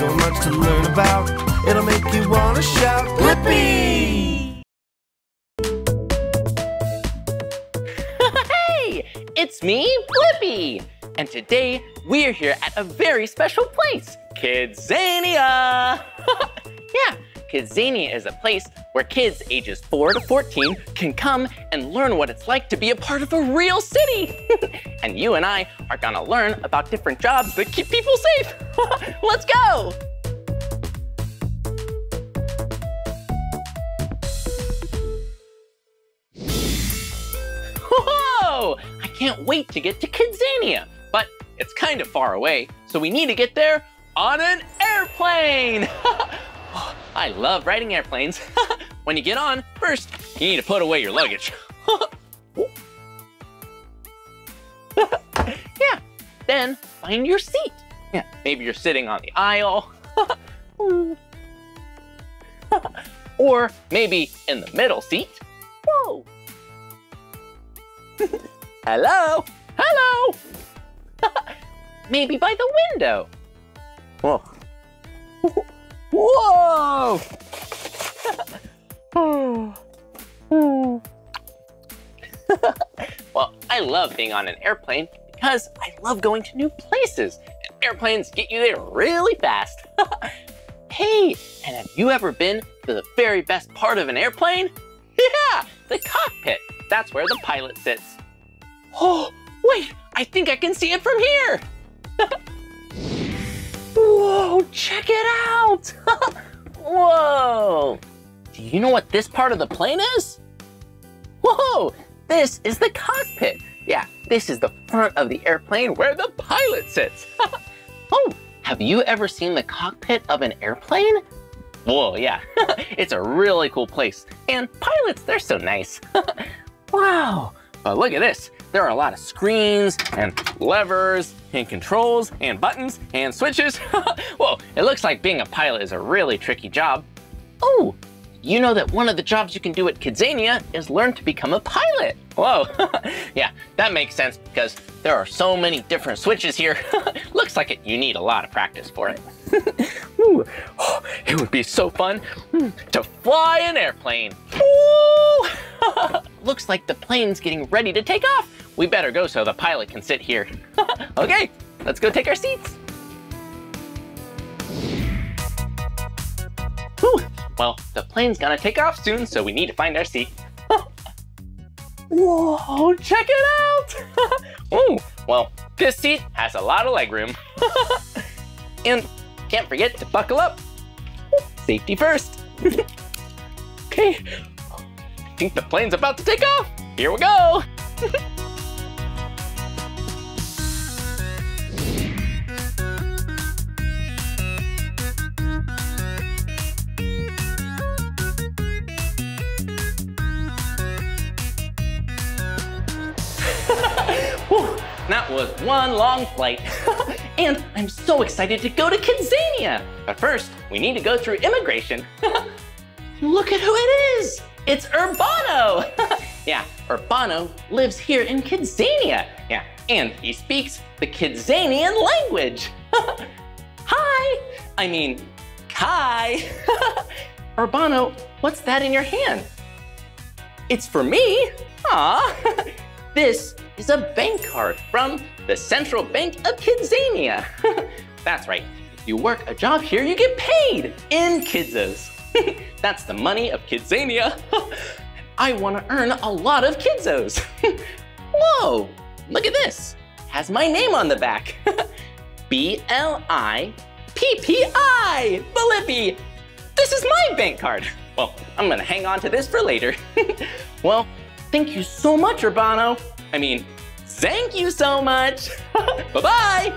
so much to learn about. It'll make you wanna shout, Blippi! hey, it's me, Blippi. And today we're here at a very special place, Kidzania. yeah, Kidzania is a place where kids ages 4 to 14 can come and learn what it's like to be a part of a real city. and you and I are gonna learn about different jobs that keep people safe. Let's go! Whoa! I can't wait to get to Kidzania, but it's kind of far away, so we need to get there on an airplane! I love riding airplanes. when you get on, first, you need to put away your luggage. yeah, then find your seat. Yeah, maybe you're sitting on the aisle. or maybe in the middle seat. Whoa. Hello? Hello? maybe by the window. Whoa. Whoa! well, I love being on an airplane because I love going to new places. And airplanes get you there really fast. hey, and have you ever been to the very best part of an airplane? Yeah, the cockpit. That's where the pilot sits. Oh, wait, I think I can see it from here. Whoa, check it out! Whoa! Do you know what this part of the plane is? Whoa, this is the cockpit. Yeah, this is the front of the airplane where the pilot sits. oh, have you ever seen the cockpit of an airplane? Whoa, yeah, it's a really cool place. And pilots, they're so nice. wow, but look at this. There are a lot of screens and levers and controls and buttons and switches. Whoa, it looks like being a pilot is a really tricky job. Oh, you know that one of the jobs you can do at Kidzania is learn to become a pilot. Whoa, yeah, that makes sense because there are so many different switches here. Looks like it, you need a lot of practice for it. Ooh, oh, it would be so fun hmm, to fly an airplane. Looks like the plane's getting ready to take off. We better go so the pilot can sit here. okay, let's go take our seats. Well, the plane's gonna take off soon, so we need to find our seat. Whoa, check it out! oh, well, this seat has a lot of legroom. and can't forget to buckle up. Safety first. okay, I think the plane's about to take off. Here we go. That was one long flight. and I'm so excited to go to Kidzania. But first, we need to go through immigration. Look at who it is. It's Urbano. yeah, Urbano lives here in Kidzania. Yeah, and he speaks the Kidzanian language. Hi, I mean, Kai. Urbano, what's that in your hand? It's for me. Aw, this is a bank card from the Central Bank of Kidzania. That's right, if you work a job here, you get paid in Kidzos. That's the money of Kidzania. I want to earn a lot of Kidzos. Whoa, look at this. It has my name on the back. B-L-I-P-P-I, Blippi. This is my bank card. Well, I'm gonna hang on to this for later. well, thank you so much, Urbano. I mean, thank you so much. Bye-bye.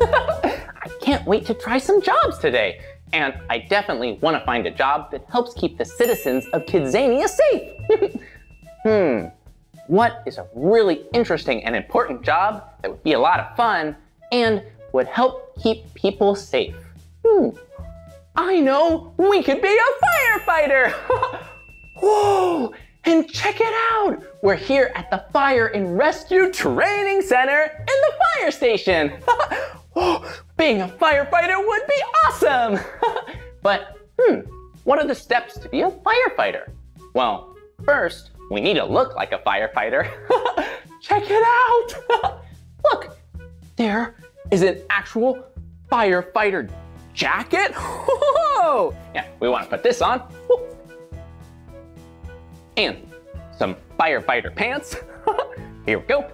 I can't wait to try some jobs today. And I definitely want to find a job that helps keep the citizens of Kidzania safe. hmm, what is a really interesting and important job that would be a lot of fun and would help keep people safe? Hmm. I know, we could be a firefighter. Whoa, and check it out. We're here at the Fire and Rescue Training Center in the fire station. oh, being a firefighter would be awesome. but, hmm, what are the steps to be a firefighter? Well, first, we need to look like a firefighter. check it out. look, there is an actual firefighter jacket. Yeah, we want to put this on. And some firefighter pants. Here we go.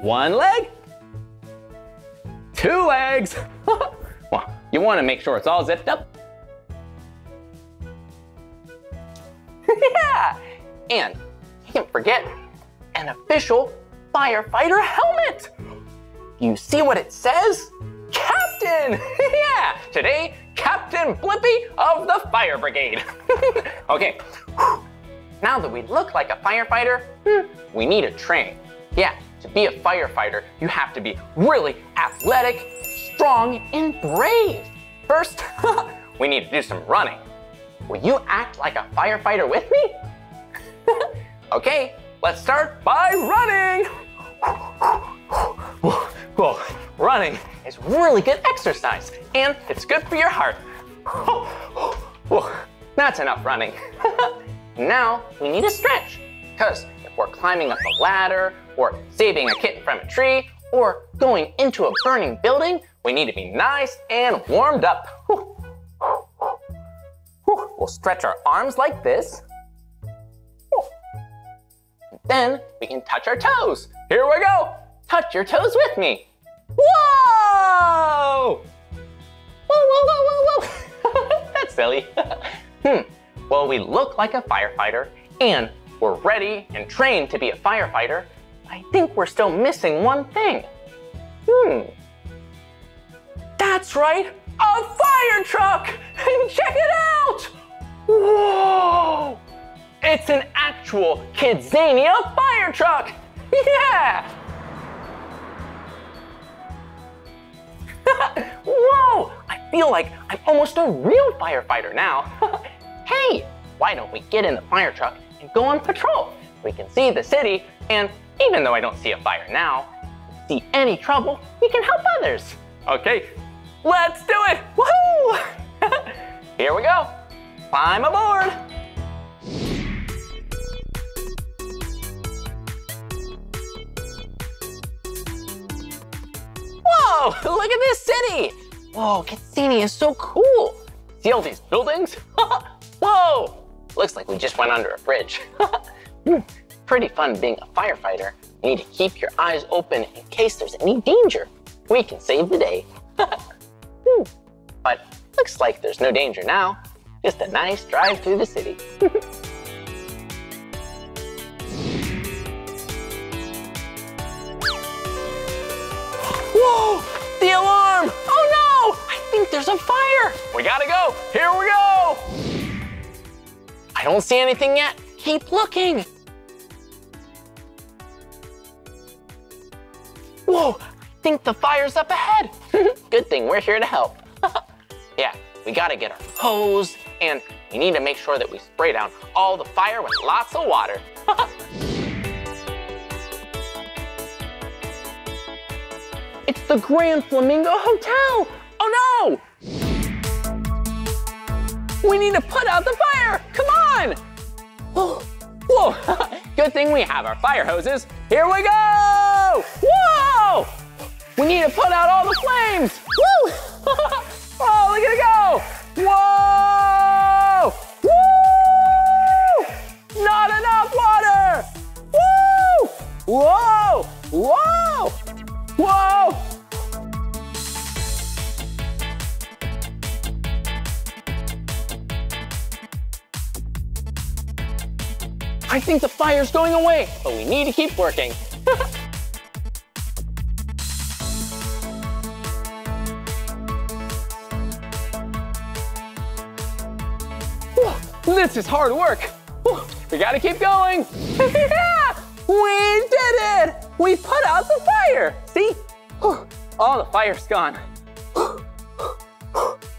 One leg, two legs. well, you want to make sure it's all zipped up. yeah, and you can't forget an official firefighter helmet. You see what it says? Captain! yeah, today, Captain Blippi of the Fire Brigade. okay, now that we look like a firefighter, hmm, we need to train. Yeah, to be a firefighter, you have to be really athletic, strong, and brave. First, we need to do some running. Will you act like a firefighter with me? okay, let's start by running. Running is really good exercise and it's good for your heart. That's enough running. now we need a stretch because if we're climbing up a ladder or saving a kitten from a tree or going into a burning building, we need to be nice and warmed up. We'll stretch our arms like this. Then we can touch our toes. Here we go. Touch your toes with me. Whoa! Whoa, whoa, whoa, whoa, whoa. That's silly. hmm. Well, we look like a firefighter and we're ready and trained to be a firefighter. I think we're still missing one thing. Hmm. That's right, a fire truck! And check it out! Whoa! It's an actual Kidzania fire truck! Yeah! Whoa! I feel like I'm almost a real firefighter now. hey, why don't we get in the fire truck and go on patrol? We can see the city, and even though I don't see a fire now, see any trouble, we can help others. Okay, let's do it! Woohoo! Here we go. Climb aboard. Whoa, look at this city. Whoa, Kidzania is so cool. See all these buildings? Whoa, looks like we just went under a bridge. Hmm, pretty fun being a firefighter. You need to keep your eyes open in case there's any danger. We can save the day. Hmm, but looks like there's no danger now. Just a nice drive through the city. Whoa! The alarm! Oh no! I think there's a fire! We gotta go! Here we go! I don't see anything yet. Keep looking. Whoa! I think the fire's up ahead. Good thing we're here to help. yeah, we gotta get our hose and we need to make sure that we spray down all the fire with lots of water. It's the Grand Flamingo Hotel! Oh no! We need to put out the fire! Come on! Whoa! Good thing we have our fire hoses. Here we go! Whoa! We need to put out all the flames! Woo! oh, look at it go! Whoa! Woo! Not enough water! Woo! Whoa! Whoa! Whoa! I think the fire's going away, but we need to keep working. This is hard work. We gotta keep going. yeah, we did it! We put out the fire. See? All the fire's gone.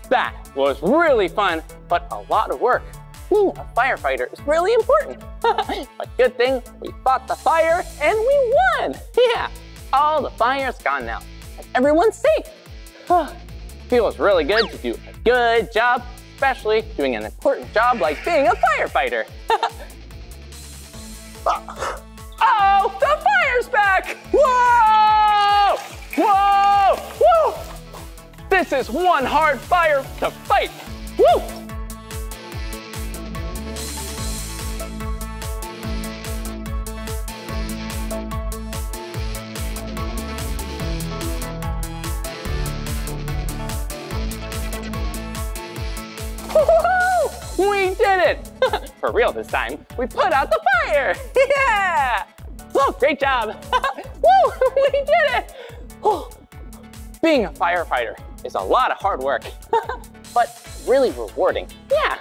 That was really fun, but a lot of work. Being a firefighter is really important. but good thing we fought the fire and we won. Yeah, all the fire's gone now. Everyone's safe. Feels really good to do a good job, especially doing an important job like being a firefighter. oh, the fire's back! Whoa! Whoa! Whoa! This is one hard fire to fight. Woo! We did it! For real this time. We put out the fire! Yeah! Oh, great job! Woo! We did it! Oh, being a firefighter is a lot of hard work, but really rewarding. Yeah,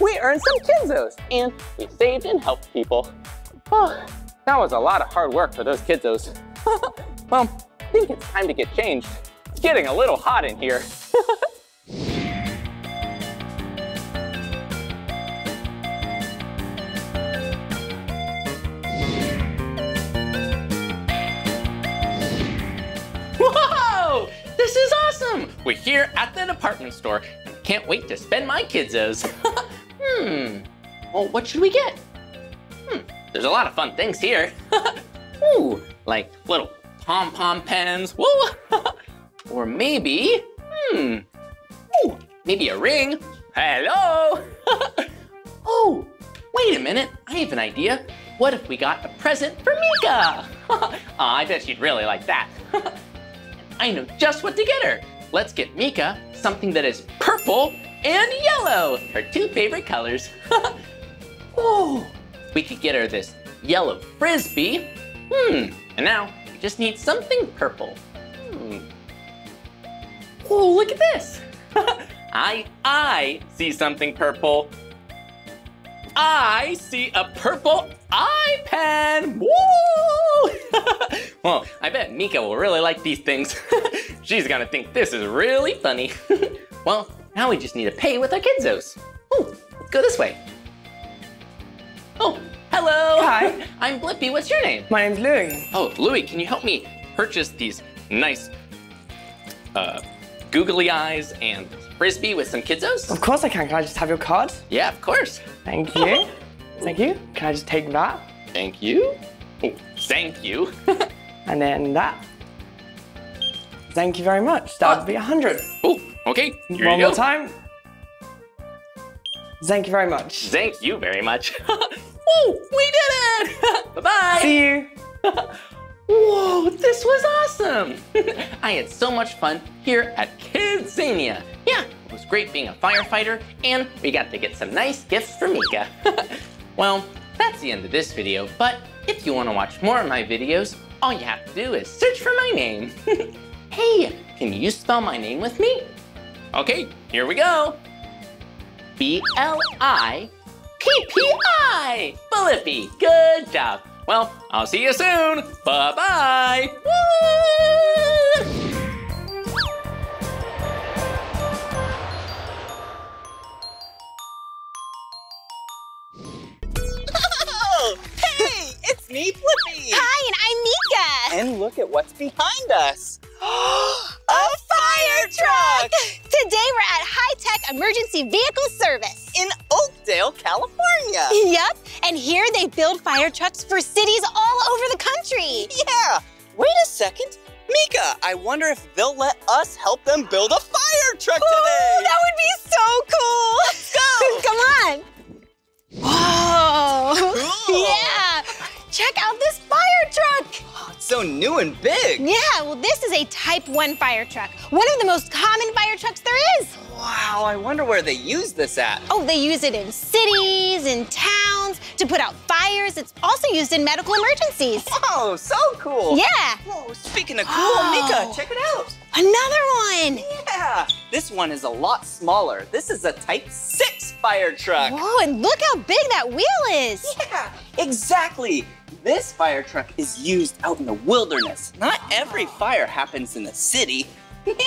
we earned some Kidzos and we saved and helped people. Oh, that was a lot of hard work for those Kidzos. well, I think it's time to get changed. It's getting a little hot in here. We're here at the department store and can't wait to spend my kids' hmm. Well, what should we get? Hmm. There's a lot of fun things here. Ooh, like little pom-pom pens. Woo! or maybe, hmm. Ooh, maybe a ring. Hello! oh, wait a minute. I have an idea. What if we got a present for Meekah? Aw, I bet she'd really like that. I know just what to get her. Let's get Meekah something that is purple and yellow, her two favorite colors. oh, we could get her this yellow frisbee. Hmm, and now we just need something purple. Hmm. Oh, look at this. I, I see something purple. I see a purple pen. Woo! well, I bet Meekah will really like these things. She's gonna think this is really funny. well, now we just need to pay with our Kidzos. Oh, go this way. Oh, hello. Hi. I'm Blippi. What's your name? My name's Louis. Oh, Louis, can you help me purchase these nice, uh, googly eyes and frisbee with some Kidzos? Of course I can. Can I just have your card? Yeah, of course. Thank you. Thank you. Can I just take that? Thank you. Oh, thank you. And then that. Thank you very much. That would be a hundred. oh, oh okay. Here One you more go. time. Thank you very much. Thank you very much. Woo, we did it! Bye-bye. See you. Whoa, this was awesome! I had so much fun here at Kidzania. Yeah, it was great being a firefighter, and we got to get some nice gifts for Meekah. Well, that's the end of this video, but if you want to watch more of my videos, all you have to do is search for my name. hey, can you spell my name with me? Okay, here we go. B-L-I-P-P-I, Blippi, good job. Well, I'll see you soon. Bye-bye. It's me, Blippi. Hi, and I'm Meekah. And look at what's behind us. A fire truck Today we're at High Tech Emergency Vehicle Service. in Oakdale, California. Yep, and here they build fire trucks for cities all over the country. Yeah. Wait a second. Meekah, I wonder if they'll let us help them build a fire truck Ooh, today. that would be so cool. Let's go. Come on. Whoa. Cool. Yeah. Check out this fire truck. It's so new and big. Yeah, well, this is a Type 1 fire truck, one of the most common fire trucks there is. Wow, I wonder where they use this at. Oh, they use it in cities, in towns, to put out fires. It's also used in medical emergencies. Oh, so cool. Yeah, Whoa, speaking of cool, Wow. Meekah, oh. check it out. another one. Yeah, this one is a lot smaller. This is a Type 6 fire truck. Whoa, and look how big that wheel is. Yeah, exactly. this fire truck is used out in the wilderness. Not every fire happens in the city.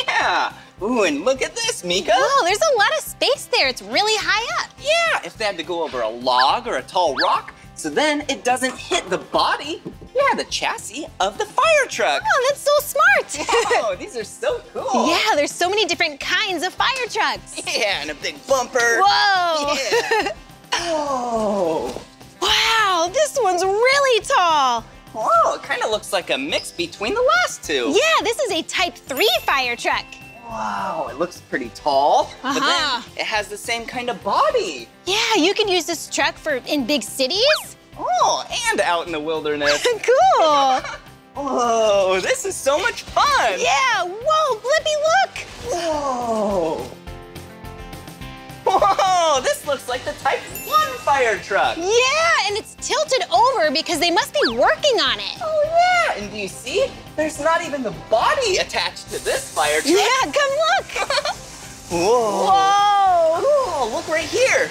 Yeah. Ooh, and look at this, Meekah. Whoa, there's a lot of space there. It's really high up. Yeah, if they had to go over a log or a tall rock, so then it doesn't hit the body, yeah, the chassis of the fire truck. Oh, that's so smart. Oh, these are so cool. yeah, there's so many different kinds of fire trucks. Yeah, and a big bumper. Whoa. Yeah. Whoa. Oh. Wow, this one's really tall. Whoa, it kind of looks like a mix between the last two. Yeah, this is a Type 3 fire truck. Wow, it looks pretty tall, but Uh-huh. then it has the same kind of body. Yeah, you can use this truck for in big cities. Oh, and out in the wilderness. cool. Whoa, this is so much fun. yeah, whoa, Blippi, look. Whoa. Whoa, this looks like the Type 1 fire truck. Yeah, and it's tilted over because they must be working on it. Oh, yeah, and do you see? There's not even the body attached to this fire truck. Yeah, come look. Whoa. Whoa. Cool, look right here.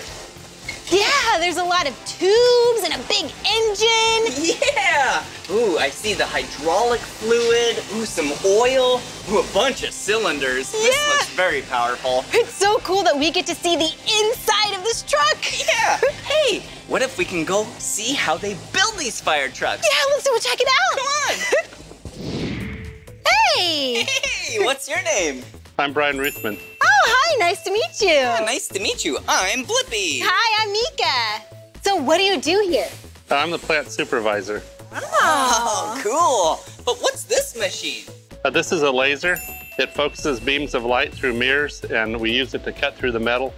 Yeah, there's a lot of tubes and a big engine. Yeah! Ooh, I see the hydraulic fluid, ooh, some oil, ooh, a bunch of cylinders. Yeah. This looks very powerful. It's so cool that we get to see the inside of this truck. Yeah! Hey, what if we can go see how they build these fire trucks? Yeah, let's go check it out. Come on. Hey. Hey, what's your name? I'm Brian Ruthman. Oh, hi, nice to meet you. Nice to meet you. I'm Blippi. Hi, I'm Meekah. So what do you do here? I'm the plant supervisor. Oh, cool. But what's this machine? Uh, this is a laser. It focuses beams of light through mirrors, and we use it to cut through the metal.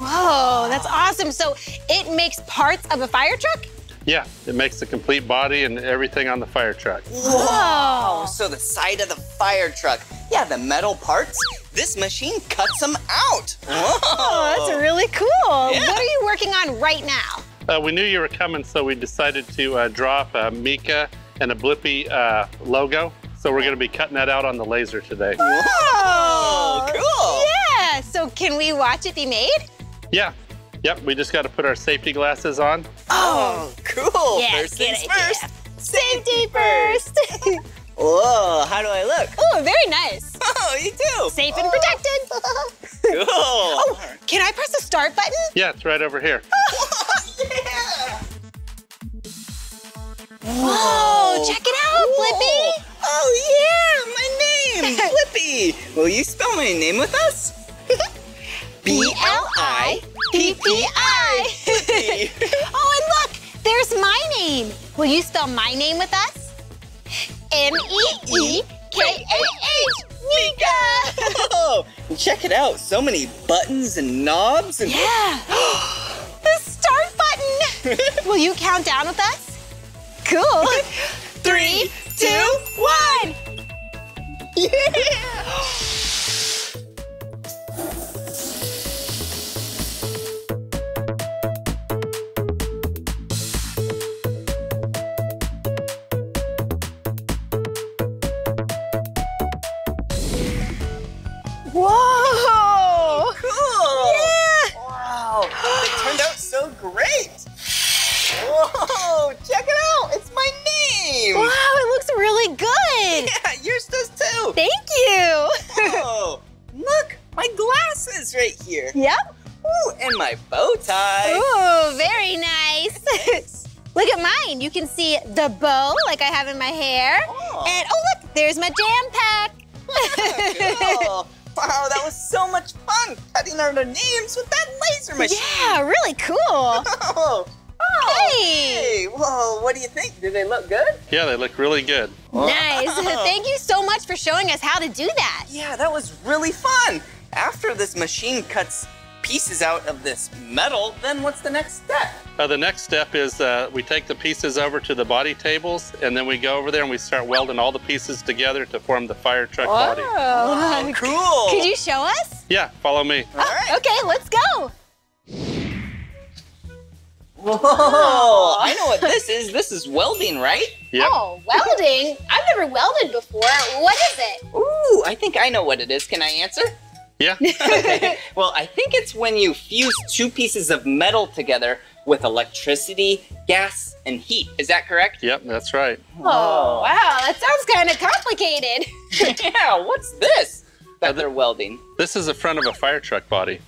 Whoa, that's awesome. So it makes parts of a fire truck? Yeah, it makes the complete body and everything on the fire truck. Oh, so the side of the fire truck. Yeah, the metal parts. This machine cuts them out. Whoa. Oh, that's really cool. Yeah. What are you working on right now? Uh, we knew you were coming, so we decided to uh, drop a Meekah and a Blippi uh, logo. So we're going to be cutting that out on the laser today. Oh, cool. Yeah, so can we watch it be made? Yeah. Yep, we just got to put our safety glasses on. Oh, cool. Yeah, first things first. Safety first. Whoa, how do I look? oh, very nice. Oh, you too. Safe and protected. Oh. Cool. oh, can I press the start button? Yeah, it's right over here. Oh, yeah. Whoa, check it out, Blippi. Oh, yeah, my name, Blippi. Will you spell my name with us? B-L-I-P-P-I. Oh, and look, there's my name. Will you spell my name with us? M-E-E-K-A-H, Meekah. Oh, and check it out. So many buttons and knobs and Yeah. the start button. Will you count down with us? Cool. Three, two, one. yeah. Thank you. Oh, look, my glasses right here. yep. Ooh, and my bow tie. Ooh, very nice. look at mine. You can see the bow like I have in my hair. Oh. And oh, look, there's my jam pack. Ah, cool. Wow, that was so much fun cutting out our names with that laser machine. yeah, really cool. Oh, Oh, hey. hey, whoa, what do you think? Do they look good? Yeah, they look really good. Nice. Thank you so much for showing us how to do that. Yeah, that was really fun. After this machine cuts pieces out of this metal, then what's the next step? Uh, the next step is uh, we take the pieces over to the body tables, and then we go over there and we start welding all the pieces together to form the fire truck body. Oh, cool. Could you show us? Yeah, follow me. All right. Okay, let's go. Whoa, I know what this is. This is welding, right? Yep. Oh, welding? I've never welded before. What is it? Ooh, I think I know what it is. Can I answer? Yeah. okay. Well, I think it's when you fuse two pieces of metal together with electricity, gas, and heat. Is that correct? Yep, that's right. Oh, wow, that sounds kind of complicated. yeah, what's this that they're welding? This is the front of a fire truck body.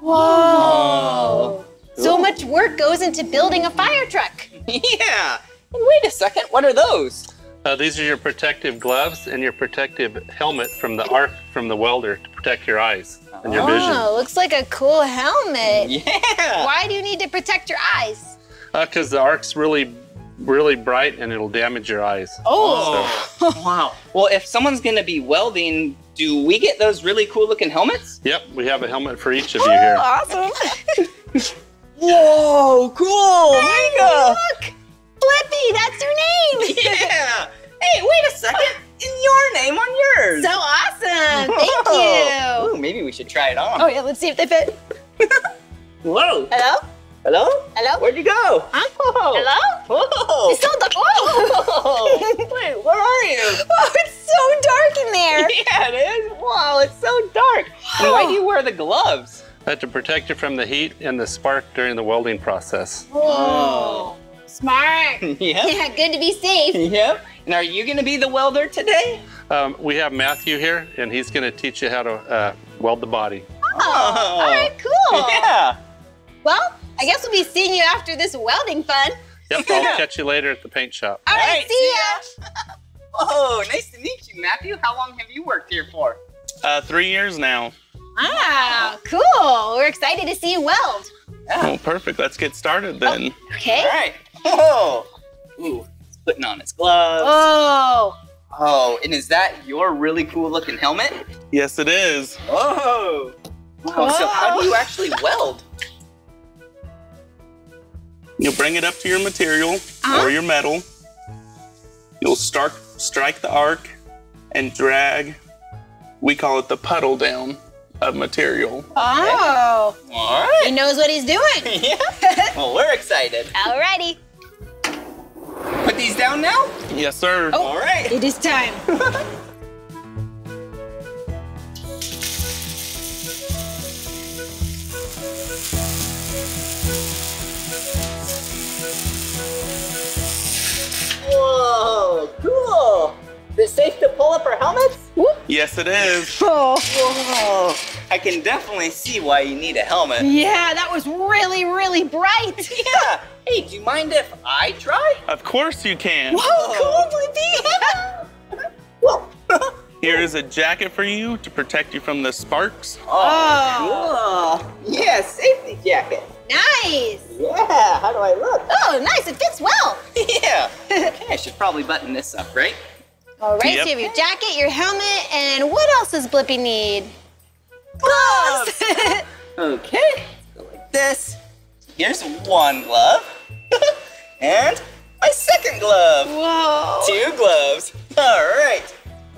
Whoa. Oh. So much work goes into building a fire truck. yeah. And wait a second, what are those? Uh, these are your protective gloves and your protective helmet from the arc from the welder to protect your eyes and your vision. Oh, looks like a cool helmet. Yeah. Why do you need to protect your eyes? Because Uh, the arc's really, really bright and it'll damage your eyes. Oh. wow. Well, if someone's gonna be welding, do we get those really cool looking helmets? Yep, we have a helmet for each of you here. Awesome. Whoa, cool! Mega! Look, Blippi, that's your name. Yeah! Hey, wait a second! In your name on yours! So awesome. Thank Whoa. you. Ooh, maybe we should try it on. Oh yeah, let's see if they fit. Whoa! Hello? Hello? Hello? Where'd you go? Huh? Whoa! Hello? Whoa! It's so dark. Whoa. Wait, where are you? Oh, it's so dark in there. yeah, it is. Wow, it's so dark. And why do you wear the gloves? Uh, to protect you from the heat and the spark during the welding process. Whoa. Smart. Yep. Yeah, good to be safe. Yep. And are you gonna be the welder today? Um, we have Matthew here, and he's going to teach you how to uh, weld the body. Oh, all right, cool. Yeah. Well, I guess we'll be seeing you after this welding fun. Yep, I'll catch you later at the paint shop. All right, All right, see see ya. Whoa, nice to meet you, Matthew. How long have you worked here for? Uh, three years now. Wow, cool. We're excited to see you weld. Oh, perfect. Let's get started then. Okay. All right. Oh. Ooh, he's putting on his gloves. Oh, Oh, and is that your really cool looking helmet? Yes, it is. Oh. Wow, so how do you actually weld? You'll bring it up to your material Uh-huh. or your metal. You'll start strike the arc and drag. We call it the puddle down of material. oh. All right. He knows what he's doing. Yeah. Well, we're excited. Alrighty. Put these down now? Yes, sir. Oh. All right. It is time. Whoa, cool. Is it safe to pull up our helmets? Yes, it is. Oh. Whoa. I can definitely see why you need a helmet. Yeah, that was really, really bright. Yeah. Hey, do you mind if I try? Of course you can. Oh, cool, Blippi. Whoa. Here is a jacket for you to protect you from the sparks. Oh, oh, cool. Yeah, safety jacket. nice. Yeah, how do I look? Oh, nice. It fits well. Yeah. Okay, I should probably button this up, right? All right, Yep. so you have your jacket, your helmet, and what else does Blippi need? Gloves. okay, let's go like this. Here's one glove. and my second glove. Whoa. Two gloves. All right.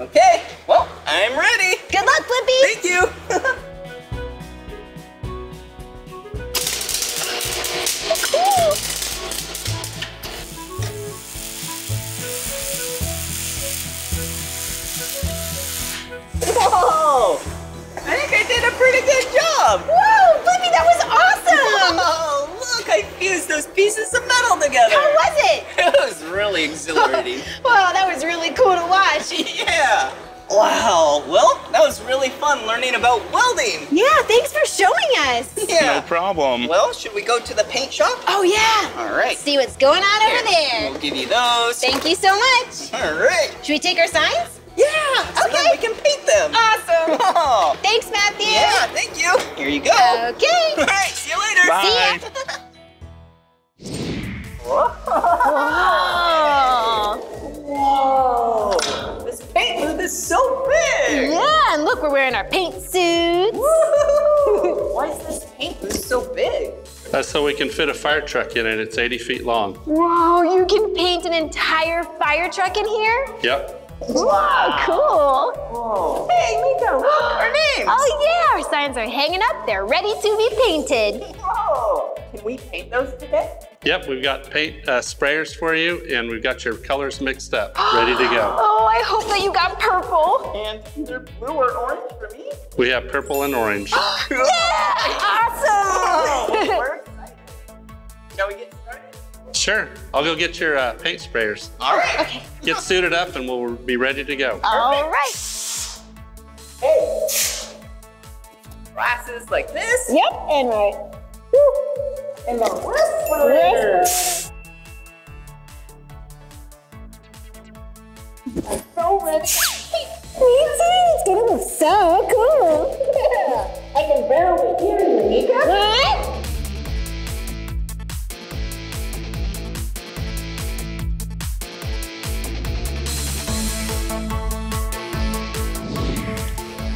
Okay, well, I'm ready. Good luck, Blippi. Thank you. Whoa! I think I did a pretty good job. Whoa, Blippi, that was awesome. Oh, look, I fused those pieces of metal together. How was it? It was really exhilarating. Wow, that was really cool to watch. yeah. Wow. Well, that was really fun learning about welding. Yeah, thanks for showing us. Yeah. No problem. Well, should we go to the paint shop? Oh, yeah. All right. See what's going on Here, over there. We'll give you those. Thank you so much. All right. Should we take our signs? Yeah. So then Okay. we can paint them. Awesome. Oh. Thanks, Matthew. Yeah. Thank you. Here you go. Okay. All right. See you later. Bye. Whoa. Whoa. This paint booth is so big. Yeah, and look, we're wearing our paint suits. Woo! Why is this paint booth so big? That's so we can fit a fire truck in it. It's 80 feet long. Whoa, you can paint an entire fire truck in here? Yep. Wow, cool. Whoa. Hey, Meekah, look, our names. Oh yeah, our signs are hanging up. They're ready to be painted. Whoa. Can we paint those today? Yep, we've got paint uh, sprayers for you, and we've got your colors mixed up, ready to go. Oh, I hope that you got purple. And either blue or orange for me? We have purple and orange. Yeah, awesome. We're. Shall we get started? Sure. I'll go get your uh, paint sprayers. All right. Get suited up and we'll be ready to go. All right. Glasses like this. Yep, and right. And then wrist. I'm so ready. Me too. It's gonna look so cool. Yeah. I can barely hear you, Meekah. What?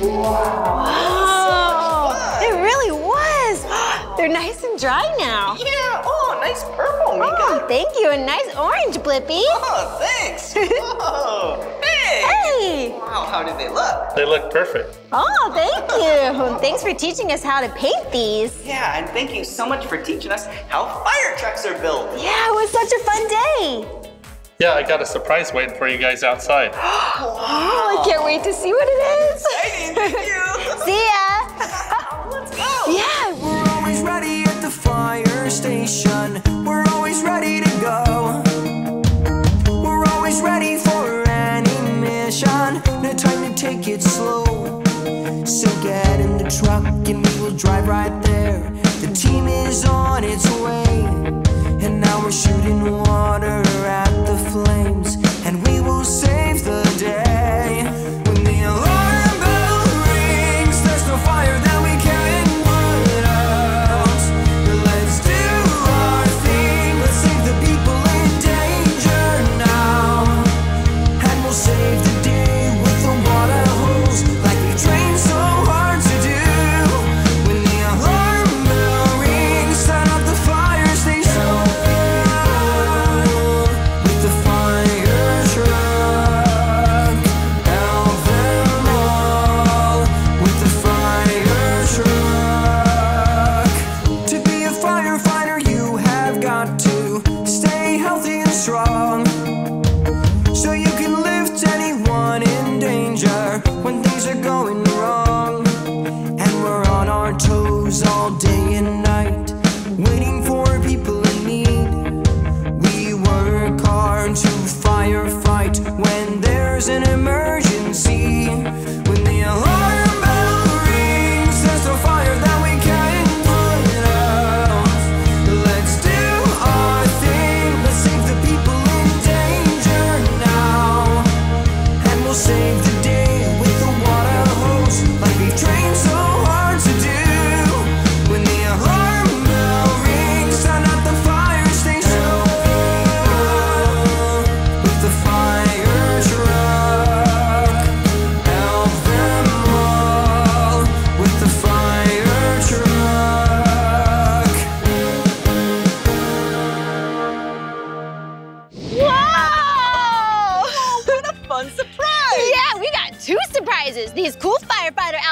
Wow. It really was. They're nice and dry now. Yeah. Oh, nice purple, Meekah. Oh, thank you. A nice orange, Blippi. Oh, thanks. Whoa. Hey. Hey. Wow, how did they look? They look perfect. Oh, thank you. Thanks for teaching us how to paint these. Yeah, and thank you so much for teaching us how fire trucks are built. Yeah, it was such a fun day. Yeah, I got a surprise waiting for you guys outside. Oh, I can't wait to see what it is. Exciting, thank you. See ya. Let's go. Yeah. We're always ready at the fire station. We're always ready to go. We're always ready for any mission. No time to take it slow. So get in the truck and we will drive right there. The team is on its way. And now we're shooting water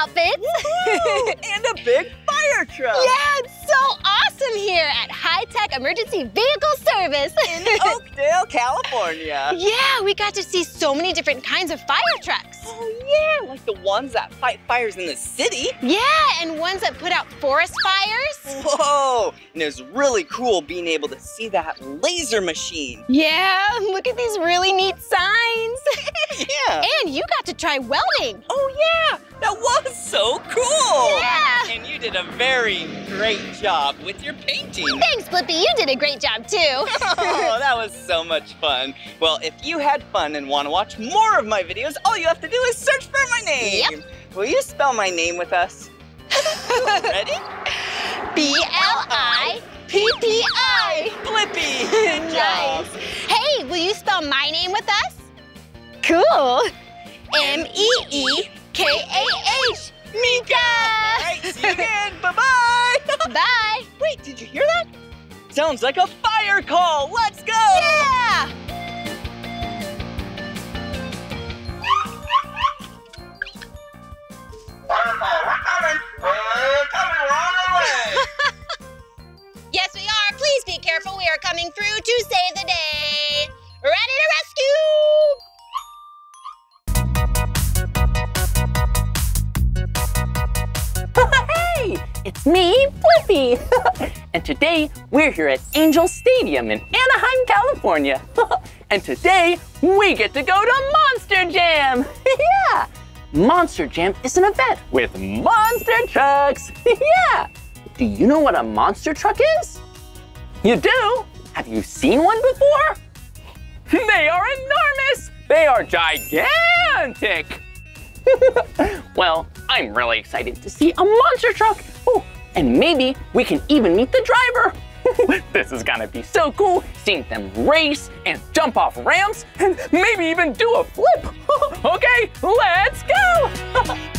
outfits. and a big fire truck. Yeah, it's so awesome here at High Tech Emergency Vehicle Service. In Oakdale, California. yeah, we got to see so many different kinds of fire trucks. Oh yeah, like the ones that fight fires in the city. Yeah, and ones that put out forest fires. Whoa! And it was really cool being able to see that laser machine. Yeah, look at these really neat signs. Yeah. and you got to try welding. Oh yeah, that was so cool. Yeah. And you did a very great job with your painting. Thanks, Blippi. You did a great job too. Oh, that was so much fun. Well, if you had fun and want to watch more of my videos, all you have to do is search for my name. Yep. Will you spell my name with us? Ready? B L I P P I. Good job. Nice. Hey, will you spell my name with us? Cool. M E E K A H. Meekah. All right, see you again. Bye-bye. Bye. Wait, did you hear that? Sounds like a fire call. Let's go. Yeah. Yes, we are. Please be careful. We are coming through to save the day. Ready to rescue! It's me, Blippi. and today we're here at Angel Stadium in Anaheim, California. and today we get to go to Monster Jam. yeah! Monster Jam is an event with monster trucks. yeah! Do you know what a monster truck is? You do? Have you seen one before? They are enormous! They are gigantic! well, I'm really excited to see a monster truck. Oh, and maybe we can even meet the driver. this is gonna be so cool, seeing them race and jump off ramps and maybe even do a flip. okay, let's go!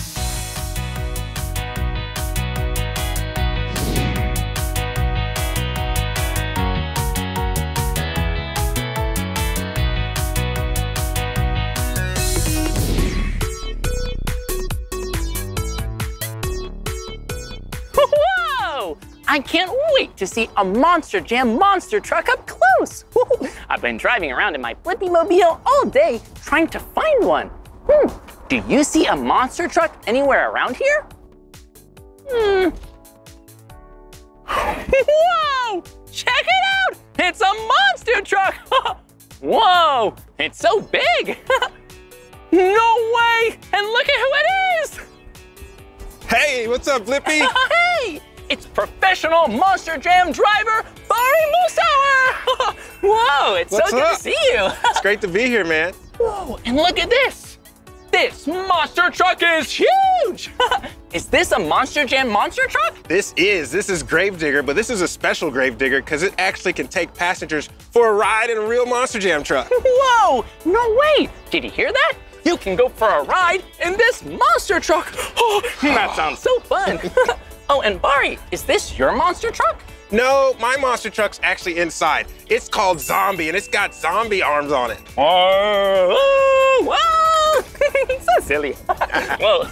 Whoa! I can't wait to see a Monster Jam monster truck up close. I've been driving around in my Blippi Mobile all day trying to find one. Hmm. Do you see a monster truck anywhere around here? Hmm. Whoa! Check it out! It's a monster truck! Whoa! It's so big! no way! And look at who it is! Hey, what's up, Blippi? hey! It's professional Monster Jam driver, Bari Musawwir! Whoa, it's What's so good up? to see you! it's great to be here, man. Whoa, and look at this! This monster truck is huge! is this a Monster Jam monster truck? This is, this is Gravedigger, but this is a special Gravedigger because it actually can take passengers for a ride in a real Monster Jam truck. Whoa, no way! Did you hear that? You can go for a ride in this monster truck! Oh, that sounds so fun! oh, and Bari, is this your monster truck? No, my monster truck's actually inside. It's called Zombie, and it's got zombie arms on it. Oh, oh whoa! so silly. Whoa,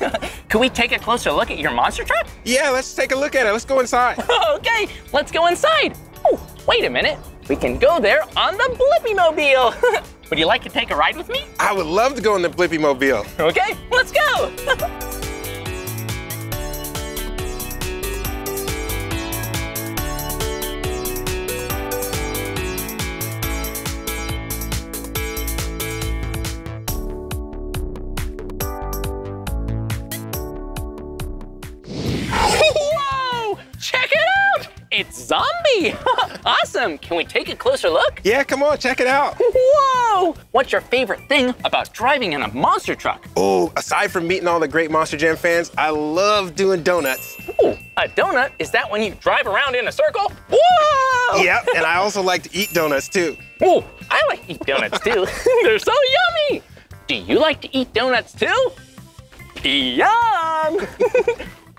can we take a closer look at your monster truck? Yeah, let's take a look at it. Let's go inside. okay, let's go inside. Oh, wait a minute. We can go there on the Blippi Mobile. Would you like to take a ride with me? I would love to go in the Blippi Mobile. Okay, let's go. Zombie! awesome! Can we take a closer look? Yeah, come on, check it out. Whoa! What's your favorite thing about driving in a monster truck? Oh, aside from meeting all the great Monster Jam fans, I love doing donuts. Ooh, a donut? Is that when you drive around in a circle? Whoa! Yep, and I also like to eat donuts too. Ooh, I like to eat donuts too. They're so yummy! Do you like to eat donuts too? Yum!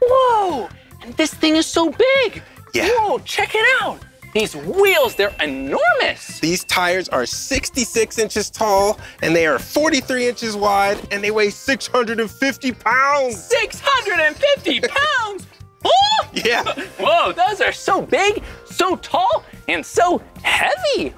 Whoa! And this thing is so big! Yeah. Whoa, check it out! These wheels, they're enormous! These tires are 66 inches tall and they are 43 inches wide and they weigh 650 pounds. 650 pounds! Oh! Yeah. Whoa, those are so big, so tall, and so heavy!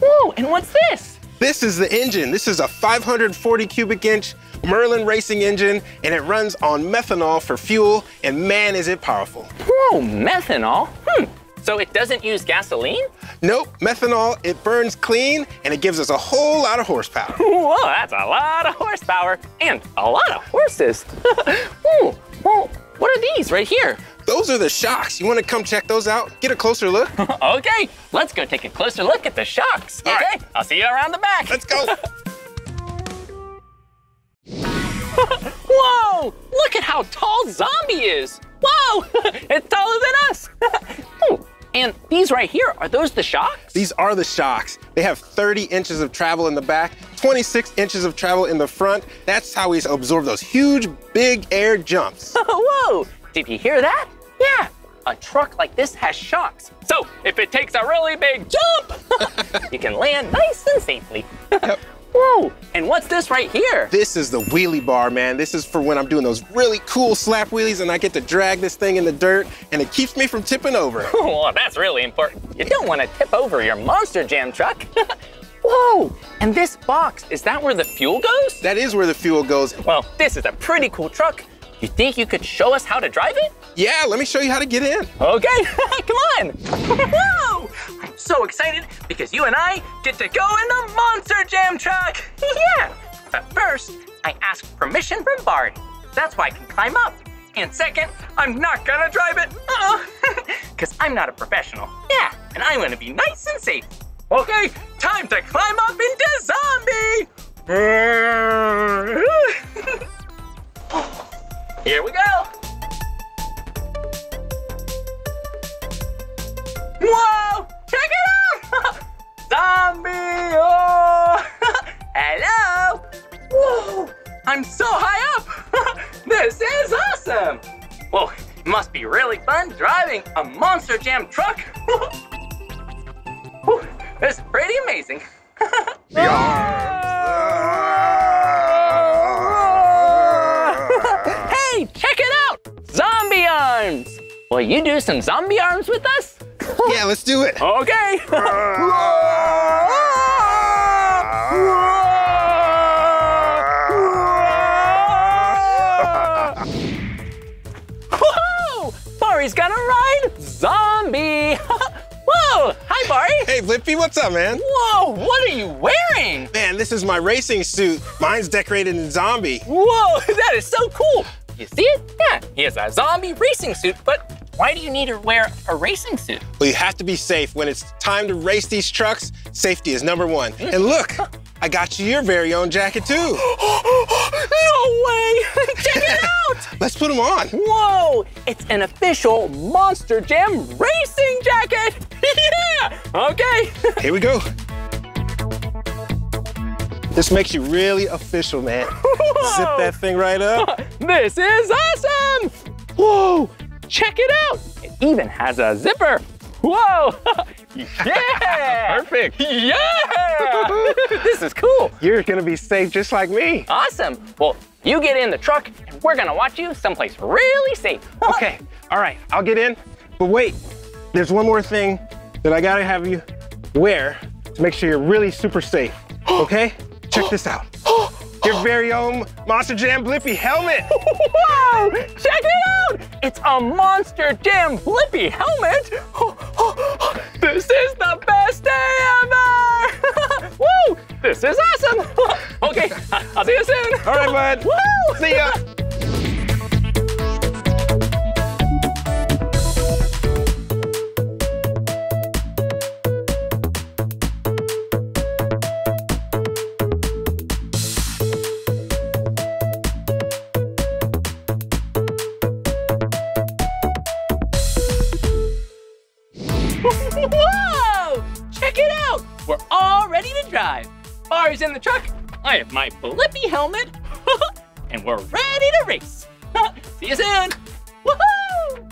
Whoa, and what's this? This is the engine. This is a 540 cubic inch Merlin racing engine and it runs on methanol for fuel and man is it powerful. Whoa, methanol? Hmm, so it doesn't use gasoline? Nope, methanol, it burns clean and it gives us a whole lot of horsepower. Whoa, that's a lot of horsepower and a lot of horses. Ooh, well, what are these right here? Those are the shocks. You want to come check those out? Get a closer look? okay, let's go take a closer look at the shocks. All okay, right. I'll see you around the back. Let's go. Whoa, look at how tall Zombie is. Whoa, it's taller than us. Ooh, and these right here, are those the shocks? These are the shocks. They have 30 inches of travel in the back, 26 inches of travel in the front. That's how we absorb those huge, big air jumps. Whoa, did you hear that? Yeah, a truck like this has shocks. So if it takes a really big jump, you can land nice and safely. Whoa, and what's this right here? This is the wheelie bar, man. This is for when I'm doing those really cool slap wheelies and I get to drag this thing in the dirt and it keeps me from tipping over. well, that's really important. You don't want to tip over your Monster Jam truck. Whoa, and this box, is that where the fuel goes? That is where the fuel goes. Well, this is a pretty cool truck. You think you could show us how to drive it? Yeah, let me show you how to get in. Okay, come on. Whoa! I'm so excited because you and I get to go in the Monster Jam truck. yeah. But first, I ask permission from Bart. That's why I can climb up. And second, I'm not gonna drive it. Uh-oh. Cause I'm not a professional. Yeah, and I wanna be nice and safe. Okay, time to climb up into zombie! Here we go! Whoa! Check it out! Zombie! Oh! Hello! Whoa! I'm so high up! this is awesome! Whoa, it must be really fun driving a Monster Jam truck! Whew, this is pretty amazing! hey, check it out! Zombie arms! Will you do some zombie arms with us? Yeah, let's do it. Okay. Bari's gonna ride zombie! Whoa! Hi, Bari! Hey, Blippi, what's up, man? Whoa! What are you wearing? Man, this is my racing suit. Mine's decorated in zombie. Whoa! That is so cool! You see it? Yeah, he has a zombie racing suit, but why do you need to wear a racing suit? Well, you have to be safe. When it's time to race these trucks, safety is number one. And look, I got you your very own jacket too. no way! Check it out! Let's put them on. Whoa! It's an official Monster Jam racing jacket! yeah! Okay. Here we go. This makes you really official, man. Zip that thing right up. this is awesome! Whoa! Check it out! It even has a zipper. Whoa! yeah! Perfect. Yeah! this is cool. You're gonna be safe just like me. Awesome. Well, you get in the truck and we're gonna watch you someplace really safe. Okay, all right, I'll get in. But wait, there's one more thing that I gotta have you wear to make sure you're really super safe, okay? Check this out. Oh, Your very own Monster Jam Blippi helmet. Wow! Check it out! It's a Monster Jam Blippi helmet. This is the best day ever! Woo! This is awesome! Okay, I'll see you soon. All right, bud. Woo! See ya. Bari's in the truck. I have my Blippi helmet. and we're ready to race. See you soon. Woohoo!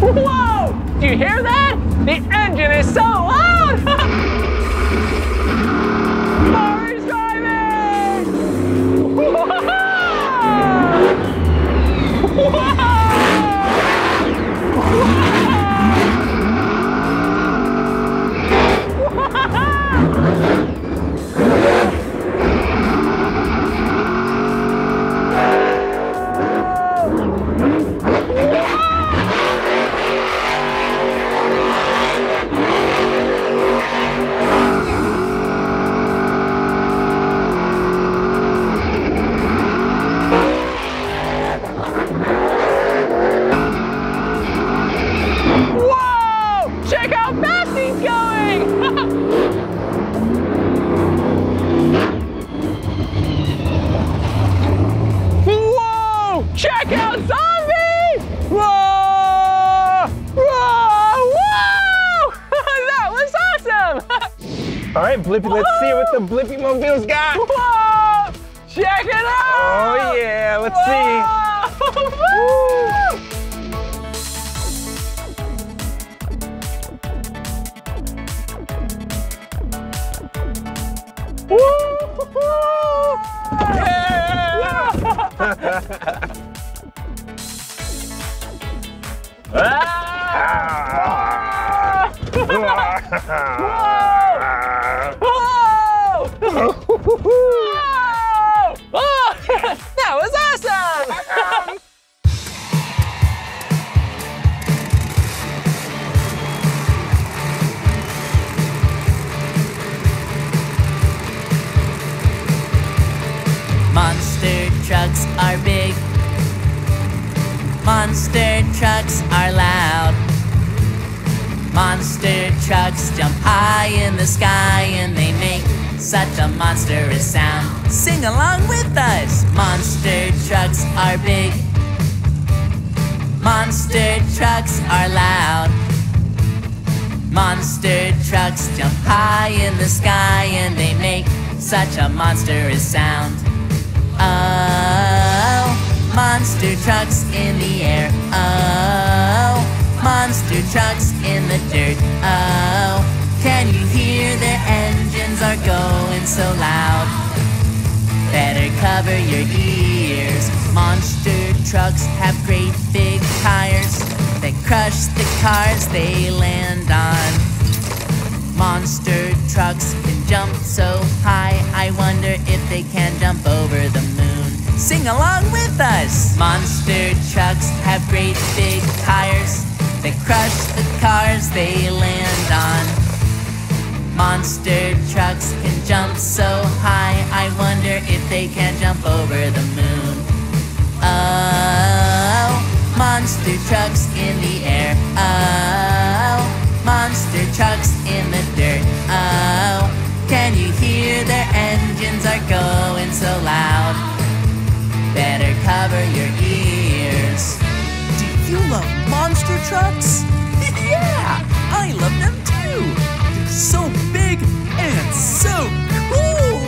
Whoa! Do you hear that? The engine is so loud! That was awesome! Monster trucks are big. Monster trucks are loud. Monster trucks jump high in the sky and they make such a monstrous sound. Sing along with us. Monster trucks are big. Monster trucks are loud. Monster trucks jump high in the sky and they make such a monstrous sound. Oh, monster trucks in the air. Oh, monster trucks in the dirt. Oh, can you hear their engines are going so loud? Better cover your ears. Monster trucks have great big tires that crush the cars they land on. Monster trucks can jump so high, I wonder if they can jump over the moon. Sing along with us! Monster trucks have great big tires that crush the cars they land on. Monster trucks can jump so high, I wonder if they can jump over the moon. Oh, monster trucks in the air. Oh, monster trucks in the dirt. Oh, can you hear their engines are going so loud? Better cover your ears. You love monster trucks? yeah, I love them too. They're so big and so cool.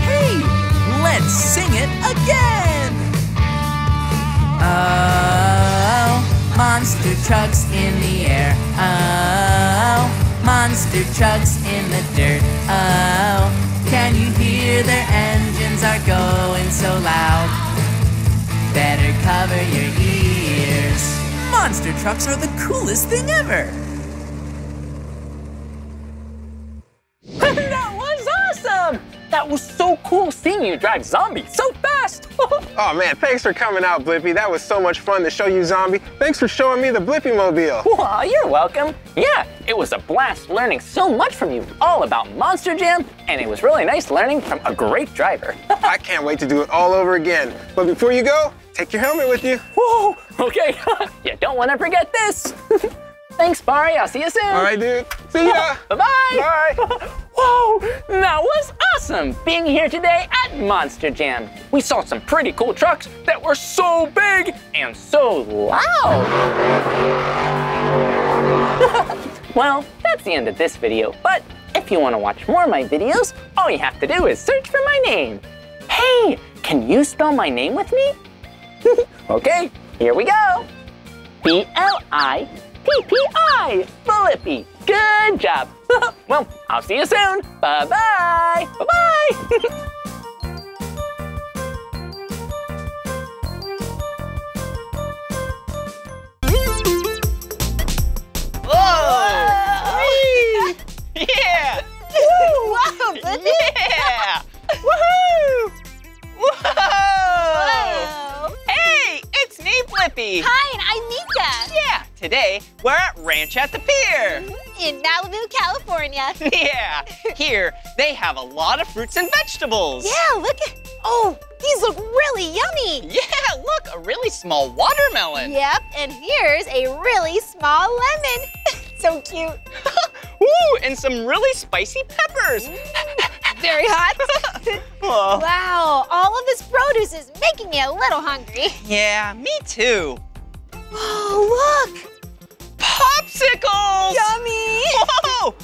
Hey, let's sing it again. Oh, monster trucks in the air. Oh, monster trucks in the dirt. Oh, can you hear their engines are going so loud? Better cover your ears. Monster trucks are the coolest thing ever. that was awesome! That was so cool seeing you drive Zombie so fast! Oh man, thanks for coming out, Blippi. That was so much fun to show you Zombie. Thanks for showing me the Blippi Mobile. Wow, you're welcome. Yeah, it was a blast learning so much from you all about Monster Jam, and it was really nice learning from a great driver. I can't wait to do it all over again. But before you go, take your helmet with you. Whoa, okay. you don't want to forget this. Thanks, Bari. I'll see you soon. All right, dude. See ya. Bye-bye. Bye. Whoa, that was awesome being here today at Monster Jam. We saw some pretty cool trucks that were so big and so loud. well, that's the end of this video, but if you want to watch more of my videos, all you have to do is search for my name. Hey, can you spell my name with me? okay, here we go. B-L-I-P-P-I, Blippi. Good job. well, I'll see you soon. Bye-bye. Bye-bye. Yeah! wow, Blippi! Yeah! Woohoo! Whoa! Whoa. Hey, it's me, Blippi. Hi, and I'm Meekah. Yeah, today we're at Ranch at the Pier. Mm-hmm, in Malibu, California. Yeah, here they have a lot of fruits and vegetables. Yeah, look at. Oh, these look really yummy. Yeah, look, a really small watermelon. Yep, and here's a really small lemon. so cute. Ooh, and some really spicy peppers. Very hot. Oh, wow, all of this produce is making me a little hungry. yeah, me too. Oh, look. Popsicles! Yummy. Whoa!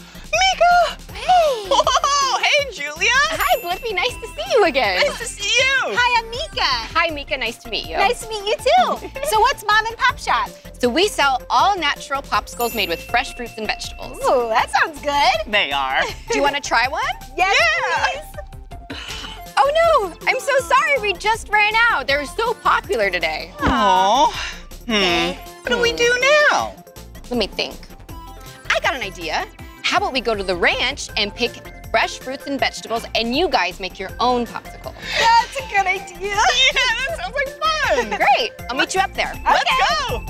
Meekah! Hey. Whoa! Hey, Julia! Hi, Blippi. Nice to see you again. Nice to see you! Hi, I'm Meekah. Hi, Meekah. Nice to meet you. Nice to meet you too. so what's Mom and Pop Shop? So we sell all natural popsicles made with fresh fruits and vegetables. Ooh, that sounds good. They are. Do you want to try one? Yes, Yeah. please. Oh no, I'm so sorry. We just ran out. They're so popular today. Aww. Hmm. What do we do now? Let me think. I got an idea. How about we go to the ranch and pick fresh fruits and vegetables and you guys make your own popsicle? That's a good idea. Yeah, that sounds like fun. Great. I'll meet you up there. Let's go.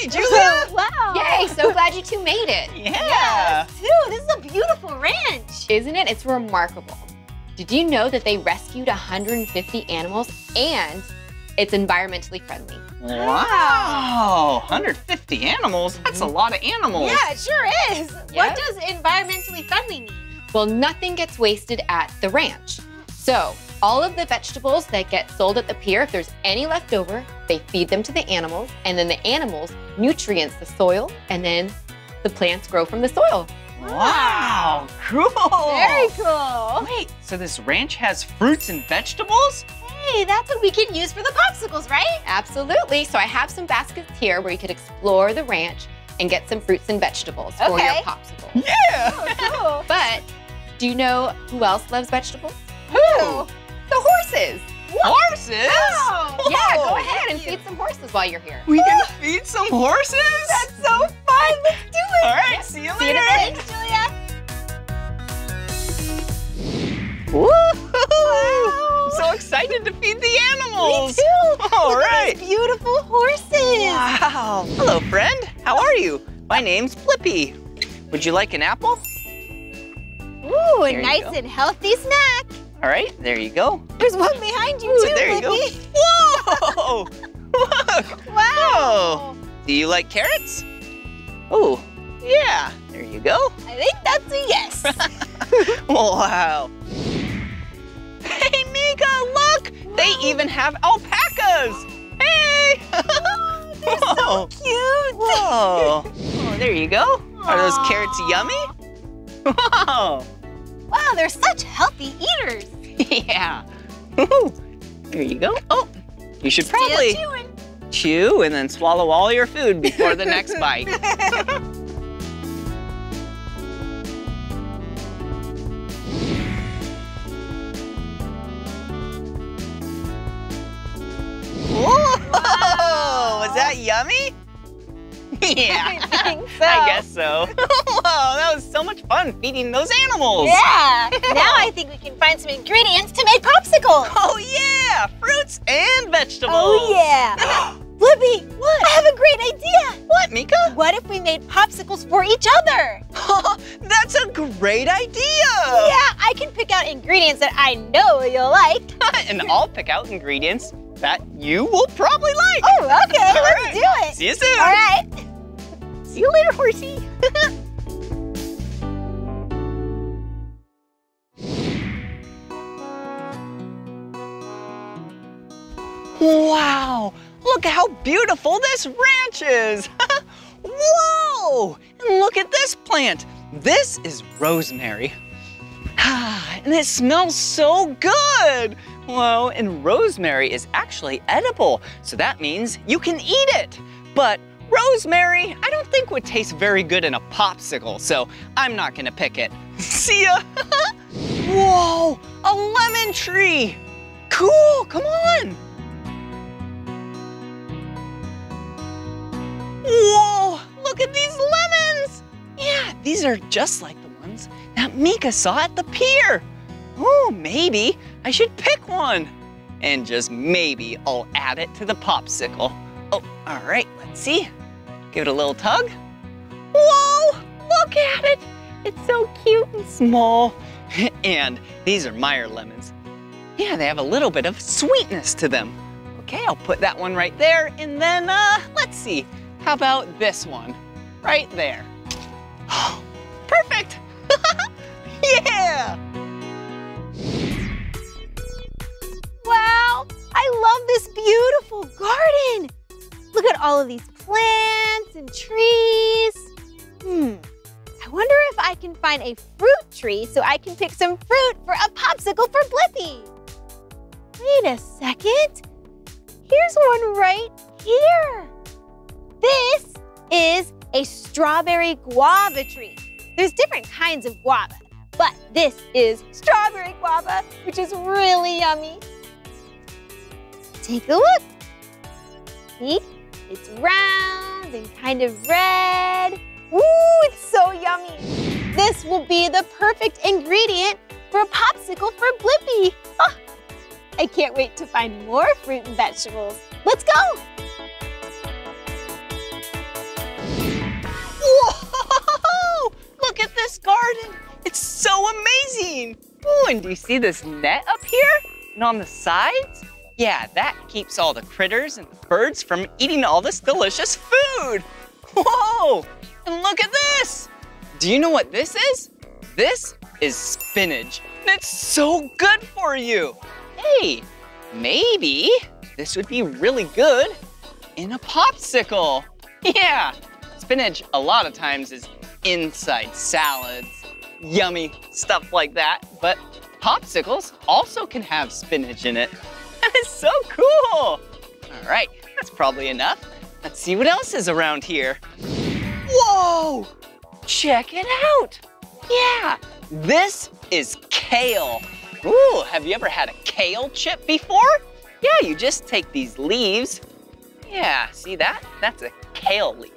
Howdy, Julia. Wow. Yay, so glad you two made it. Yeah. Dude, this is a beautiful ranch. Isn't it? It's remarkable. Did you know that they rescued 150 animals and it's environmentally friendly? Wow. 150 animals? That's a mm-hmm. lot of animals. Yeah, it sure is. Yeah. What does environmentally friendly mean? Well, nothing gets wasted at the ranch. So, all of the vegetables that get sold at the pier, if there's any left over, they feed them to the animals, and then the animals nutrients the soil, and then the plants grow from the soil. Wow. Cool. Very cool. Wait, so this ranch has fruits and vegetables? Hey, that's what we can use for the popsicles, right? Absolutely. So I have some baskets here where you could explore the ranch and get some fruits and vegetables for your popsicles. popsicle. Yeah. Cool. But do you know who else loves vegetables? Who? The horses. Horses? Oh! Yeah, go ahead and feed some horses while you're here. We can ah! feed some horses? That's so fun. Let's do it. All right, see you See you later. Thanks, Julia. Woo! I'm so excited to feed the animals. Me too. All Look at right. these beautiful horses. Wow. Hello, friend. How are you? My name's Blippi. Would you like an apple? Ooh, There a nice go. and healthy snack. All right, there you go. There's one behind you Ooh, too, there you go. Whoa! Look. Wow. Do you like carrots? Oh, yeah. There you go. I think that's a yes. Wow. Hey, Meekah, look! They even have alpacas. Hey! They're Whoa. Cute. Whoa. Oh, there you go. Are those carrots yummy? Whoa. Wow, they're such healthy eaters. yeah. Woo. There you go. Oh, you should probably chewing. chew and then swallow all your food before the next bite. Whoa! Was that yummy? Yeah. I think so. I guess so. Whoa, that was so much fun feeding those animals. Yeah. now I think we can find some ingredients to make popsicles. Oh yeah, fruits and vegetables. Oh yeah. Blippi, what? I have a great idea. What, Meekah? What if we made popsicles for each other? That's a great idea. Yeah, I can pick out ingredients that I know you'll like. and I'll pick out ingredients that you will probably like. Oh, okay, All let's right. do it. See you soon. All right. See you later, horsey. wow, look how beautiful this ranch is. Whoa, and look at this plant. This is rosemary. And it smells so good. Whoa, and rosemary is actually edible, so that means you can eat it. But rosemary, I don't think would taste very good in a popsicle, so I'm not gonna pick it. See ya. Whoa, a lemon tree. Cool, come on. Whoa, look at these lemons. Yeah, these are just like the ones that Meekah saw at the pier. Oh, maybe I should pick one. And just maybe I'll add it to the popsicle. Oh, all right, let's see. Give it a little tug. Whoa, look at it. It's so cute and small. and these are Meyer lemons. Yeah, they have a little bit of sweetness to them. Okay, I'll put that one right there. And then, uh, let's see. How about this one? Right there. Perfect. yeah. Wow, I love this beautiful garden. Look at all of these plants and trees. Hmm, I wonder if I can find a fruit tree so I can pick some fruit for a popsicle for Blippi. Wait a second. Here's one right here. This is a strawberry guava tree. There's different kinds of guava, but this is strawberry guava, which is really yummy. Take a look. See? It's round and kind of red. Ooh, it's so yummy. This will be the perfect ingredient for a popsicle for Blippi. Ah, I can't wait to find more fruit and vegetables. Let's go. Whoa! Look at this garden. It's so amazing. Ooh, and do you see this net up here? And on the sides? Yeah, that keeps all the critters and birds from eating all this delicious food. Whoa! And look at this. Do you know what this is? This is spinach. And it's so good for you. Hey, maybe this would be really good in a popsicle. Yeah, spinach a lot of times is inside salads, yummy stuff like that. But popsicles also can have spinach in it. That is so cool. All right, that's probably enough. Let's see what else is around here. Whoa, check it out. Yeah, this is kale. Ooh, have you ever had a kale chip before? Yeah, you just take these leaves. Yeah, see that? That's a kale leaf.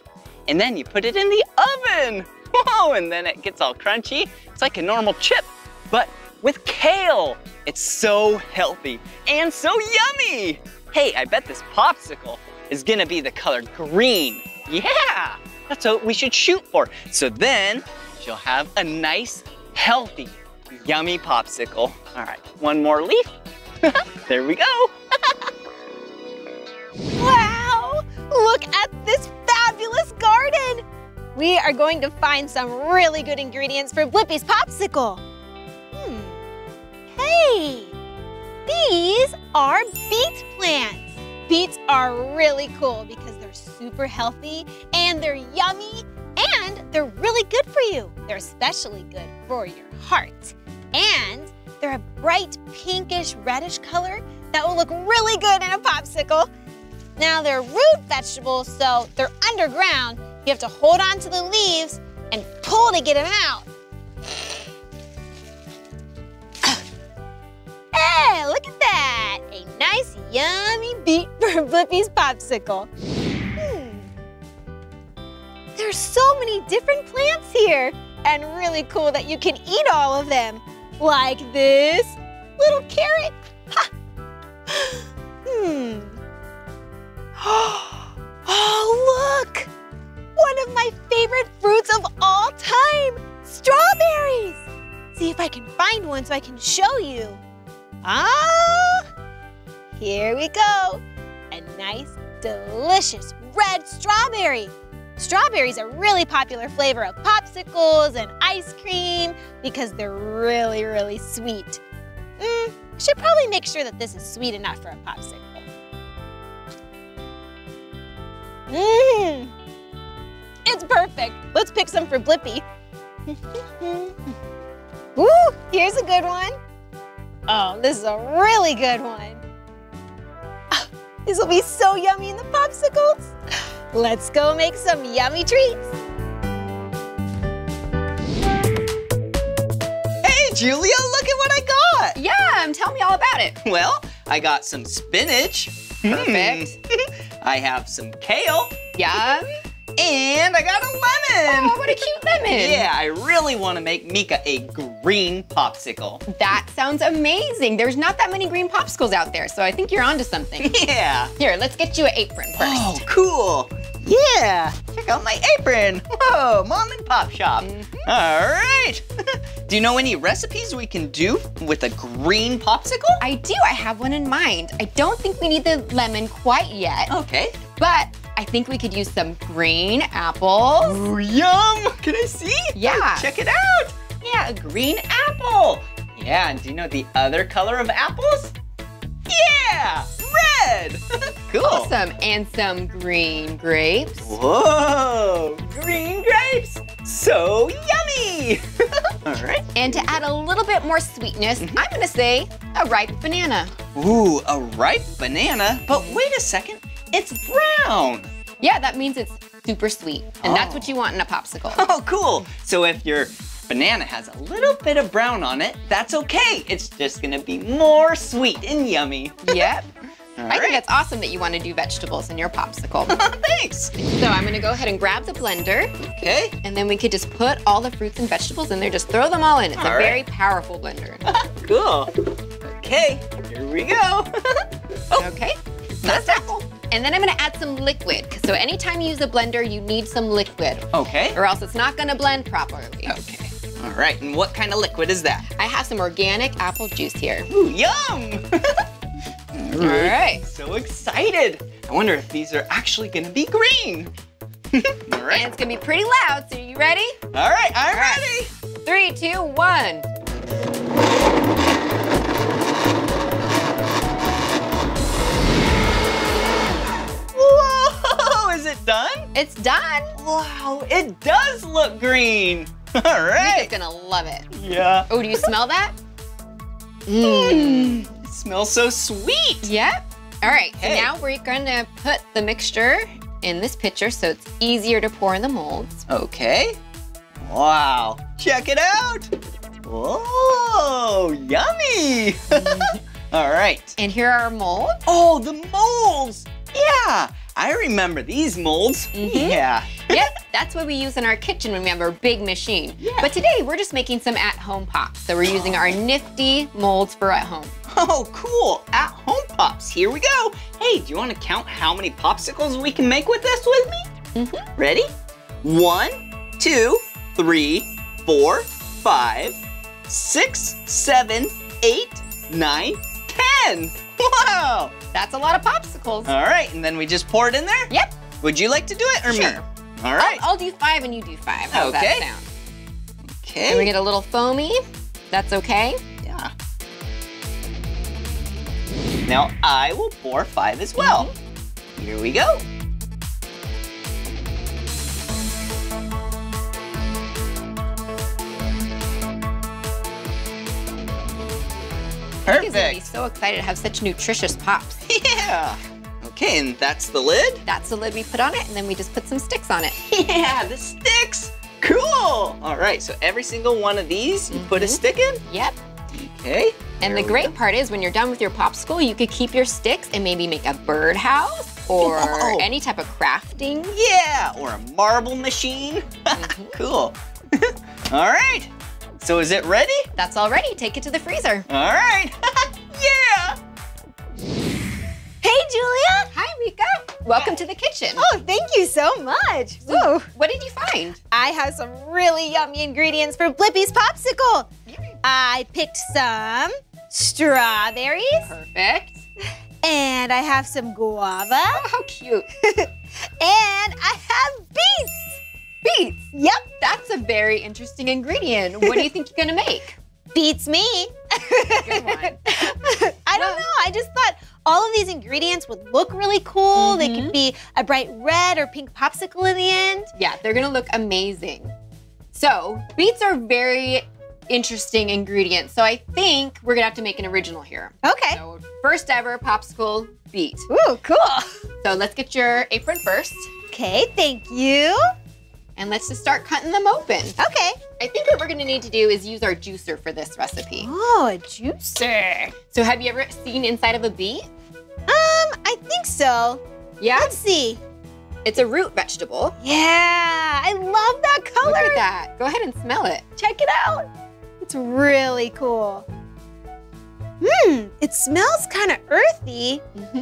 And then you put it in the oven. Whoa, and then it gets all crunchy. It's like a normal chip, but with kale. It's so healthy and so yummy. Hey, I bet this popsicle is gonna be the color green. Yeah, that's what we should shoot for. So then you'll have a nice, healthy, yummy popsicle. All right, one more leaf. there we go. Wow! Look at this fabulous garden! We are going to find some really good ingredients for Blippi's popsicle. Hey! These are beet plants. Beets are really cool because they're super healthy and they're yummy and they're really good for you. They're especially good for your heart. And they're a bright pinkish reddish color that will look really good in a popsicle. Now they're root vegetables, so they're underground. You have to hold on to the leaves and pull to get them out. Hey, look at that! A nice, yummy beet for Blippi's popsicle. Hmm. There's so many different plants here, and really cool that you can eat all of them. Like this little carrot. Ha! Hmm. Oh, look! One of my favorite fruits of all time, strawberries! See if I can find one so I can show you. Ah! Here we go. A nice, delicious red strawberry. Strawberries are really popular flavor of popsicles and ice cream because they're really, really sweet. Mm, should probably make sure that this is sweet enough for a popsicle. Mmm. It's perfect. Let's pick some for Blippi. Woo, here's a good one. Oh, this is a really good one. Ah, This will be so yummy in the popsicles. Let's go make some yummy treats. Hey, Julia, look at what I got. Yeah, tell me all about it. Well, I got some spinach. Perfect. I have some kale. Yum. And I got a lemon. Oh, what a cute lemon. Yeah, I really want to make Meekah a green popsicle. That sounds amazing. There's not that many green popsicles out there, so I think you're onto something. Yeah. Here, let's get you an apron first. Oh, cool. Yeah. Check out my apron. Whoa, mom and pop shop. Mm-hmm. All right. do you know any recipes we can do with a green popsicle? I do. I have one in mind. I don't think we need the lemon quite yet. Okay. But I think we could use some green apples. Ooh, yum. Can I see? Yeah. Oh, check it out. Yeah, a green apple. Yeah, and do you know the other color of apples? Yeah, red. cool. Awesome. And some green grapes. Whoa, green grapes. So yummy. All right. And to add a little bit more sweetness, mm-hmm. I'm gonna say a ripe banana. Ooh, a ripe banana. But wait a second. It's brown. Yeah, that means it's super sweet. And that's what oh. you want in a popsicle. Oh, cool. So if your banana has a little bit of brown on it, that's okay. It's just gonna be more sweet and yummy. Yep. All I think right. that's awesome that you want to do vegetables in your popsicle. Thanks. So I'm gonna go ahead and grab the blender. Okay. And then we could just put all the fruits and vegetables in there. Just throw them all in. It's All a right. very powerful blender. Cool. Okay, here we go. Oh. okay. That's it. And then I'm gonna add some liquid. So anytime you use a blender, you need some liquid. Okay. Or else it's not gonna blend properly. Okay. All right, and what kind of liquid is that? I have some organic apple juice here. Ooh, yum! All right. So excited. I wonder if these are actually gonna be green. All right. And it's gonna be pretty loud, so are you ready? All right, I'm All right. ready. Three, two, one. Is it done? It's done. Wow, it does look green. All right. You're gonna love it. Yeah. Oh, do you smell that? Mmm. It smells so sweet. Yep. All right, Okay. so now we're gonna put the mixture in this pitcher so it's easier to pour in the molds. Okay. Wow, check it out. Whoa, yummy. All right. And here are our molds. Oh, the molds. Yeah, I remember these molds. Mhm. Yeah. yep, that's what we use in our kitchen when we have our big machine. But today we're just making some at-home pops. So we're using our nifty molds for at home. Oh, cool. At home pops. Here we go. Hey, do you want to count how many popsicles we can make with this with me? Mhm. Ready? One, two, three, four, five, six, seven, eight, nine, ten. Wow. That's a lot of popsicles. All right, and then we just pour it in there? Yep. Would you like to do it or me? Sure. All right. I'll, I'll do five and you do five. How does Okay. that sound? okay. And we get a little foamy. That's okay. Yeah. Now I will pour five as well. Mm-hmm. Here we go. He's gonna be Perfect. so excited to have such nutritious pops. Yeah. Okay, and that's the lid? That's the lid we put on it, and then we just put some sticks on it. Yeah, the sticks. Cool. All right, so every single one of these, you put a stick in? Yep. Okay. And the great go. part is when you're done with your popsicle, you could keep your sticks and maybe make a birdhouse or Whoa. any type of crafting. Yeah, or a marble machine. Mm-hmm. cool. All right. So is it ready? That's all ready. Take it to the freezer. All right. yeah. Hey, Julia. Hi, Meekah. Welcome to the kitchen. Oh, thank you so much. Ooh, What did you find? I have some really yummy ingredients for Blippi's popsicle. I picked some strawberries Perfect. and I have some guava Oh, how cute. and I have beets. Beets. Yep, That's a very interesting ingredient. What do you think you're gonna make? beats me. Good one. I don't know. I just thought all of these ingredients would look really cool. They Mm-hmm. could be a bright red or pink popsicle in the end. Yeah, they're gonna look amazing. So, beets are very interesting ingredients. So I think we're gonna have to make an original here. Okay. So first ever popsicle beet. Ooh, cool. So let's get your apron first. Okay, thank you. And let's just start cutting them open. Okay. I think what we're gonna need to do is use our juicer for this recipe. Oh, a juicer. So have you ever seen inside of a beet? Um, I think so. Yeah? Let's see. It's a root vegetable. Yeah, I love that color. Look at that. Go ahead and smell it. Check it out. It's really cool. Hmm, it smells kind of earthy, Mm-hmm.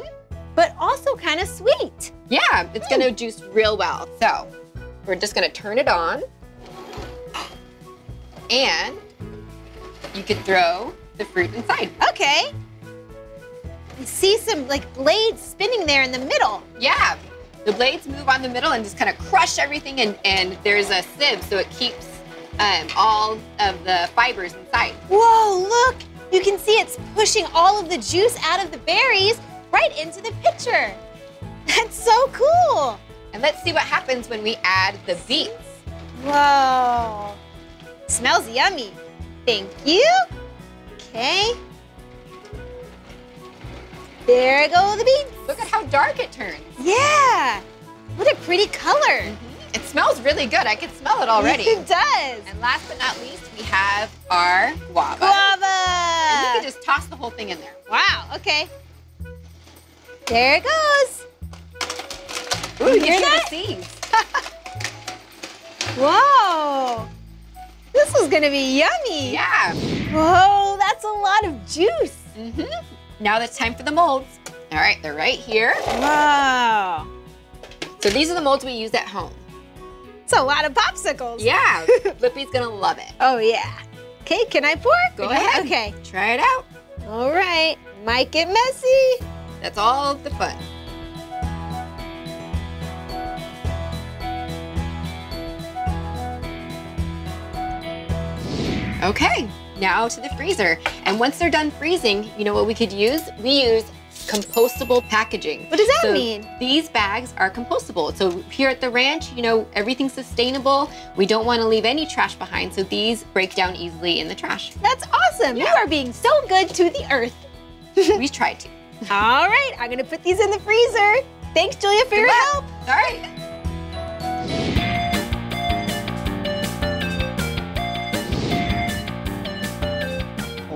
but also kind of sweet. Yeah, it's gonna juice real well. So we're just gonna turn it on. And you could throw the fruit inside. Okay. I see some like blades spinning there in the middle. Yeah. The blades move on the middle and just kind of crush everything and, and there's a sieve so it keeps um, all of the fibers inside. Whoa, look! You can see it's pushing all of the juice out of the berries right into the pitcher. That's so cool. And let's see what happens when we add the beets. Whoa. Smells yummy. Thank you. Okay. There go the beets. Look at how dark it turns. Yeah. What a pretty color. Mm-hmm. It smells really good. I can smell it already. It does. And last but not least, we have our guava. Guava. And you can just toss the whole thing in there. Wow, okay. There it goes. Ooh, you hear that? Whoa. This is gonna be yummy. Yeah. Whoa, that's a lot of juice. Mm-hmm. Now it's time for the molds. All right, they're right here. Wow. So these are the molds we use at home. It's a lot of popsicles. Yeah, Blippi's gonna love it. Oh, yeah. Okay, can I pour? Go ahead. Okay. Try it out. All right. Might get messy. That's all the fun. Okay, now to the freezer. And once they're done freezing, you know what we could use? We use compostable packaging. What does that So mean? These bags are compostable. So here at the ranch, you know, everything's sustainable. We don't want to leave any trash behind, so these break down easily in the trash. That's awesome. You are being so good to the earth. we tried to. All right, I'm gonna put these in the freezer. Thanks, Julia, for your help. All right.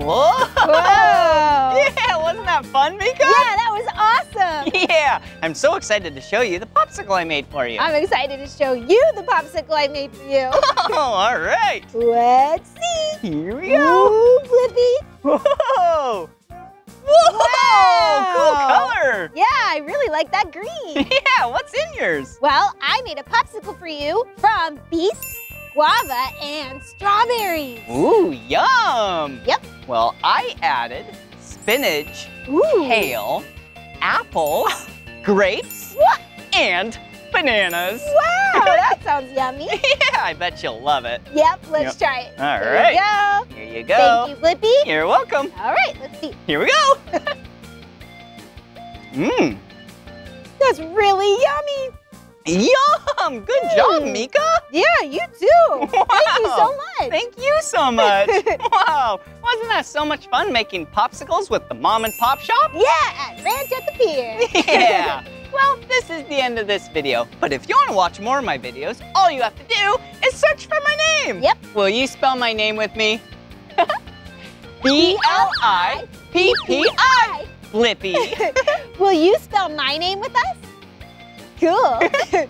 Whoa! Whoa. Yeah, wasn't that fun, Meekah? Yeah, that was awesome. Yeah, I'm so excited to show you the popsicle I made for you. I'm excited to show you the popsicle I made for you. Oh, all right. Let's see. Here we go. Ooh, Blippi. Whoa! Whoa! Wow. Cool color. Yeah, I really like that green. Yeah, what's in yours? well, I made a popsicle for you from beets, guava, and strawberries. Ooh, yum. Yep. Well, I added spinach, Ooh. kale, apple, grapes, What? and bananas. Wow, that sounds yummy. Yeah, I bet you'll love it. Yep, let's Yep. try it. All Here right. we go. Here you go. Thank you, Blippi. You're welcome. All right, let's see. Here we go. Mmm. That's really yummy. Yum! Good job. Meekah. Yeah, you too. Thank you so much. Thank you so much. wow. Wasn't that so much fun making popsicles with the mom and pop shop? yeah, at Ranch at the Pier. Yeah. Well, this is the end of this video. But if you want to watch more of my videos, all you have to do is search for my name. Yep. Will you spell my name with me? B L I P P I. Blippi. Will you spell my name with us? Cool.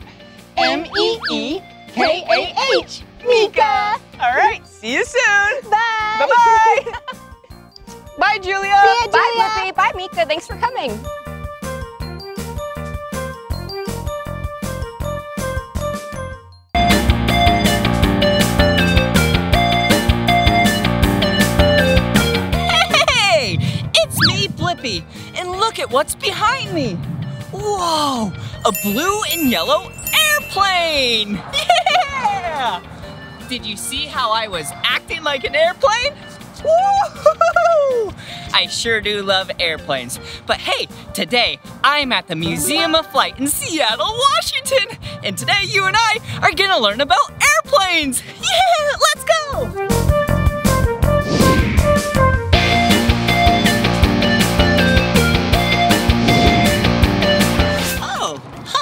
M E E K A H. Meekah. All right. See you soon. Bye. Bye bye. Bye, Julia. See ya, Bye, Julia. Blippi. Bye, Meekah. Thanks for coming. Hey! It's me, Blippi, and look at what's behind me. Whoa! A blue and yellow airplane! Yeah! Did you see how I was acting like an airplane? Woo! I sure do love airplanes. But hey, today I'm at the Museum of Flight in Seattle, Washington. And today you and I are gonna learn about airplanes. Yeah, let's go!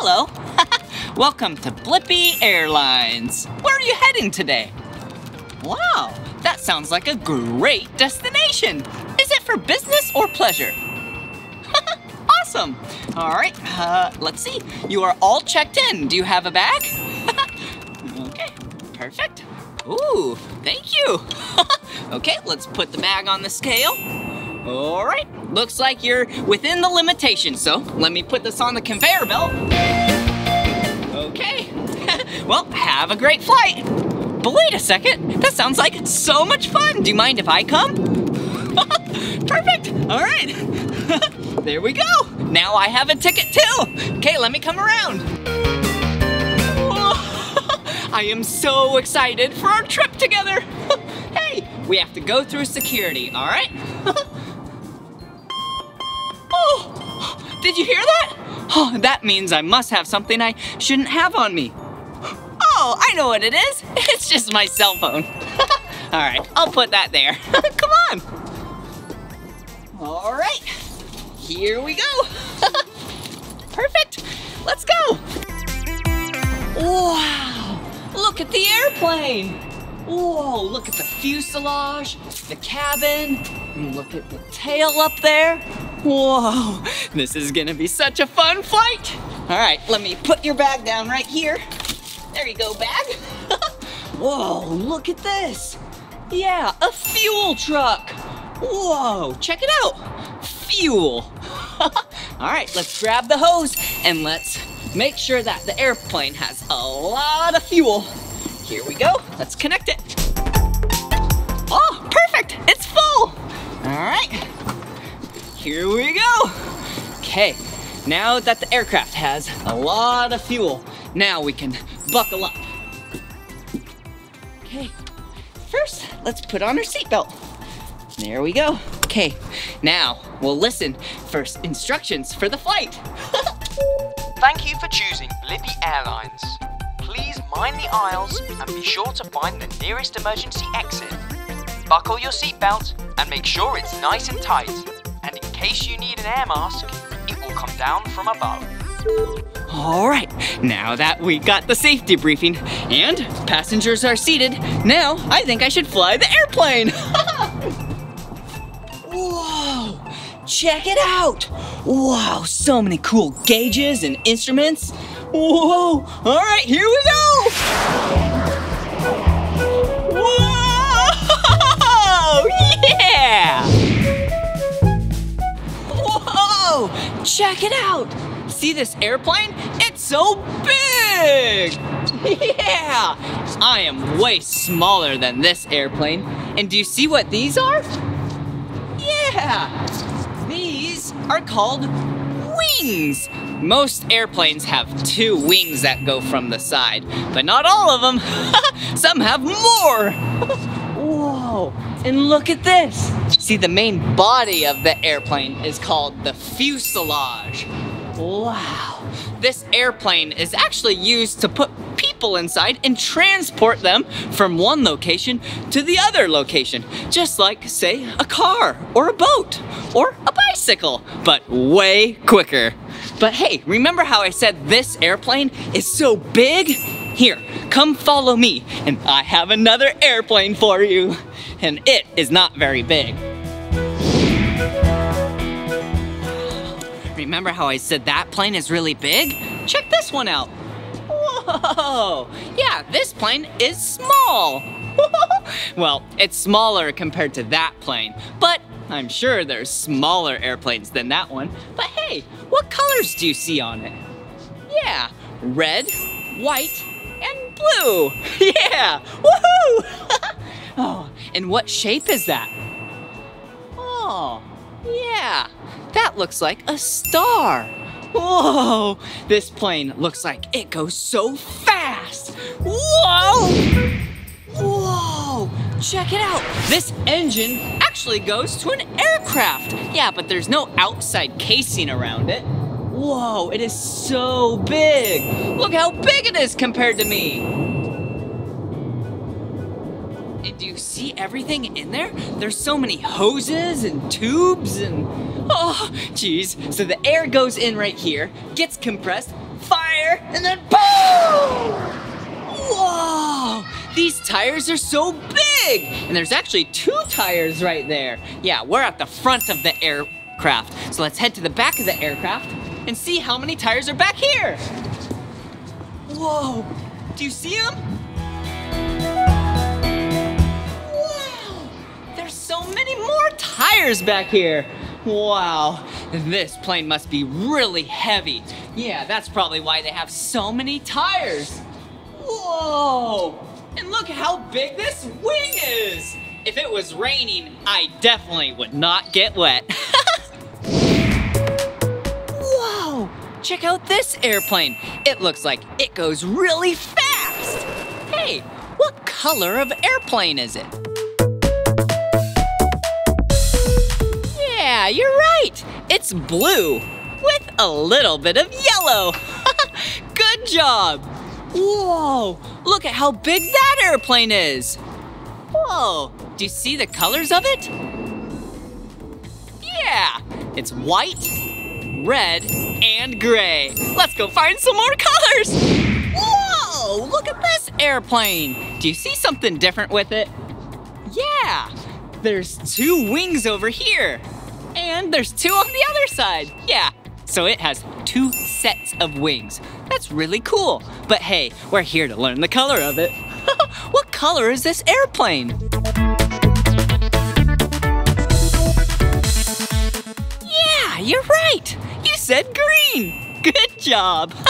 Hello. Welcome to Blippi Airlines. Where are you heading today? Wow, that sounds like a great destination. Is it for business or pleasure? awesome. All right, uh, let's see. You are all checked in. Do you have a bag? okay, perfect. Ooh, thank you. okay, let's put the bag on the scale. All right, looks like you're within the limitations, so let me put this on the conveyor belt. Okay, well, have a great flight. But wait a second, that sounds like so much fun. Do you mind if I come? Perfect, all right. there we go. Now I have a ticket too. Okay, let me come around. I am so excited for our trip together. hey, we have to go through security, all right? Oh, did you hear that? Oh, that means I must have something I shouldn't have on me. Oh, I know what it is. It's just my cell phone. all right, I'll put that there. Come on. All right, here we go. Perfect. Let's go. Wow! Look at the airplane! Whoa, look at the fuselage, the cabin, and look at the tail up there. Whoa, this is gonna be such a fun flight. All right, let me put your bag down right here. There you go, bag. Whoa, look at this. Yeah, a fuel truck. Whoa, check it out. Fuel. All right, let's grab the hose and let's make sure that the airplane has a lot of fuel. Here we go. Let's connect it. Oh, perfect. It's full. All right. Here we go. Okay, now that the aircraft has a lot of fuel, now we can buckle up. Okay, first, let's put on our seatbelt. There we go. Okay, now we'll listen for instructions for the flight. Thank you for choosing Blippi Airlines. Please mind the aisles and be sure to find the nearest emergency exit. Buckle your seatbelt and make sure it's nice and tight. Case you need an air mask, it will come down from above. All right, now that we got the safety briefing and passengers are seated, now I think I should fly the airplane. Whoa, check it out. Wow, so many cool gauges and instruments. Whoa, all right, here we go. Whoa, yeah. Check it out. See this airplane? It's so big! Yeah! I am way smaller than this airplane. And do you see what these are? Yeah! These are called wings. Most airplanes have two wings that go from the side, but not all of them. Some have more. Whoa, and look at this. See, the main body of the airplane is called the fuselage. Wow. This airplane is actually used to put people inside and transport them from one location to the other location. Just like, say, a car or a boat or a bicycle, but way quicker. But hey, remember how I said this airplane is so big? Here, come follow me, and I have another airplane for you. And it is not very big. Remember how I said that plane is really big? Check this one out. Whoa! Yeah, this plane is small. well, it's smaller compared to that plane, but I'm sure there's smaller airplanes than that one. But hey, what colors do you see on it? Yeah, red, white, and blue. Yeah, woohoo! oh, and what shape is that? Oh, yeah, that looks like a star. Whoa, this plane looks like it goes so fast. Whoa! Whoa, check it out. This engine actually goes to an aircraft. Yeah, but there's no outside casing around it. Whoa, it is so big. Look how big it is compared to me. And do you see everything in there? There's so many hoses and tubes and oh, geez. So the air goes in right here, gets compressed, fire, and then boom! Whoa! These tires are so big! And there's actually two tires right there. Yeah, we're at the front of the aircraft. So let's head to the back of the aircraft and see how many tires are back here. Whoa! Do you see them? Wow! There's so many more tires back here. Wow, this plane must be really heavy. Yeah, that's probably why they have so many tires. Whoa! And look how big this wing is! If it was raining, I definitely would not get wet. Check out this airplane. It looks like it goes really fast. Hey, what color of airplane is it? Yeah, you're right. It's blue with a little bit of yellow. Good job. Whoa, look at how big that airplane is. Whoa, do you see the colors of it? Yeah, it's white, red, and gray. Let's go find some more colors. Whoa! Look at this airplane. Do you see something different with it? Yeah, there's two wings over here. And there's two on the other side. Yeah, so it has two sets of wings. That's really cool. But hey, we're here to learn the color of it. what color is this airplane? Yeah, you're right. Said green. Good job.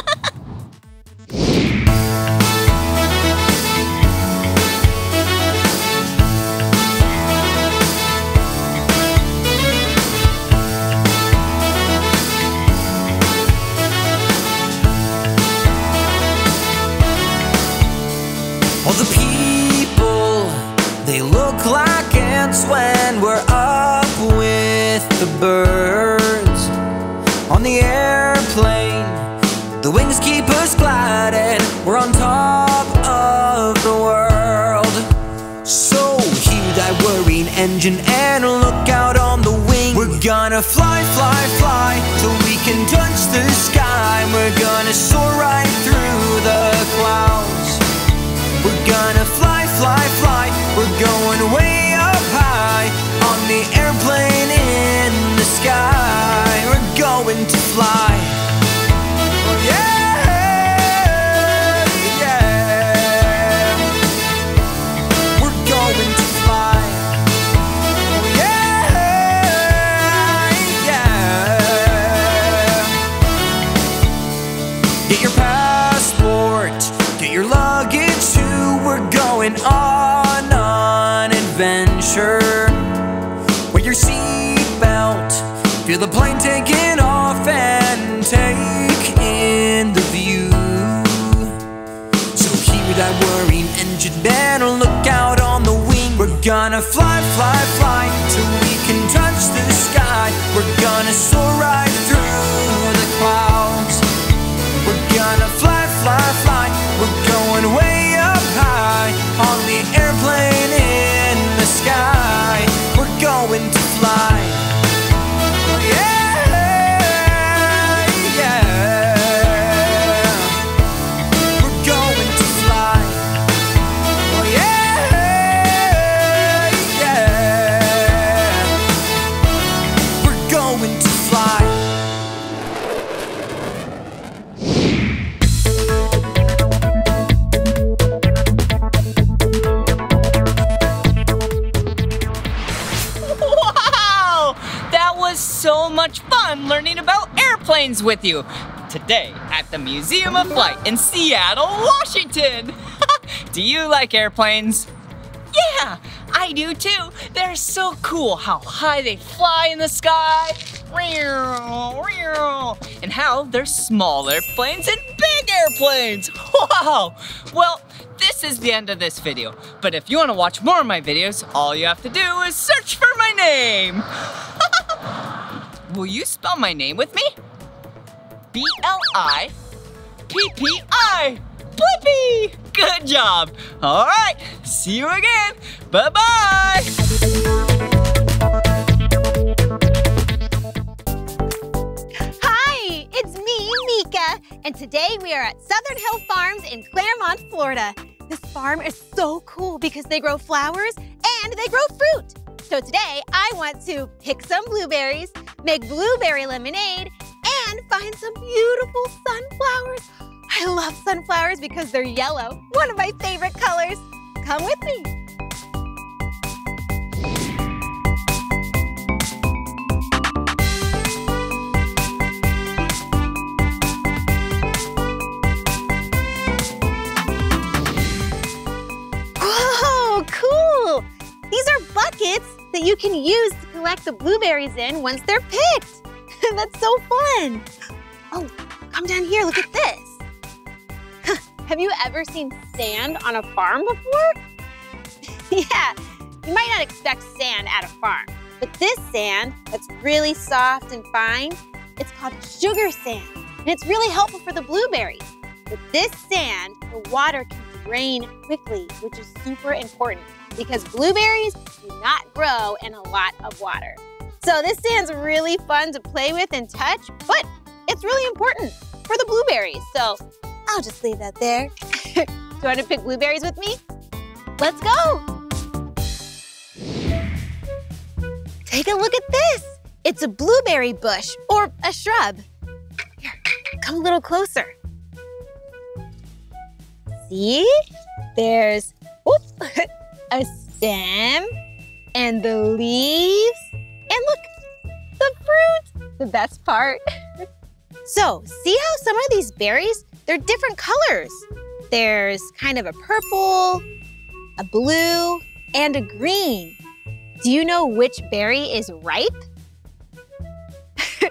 All the people, they look like ants when we're up with the birds. On the airplane, the wings keep us gliding. We're on top of the world. So hear that whirring engine and look out on the wing. We're gonna fly, fly, fly till we can touch the sky. We're gonna soar right through the clouds. We're gonna fly, fly, fly. We're going way up high on the airplane in the sky. Going to fly. Fly, fly fun learning about airplanes with you. Today at the Museum of Flight in Seattle, Washington. do you like airplanes? Yeah, I do too. They're so cool how high they fly in the sky. And how there's small airplanes and big airplanes. Wow! Well, this is the end of this video. But if you want to watch more of my videos, all you have to do is search for my name. Will you spell my name with me? B-L-I P-P-I. Blippi! Good job. All right, see you again. Bye-bye. Hi, it's me, Meekah, and today we are at Southern Hill Farms in Clermont, Florida. This farm is so cool because they grow flowers and they grow fruit. So today I want to pick some blueberries, make blueberry lemonade, and find some beautiful sunflowers. I love sunflowers because they're yellow, one of my favorite colors. Come with me. You can use to collect the blueberries in once they're picked. That's so fun. Oh, come down here, look at this. Have you ever seen sand on a farm before? yeah, you might not expect sand at a farm, but this sand that's really soft and fine, it's called sugar sand, and it's really helpful for the blueberries. With this sand, the water can drain quickly, which is super important because blueberries do not grow in a lot of water. So this sand's really fun to play with and touch, but it's really important for the blueberries. So I'll just leave that there. Do you want to pick blueberries with me? Let's go. Take a look at this. It's a blueberry bush or a shrub. Here, come a little closer. See? There's whoop, a stem and the leaves. And look, the fruit, the best part. so, see how some of these berries, they're different colors. There's kind of a purple, a blue, and a green. Do you know which berry is ripe?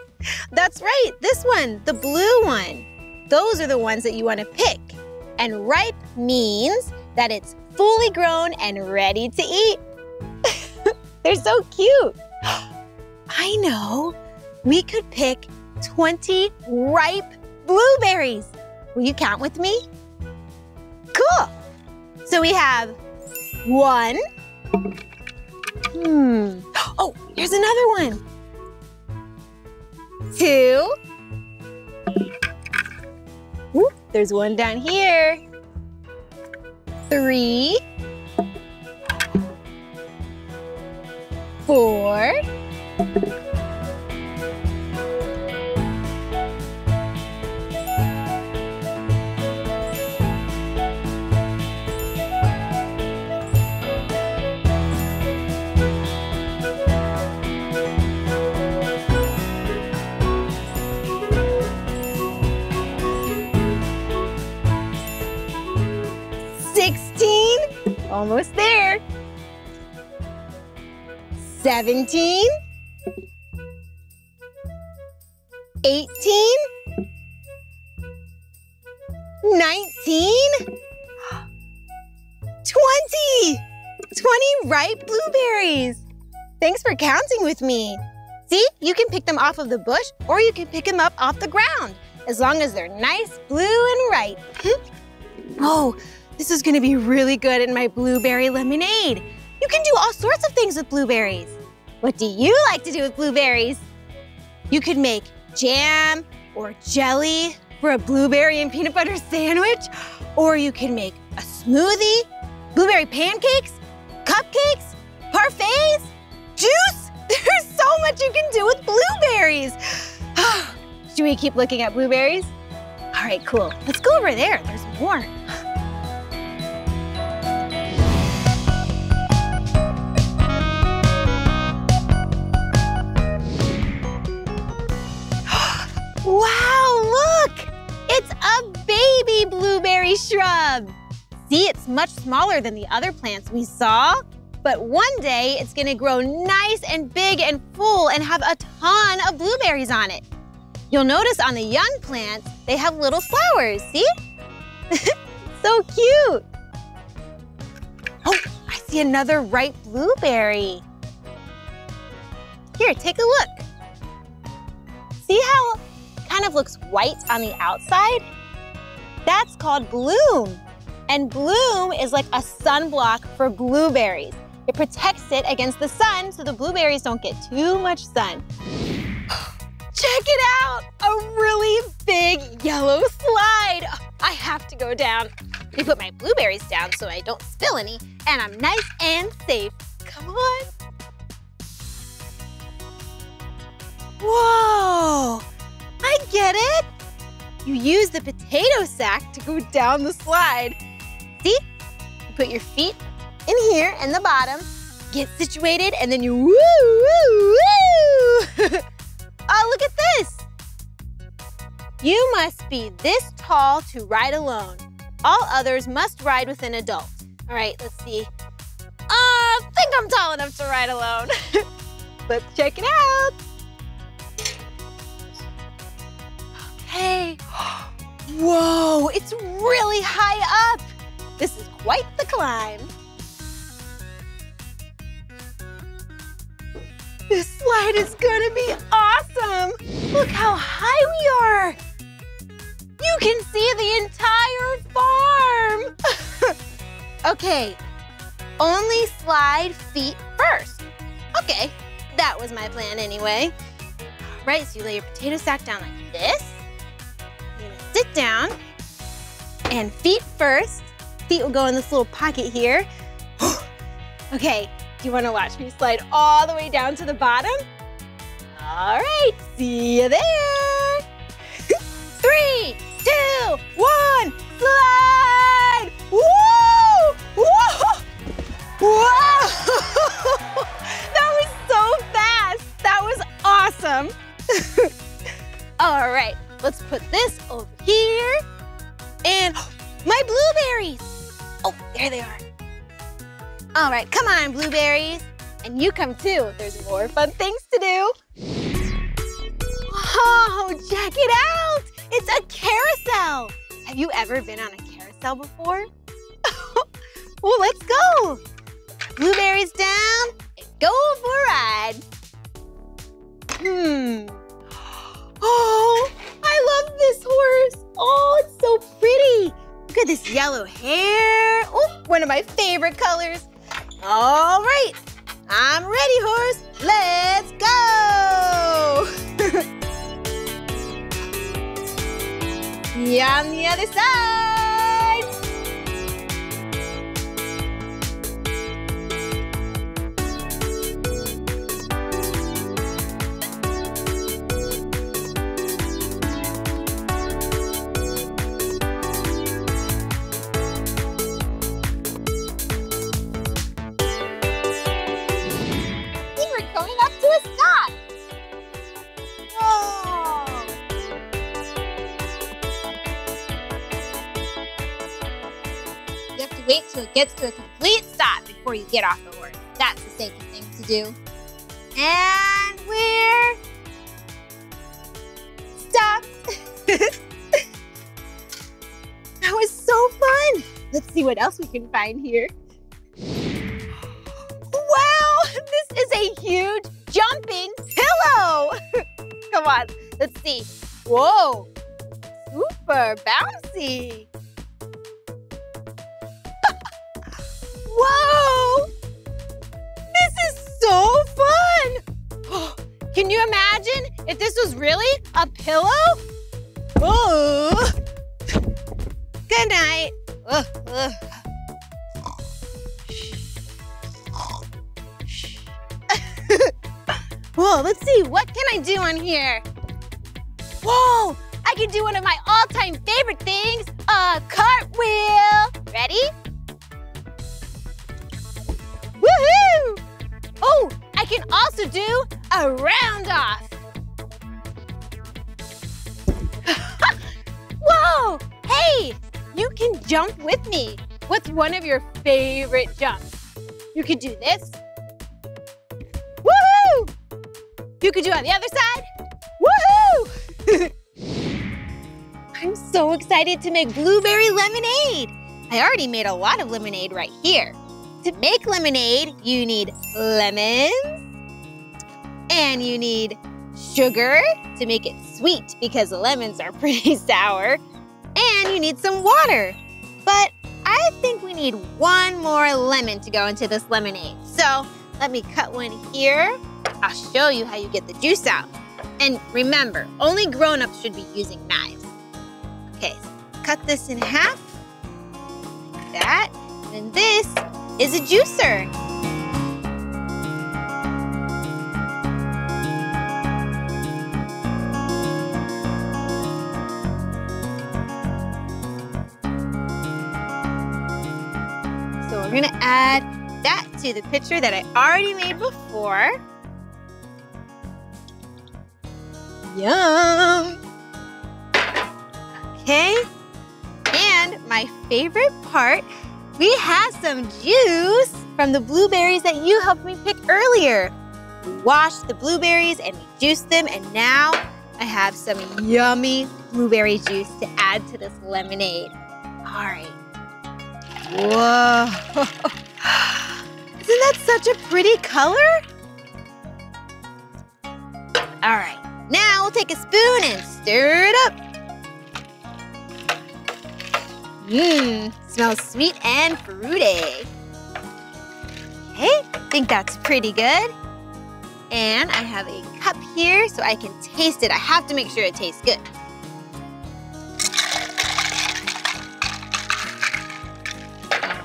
That's right, this one, the blue one. Those are the ones that you want to pick. And ripe means that it's fully grown and ready to eat. They're so cute. I know. We could pick 20 ripe blueberries. Will you count with me? Cool. So we have one. Hmm. Oh, here's another one. Two. Whoop, there's one down here. Three. Four. Almost there. Seventeen. Eighteen. Nineteen. Twenty. Twenty ripe blueberries. Thanks for counting with me. See, you can pick them off of the bush or you can pick them up off the ground, as long as they're nice, blue, and ripe. oh, this is gonna be really good in my blueberry lemonade. You can do all sorts of things with blueberries. What do you like to do with blueberries? You could make jam or jelly for a blueberry and peanut butter sandwich, or you can make a smoothie, blueberry pancakes, cupcakes, parfaits, juice. There's so much you can do with blueberries. Should we keep looking at blueberries? All right, cool. Let's go over there. There's more. Wow, look! It's a baby blueberry shrub. See, it's much smaller than the other plants we saw. But one day, it's gonna grow nice and big and full and have a ton of blueberries on it. You'll notice on the young plants, they have little flowers, see? so cute. Oh, I see another ripe blueberry. Here, take a look. See how kind of looks white on the outside? That's called bloom. And bloom is like a sunblock for blueberries. It protects it against the sun so the blueberries don't get too much sun. Check it out! A really big yellow slide. I have to go down. Let me put my blueberries down so I don't spill any and I'm nice and safe. Come on. Whoa! I get it! You use the potato sack to go down the slide. See? You put your feet in here in the bottom, get situated, and then you woo, woo, woo! oh, look at this! You must be this tall to ride alone. All others must ride with an adult. All right, let's see. Uh, think I'm tall enough to ride alone. let's check it out. Okay. Whoa, it's really high up. This is quite the climb. This slide is gonna be awesome. Look how high we are. You can see the entire farm. okay, only slide feet first. Okay, that was my plan anyway. Right, so you lay your potato sack down like this. Down and feet first. feet will go in this little pocket here. okay, you wanna watch me slide all the way down to the bottom? All right, see you there. Three, two, one, slide! Woo! Whoa! Whoa! that was so fast. That was awesome. All right, let's put this over here. And my blueberries. Oh, there they are. All right, come on, blueberries. And you come too. There's more fun things to do. Oh, check it out. It's a carousel. Have you ever been on a carousel before? well, let's go. Blueberries down and go for a ride. Hmm. Oh, I love this horse. Oh, it's so pretty. Look at this yellow hair. Oh, one of my favorite colors. All right, I'm ready, horse. Let's go. yeah, on the other side. Till it gets to a complete stop before you get off the horse. That's the safest thing to do. And we're stopped. that was so fun. Let's see what else we can find here. Wow, this is a huge jumping pillow. Come on, let's see. Whoa, super bouncy. Whoa, this is so fun. Can you imagine if this was really a pillow? Oh. Good night. Whoa, let's see, what can I do on here? Whoa, I can do one of my all-time favorite things, a cartwheel. Ready? Woohoo! Oh, I can also do a round off. Whoa, hey, you can jump with me. What's one of your favorite jumps? You could do this. Woohoo! You could do on the other side. Woohoo! I'm so excited to make blueberry lemonade. I already made a lot of lemonade right here. To make lemonade, you need lemons and you need sugar to make it sweet because lemons are pretty sour. And you need some water. But I think we need one more lemon to go into this lemonade. So let me cut one here. I'll show you how you get the juice out. And remember, only grown-ups should be using knives. Okay, so cut this in half. Like that. And this is a juicer. So we're gonna add that to the pitcher that I already made before. Yum! Okay, and my favorite part, we have some juice from the blueberries that you helped me pick earlier. We washed the blueberries and we juiced them, and now I have some yummy blueberry juice to add to this lemonade. All right. Whoa. Isn't that such a pretty color? All right, now we'll take a spoon and stir it up. Mmm, smells sweet and fruity. Okay, I think that's pretty good. And I have a cup here so I can taste it. I have to make sure it tastes good.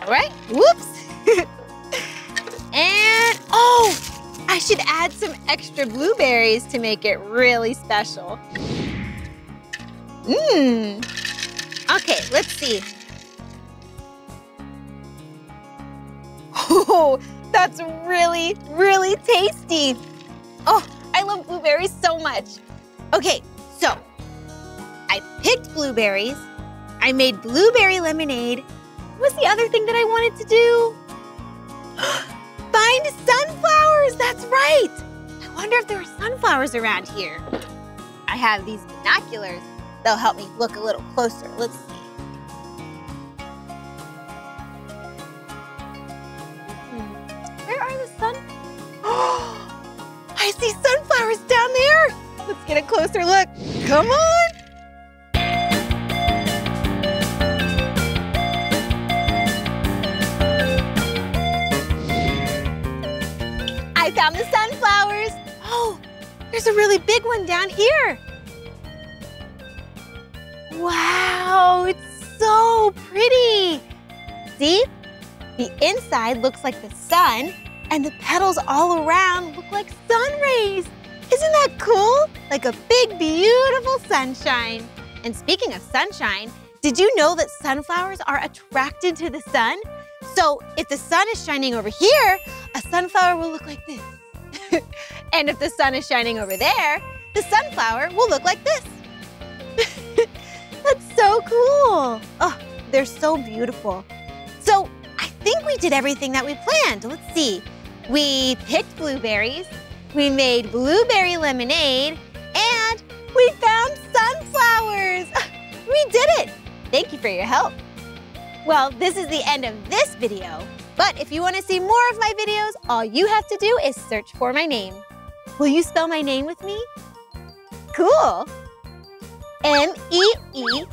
All right, whoops. and, oh, I should add some extra blueberries to make it really special. Mmm. Okay, let's see. Oh, that's really, really tasty. Oh, I love blueberries so much. Okay, so I picked blueberries. I made blueberry lemonade. What was the other thing that I wanted to do? Find sunflowers, that's right. I wonder if there are sunflowers around here. I have these binoculars. They'll help me look a little closer. Let's get a closer look. Come on. I found the sunflowers. Oh, there's a really big one down here. Wow, it's so pretty. See? The inside looks like the sun, and the petals all around look like sun rays. Isn't that cool? Like a big, beautiful sunshine. And speaking of sunshine, did you know that sunflowers are attracted to the sun? So if the sun is shining over here, a sunflower will look like this. and if the sun is shining over there, the sunflower will look like this. That's so cool. Oh, they're so beautiful. So I think we did everything that we planned. Let's see. We picked blueberries, we made blueberry lemonade, and we found sunflowers. We did it. Thank you for your help. Well, this is the end of this video, but if you want to see more of my videos, all you have to do is search for my name. Will you spell my name with me? Cool. M-E-E-K-A-H.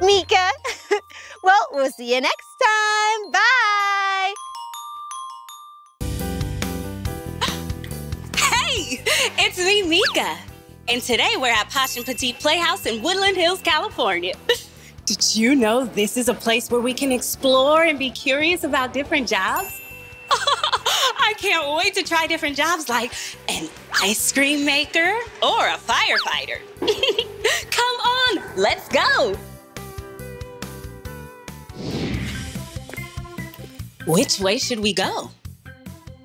Meekah. well, we'll see you next time. Bye. It's me, Meekah. And today we're at Posh and Petite Playhouse in Woodland Hills, California. Did you know this is a place where we can explore and be curious about different jobs? I can't wait to try different jobs like an ice cream maker or a firefighter. Come on, let's go. Which way should we go?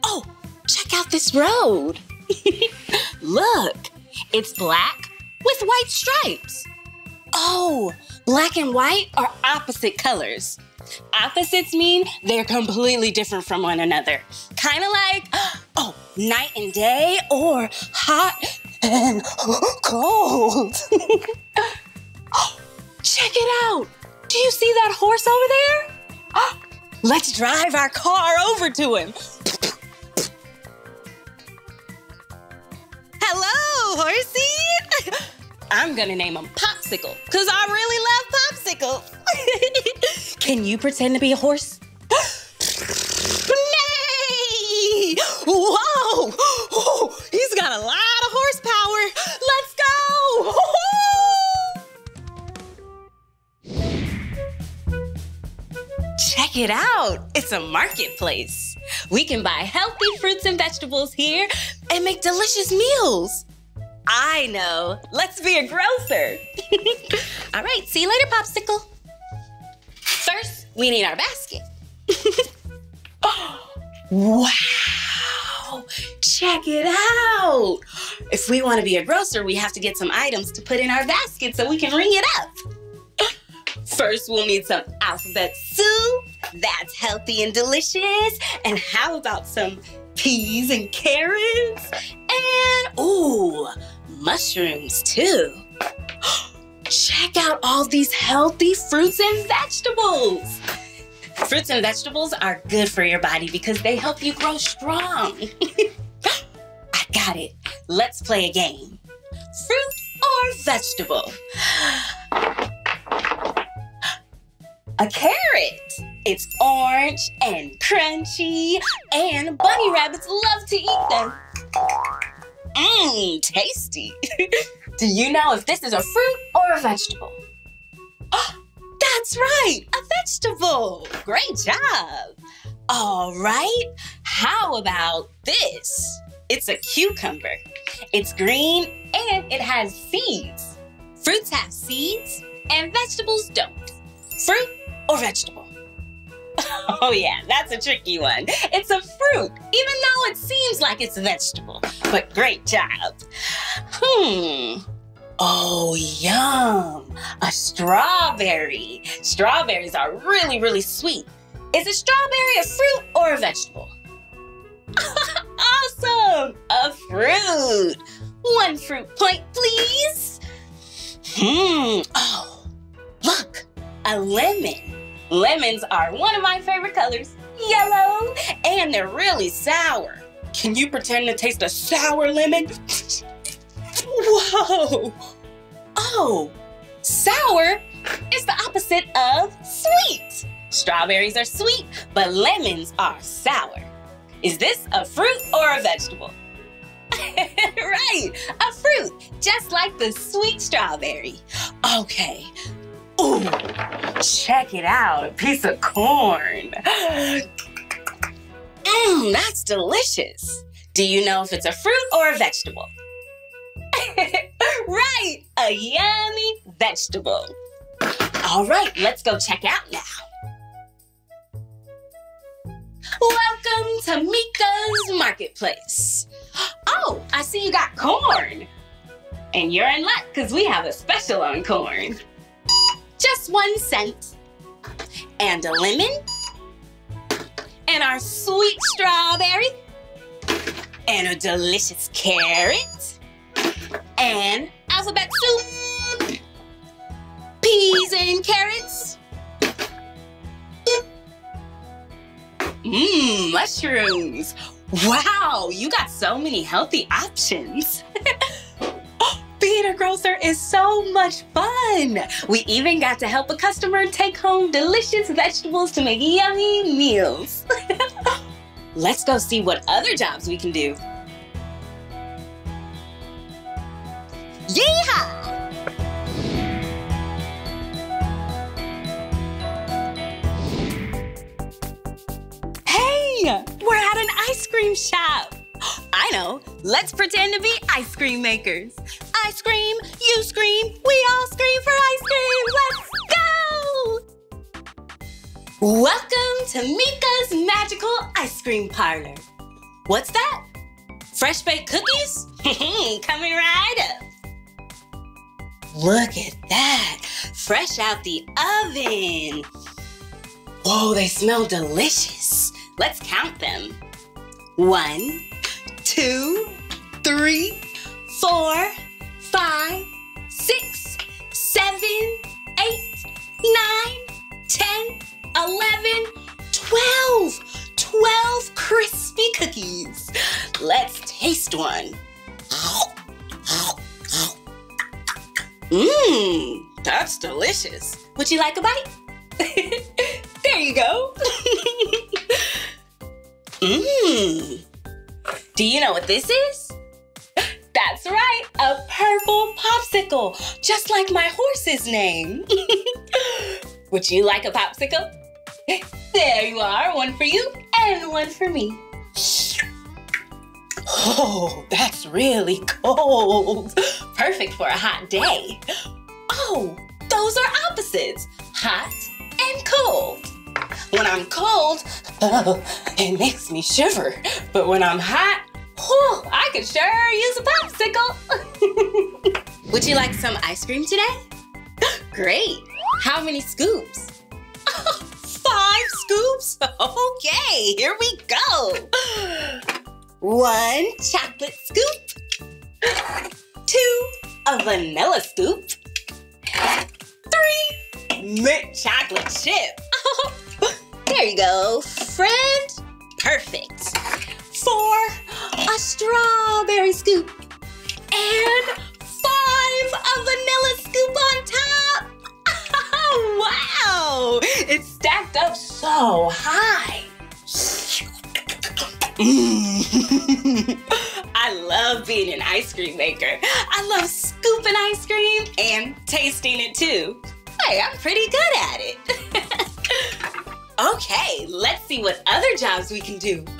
Oh, check out this road. Look, it's black with white stripes. Oh, black and white are opposite colors. Opposites mean they're completely different from one another. Kind of like, oh, night and day or hot and cold. oh, check it out. Do you see that horse over there? Let's drive our car over to him. Hello, horsey. I'm gonna name him Popsicle, because I really love popsicles. Can you pretend to be a horse? Nay! Whoa! Whoa! He's got a lot of horsepower. Let's go! Check it out. It's a marketplace. We can buy healthy fruits and vegetables here and make delicious meals. I know. Let's be a grocer. All right, see you later, Popsicle. First, we need our basket. wow! Check it out. If we want to be a grocer, we have to get some items to put in our basket so we can ring it up. First, we'll need some alphabet soup. That's healthy and delicious. And how about some peas and carrots? And, ooh, mushrooms too. Check out all these healthy fruits and vegetables. Fruits and vegetables are good for your body because they help you grow strong. I got it. Let's play a game. Fruit or vegetable? A carrot. It's orange and crunchy, and bunny rabbits love to eat them. Mmm, tasty. Do you know if this is a fruit or a vegetable? That's That's right, a vegetable. Great job. All right, how about this? It's a cucumber. It's green and it has seeds. Fruits have seeds and vegetables don't. Fruit or vegetable? Oh, yeah, that's a tricky one. It's a fruit, even though it seems like it's a vegetable. But great job. Hmm. Oh, yum. A strawberry. Strawberries are really, really sweet. Is a strawberry a fruit or a vegetable? awesome! A fruit. One fruit point, please. Hmm. Oh, look, a lemon. Lemons are one of my favorite colors, yellow, and they're really sour. Can you pretend to taste a sour lemon? Whoa! Oh, sour is the opposite of sweet. Strawberries are sweet, but lemons are sour. Is this a fruit or a vegetable? right, a fruit, just like the sweet strawberry. Okay. Ooh, check it out, a piece of corn. Mmm, that's delicious. Do you know if it's a fruit or a vegetable? right, a yummy vegetable. All right, let's go check out now. Welcome to Meekah's Marketplace. Oh, I see you got corn. And you're in luck because we have a special on corn. Just one cent. And a lemon. And our sweet strawberry. And a delicious carrot. And alphabet soup. Peas and carrots. Mmm, mushrooms. Wow, you got so many healthy options. A grocer is so much fun. We even got to help a customer take home delicious vegetables to make yummy meals. Let's go see what other jobs we can do. Yeehaw! Hey, we're at an ice cream shop. I know. Let's pretend to be ice cream makers. Ice cream, you scream, we all scream for ice cream. Let's go! Welcome to Meekah's Magical Ice Cream Parlor. What's that? Fresh baked cookies? Coming right up. Look at that. Fresh out the oven. Whoa, they smell delicious. Let's count them. One, two, three, four, five, six, seven, eight, nine, ten, eleven, twelve. Twelve crispy cookies. Let's taste one. Mmm, that's delicious. Would you like a bite? there you go. Mmm. Do you know what this is? That's right, a purple popsicle, just like my horse's name. Would you like a popsicle? There you are, one for you and one for me. Oh, that's really cold. Perfect for a hot day. Oh, those are opposites, hot and cold. When I'm cold, oh, it makes me shiver. But when I'm hot, oh, I could sure use a popsicle. Would you like some ice cream today? Great. How many scoops? Five scoops? Okay, here we go. One chocolate scoop. Two, a vanilla scoop. Three, mint chocolate chip. there you go, friend. Perfect. Four, a strawberry scoop. And five, a vanilla scoop on top. wow, it's stacked up so high. I love being an ice cream maker. I love scooping ice cream and tasting it too. Hey, I'm pretty good at it. okay, let's see what other jobs we can do.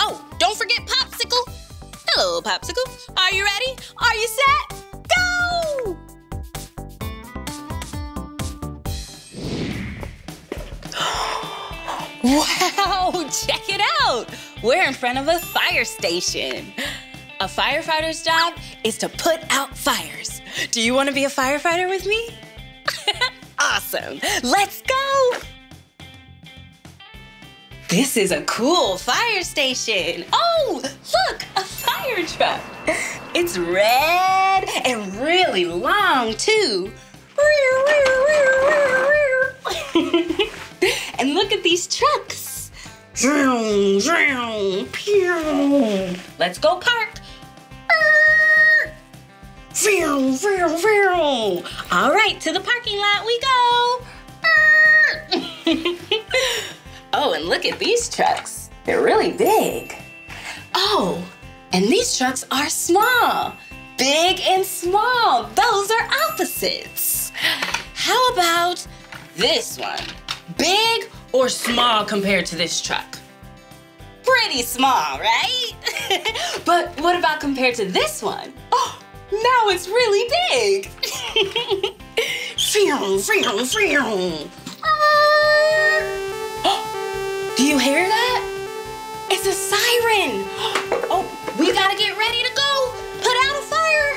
oh, don't forget Popsicle. Hello, Popsicle. Are you ready? Are you set? Go! Wow, check it out. We're in front of a fire station. A firefighter's job is to put out fires. Do you want to be a firefighter with me? awesome. Let's go. This is a cool fire station. Oh, look, a fire truck. It's red and really long, too. and look at these trucks. Let's go park. Vroom, vroom, vroom. All right, to the parking lot we go. oh, and look at these trucks. They're really big. Oh, and these trucks are small. Big and small. Those are opposites. How about this one? Big or small compared to this truck? Pretty small, right? but what about compared to this one? Oh, now it's really big. Do you hear that? It's a siren. Oh, we gotta get ready to go. Put out a fire.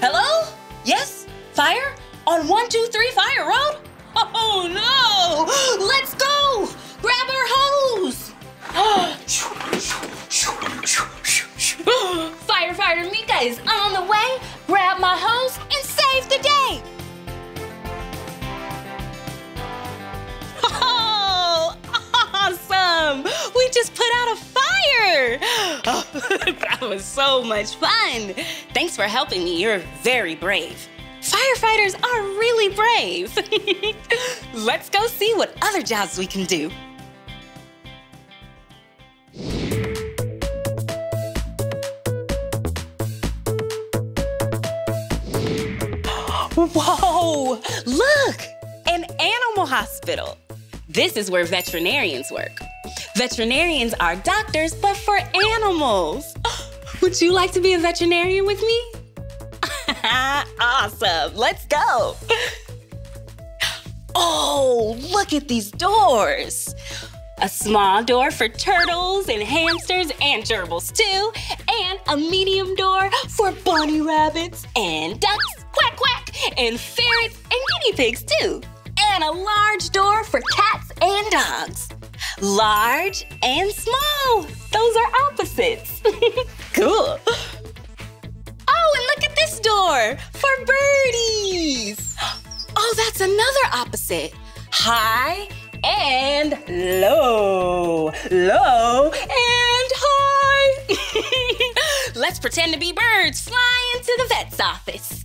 Hello? Yes? Fire? On 123 Fire Road? Oh no! Let's go! Grab our hose! Firefighter Meekah is on the way. Grab my hose and save the day. Oh, awesome! We just put out a fire! Oh, that was so much fun. Thanks for helping me. You're very brave. Firefighters are really brave. Let's go see what other jobs we can do. Whoa! Look! An animal hospital. This is where veterinarians work. Veterinarians are doctors, but for animals. Would you like to be a veterinarian with me? awesome. Let's go. Oh, look at these doors. A small door for turtles and hamsters and gerbils too, and a medium door for bunny rabbits and ducks, quack quack, and ferrets and guinea pigs too, and a large door for cats and dogs. Large and small. Those are opposites. cool. Oh, and look at this door for birdies. Oh, that's another opposite. High and low. Low and high. Let's pretend to be birds flying to the vet's office.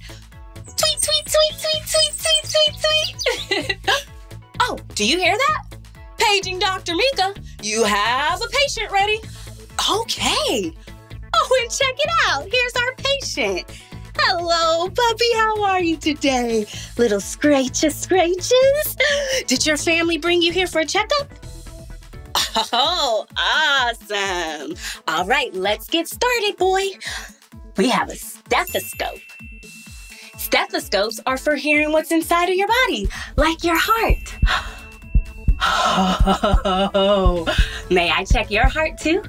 Tweet, tweet, tweet, tweet, tweet, tweet, tweet, oh, do you hear that? Paging Dr. Meekah, you have a patient ready. Okay. Oh, and check it out. Here's our patient. Hello, puppy. How are you today? Little scratches, scratches. Did your family bring you here for a checkup? Oh, awesome. All right, let's get started, boy. We have a stethoscope. Stethoscopes are for hearing what's inside of your body, like your heart. Oh, may I check your heart too?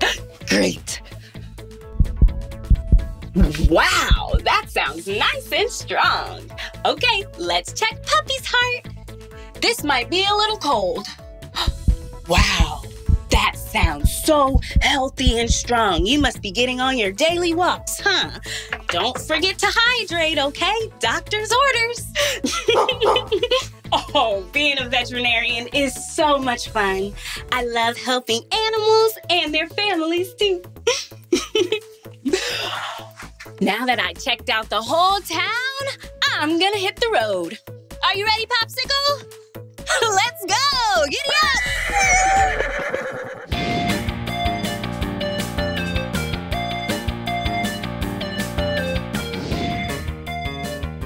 Great. Wow, that sounds nice and strong. Okay, let's check Puppy's heart. This might be a little cold. Wow, that sounds so healthy and strong. You must be getting on your daily walks, huh? Don't forget to hydrate, okay? Doctor's orders. oh, being a veterinarian is so much fun. I love helping animals and their families too. Now that I checked out the whole town, I'm gonna hit the road. Are you ready, Popsicle? Let's go! Giddy up!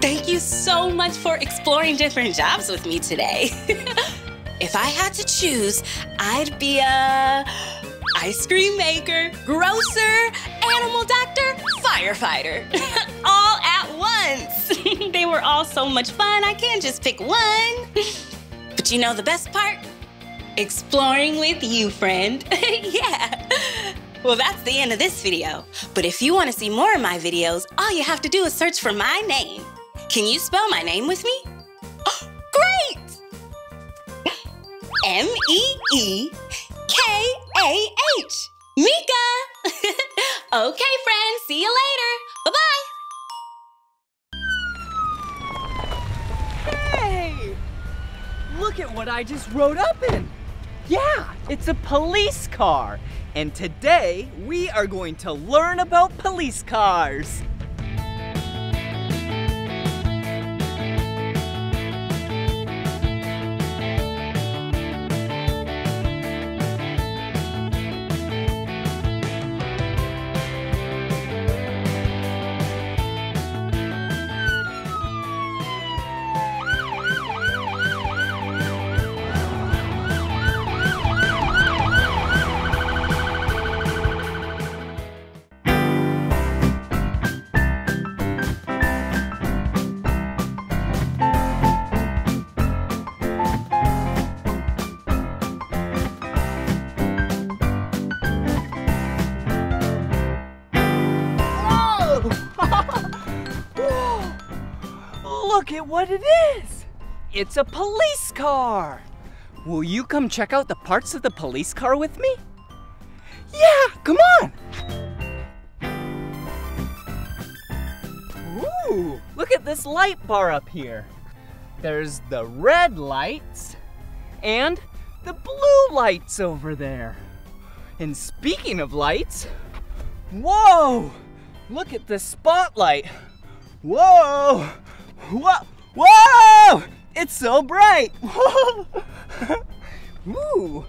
Thank you so much for exploring different jobs with me today. if I had to choose, I'd be a ice cream maker, grocer, animal doctor, firefighter. all at once. they were all so much fun, I can't just pick one. But you know the best part? Exploring with you, friend. yeah. Well, that's the end of this video. But if you want to see more of my videos, all you have to do is search for my name. Can you spell my name with me? Great! M E E K A H. Meekah! okay, friends, see you later. Bye bye Look at what I just rode up in. Yeah, it's a police car. And today we are going to learn about police cars. What it is! It's a police car! Will you come check out the parts of the police car with me? Yeah, come on! Ooh, look at this light bar up here. There's the red lights and the blue lights over there. And speaking of lights, whoa! Look at the spotlight. Whoa! Whoa! Whoa! It's so bright! Ooh!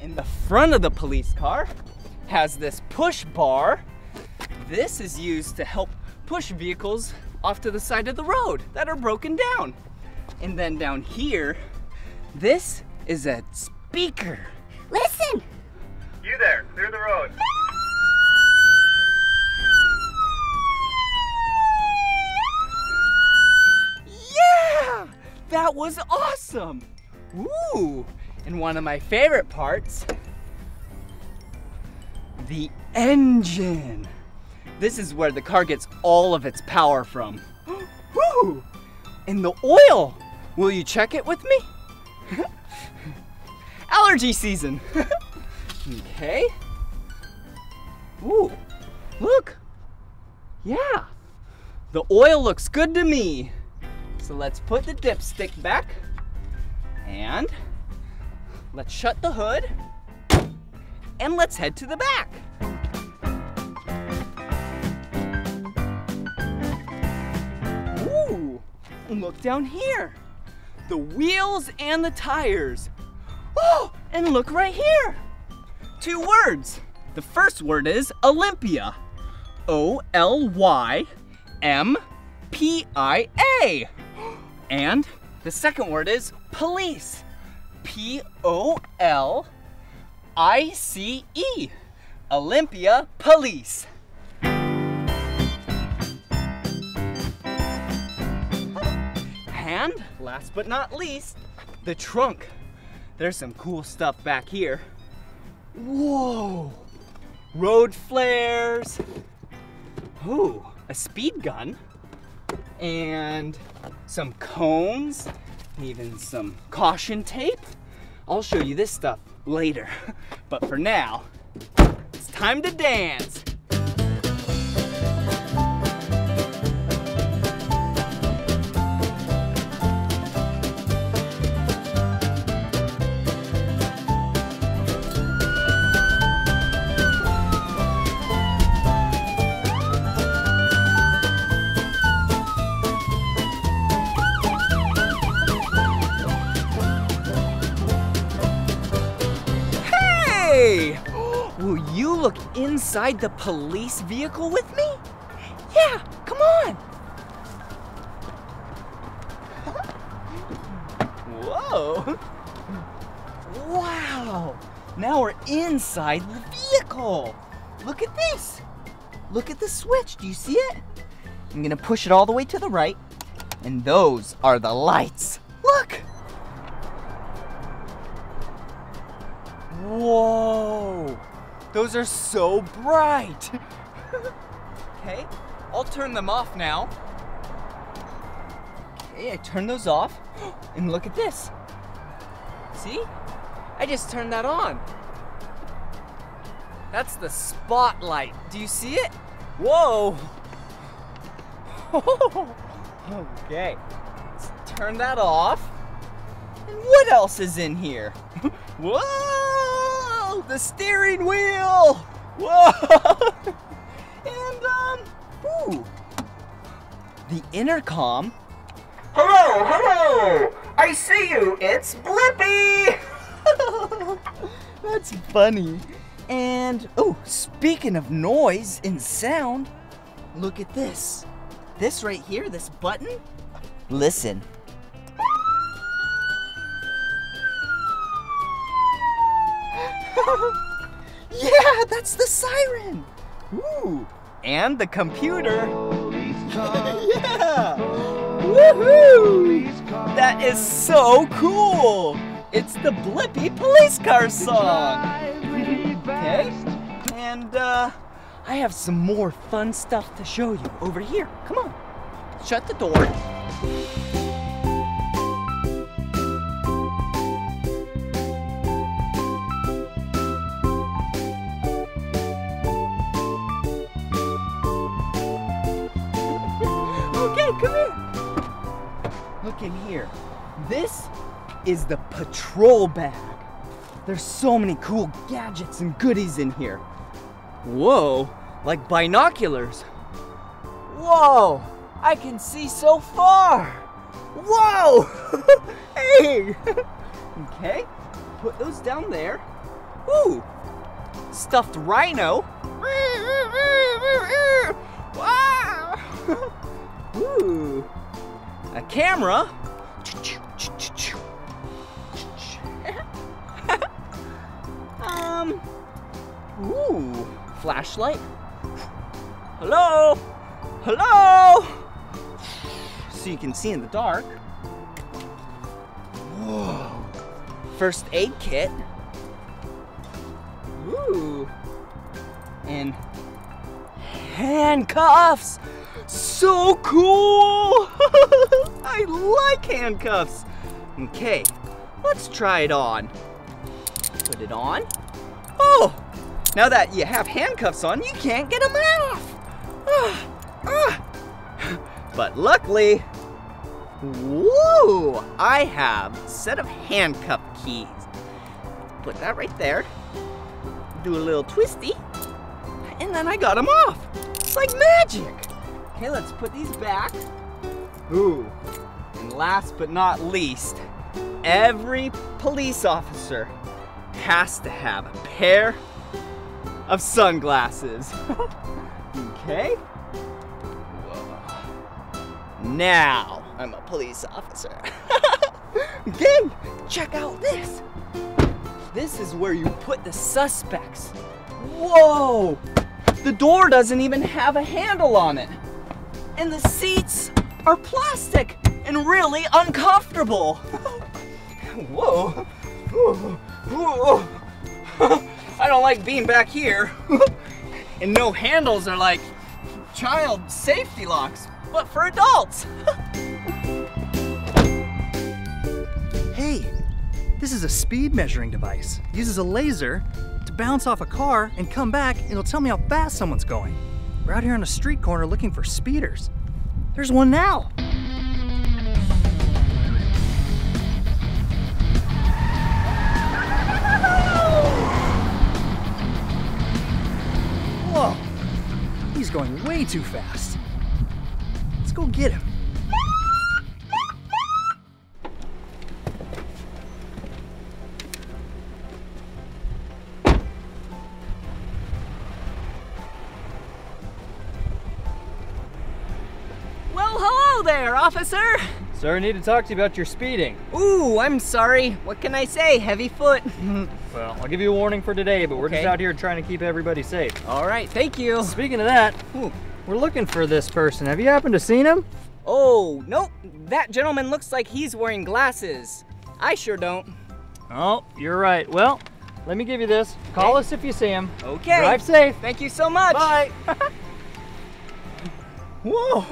And the front of the police car has this push bar. This is used to help push vehicles off to the side of the road that are broken down. And then down here, this is a speaker. Listen! You there, clear the road. Yeah! That was awesome! Ooh! And one of my favorite parts, the engine. This is where the car gets all of its power from. Woo! And the oil. Will you check it with me? Allergy season. okay. Ooh, look. Yeah, the oil looks good to me. So let's put the dipstick back and let's shut the hood and let's head to the back. Ooh, look down here. The wheels and the tires. Oh, and look right here. Two words. The first word is Olympia. O L Y M P I A. And the second word is police. P O L I C E. Olympia Police. And last but not least, the trunk. There's some cool stuff back here. Whoa! Road flares. Ooh, a speed gun. And some cones, even some caution tape. I'll show you this stuff later. But for now, it's time to dance. Inside the police vehicle with me? Yeah, come on. Whoa! Wow! Now we're inside the vehicle. Look at this. Look at the switch. Do you see it? I'm gonna push it all the way to the right, and those are the lights. Look! Whoa! Those are so bright. okay, I'll turn them off now. Okay, I turn those off, and look at this. See? I just turned that on. That's the spotlight. Do you see it? Whoa! okay, let's turn that off. And what else is in here? Whoa! The steering wheel! Whoa! and, um, ooh, the intercom. Hello, hello! I see you! It's Blippi! That's funny. And, oh, speaking of noise and sound, look at this. This right here, this button. Listen. yeah, that's the siren. Ooh, and the computer. yeah. Woohoo! That is so cool. It's the Blippi police car song. Okay. And uh, I have some more fun stuff to show you over here. Come on. Shut the door. Come here. Look in here. This is the patrol bag. There's so many cool gadgets and goodies in here. Whoa, like binoculars. Whoa, I can see so far. Whoa, hey. okay, put those down there. Ooh, stuffed rhino. Wow. Ooh, a camera. um, ooh, flashlight. Hello, hello. So you can see in the dark. Whoa. First aid kit. Ooh. And handcuffs. So cool! I like handcuffs. Okay, let's try it on. Put it on. Oh, now that you have handcuffs on, you can't get them off. Ah, ah. But luckily, whoa, I have a set of handcuff keys. Put that right there. Do a little twisty, and then I got them off. It's like magic. Okay, let's put these back. Ooh, and last but not least, every police officer has to have a pair of sunglasses. okay? Whoa. Now I'm a police officer. okay, check out this. This is where you put the suspects. Whoa! The door doesn't even have a handle on it and the seats are plastic and really uncomfortable. Whoa. Whoa. I don't like being back here. and no handles are like child safety locks, but for adults. Hey, this is a speed measuring device. It uses a laser to bounce off a car and come back, and it'll tell me how fast someone's going. We're out here on a street corner looking for speeders. There's one now. Whoa, he's going way too fast. Let's go get him. There, officer. Sir, I need to talk to you about your speeding. Ooh, I'm sorry. What can I say? Heavy foot. Well, I'll give you a warning for today, but we're just out here trying to keep everybody safe. All right, thank you. Speaking of that, we're looking for this person. Have you happened to seen him? Oh, nope. That gentleman looks like he's wearing glasses. I sure don't. Oh, you're right. Well, let me give you this. Call us if you see him. Okay. Drive safe. Thank you so much. Bye. Whoa,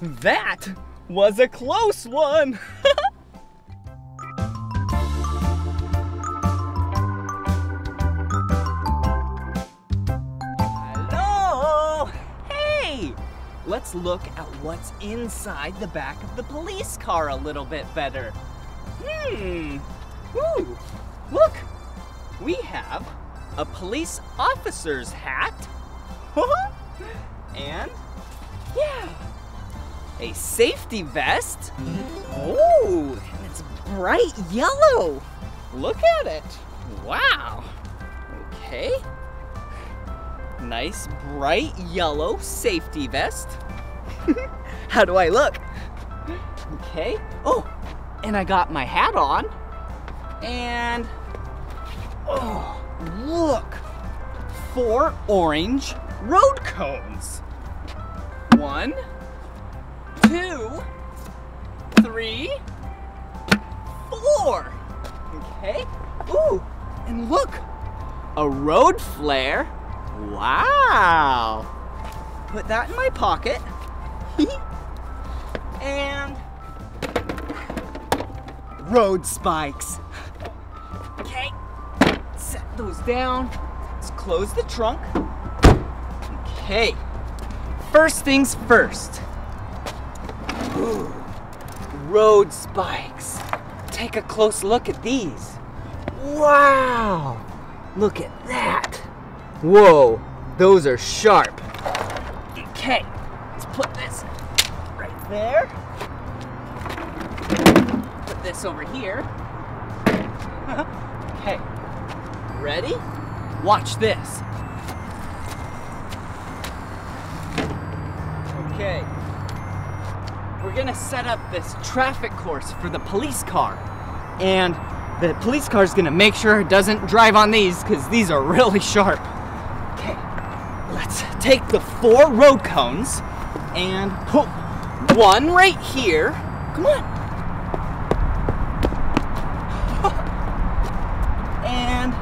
that was a close one. Hello. Hey. Let's look at what's inside the back of the police car a little bit better. Hmm. Ooh. Look. We have a police officer's hat. and yeah, a safety vest. Oh, and it's bright yellow. Look at it. Wow. Okay. Nice bright yellow safety vest. How do I look? Okay. Oh, and I got my hat on. And oh, look. Four orange road cones. One, two, three, four. Okay. Ooh, and look, a road flare. Wow. Put that in my pocket. and road spikes. Okay. Set those down. Let's close the trunk. Okay. First things first. Ooh, road spikes. Take a close look at these. Wow! Look at that. Whoa, those are sharp. Okay, let's put this right there. Put this over here. okay, ready? Watch this. Okay. We're gonna set up this traffic course for the police car. And the police car is gonna make sure it doesn't drive on these because these are really sharp. Okay, let's take the four road cones and put one right here. Come on. and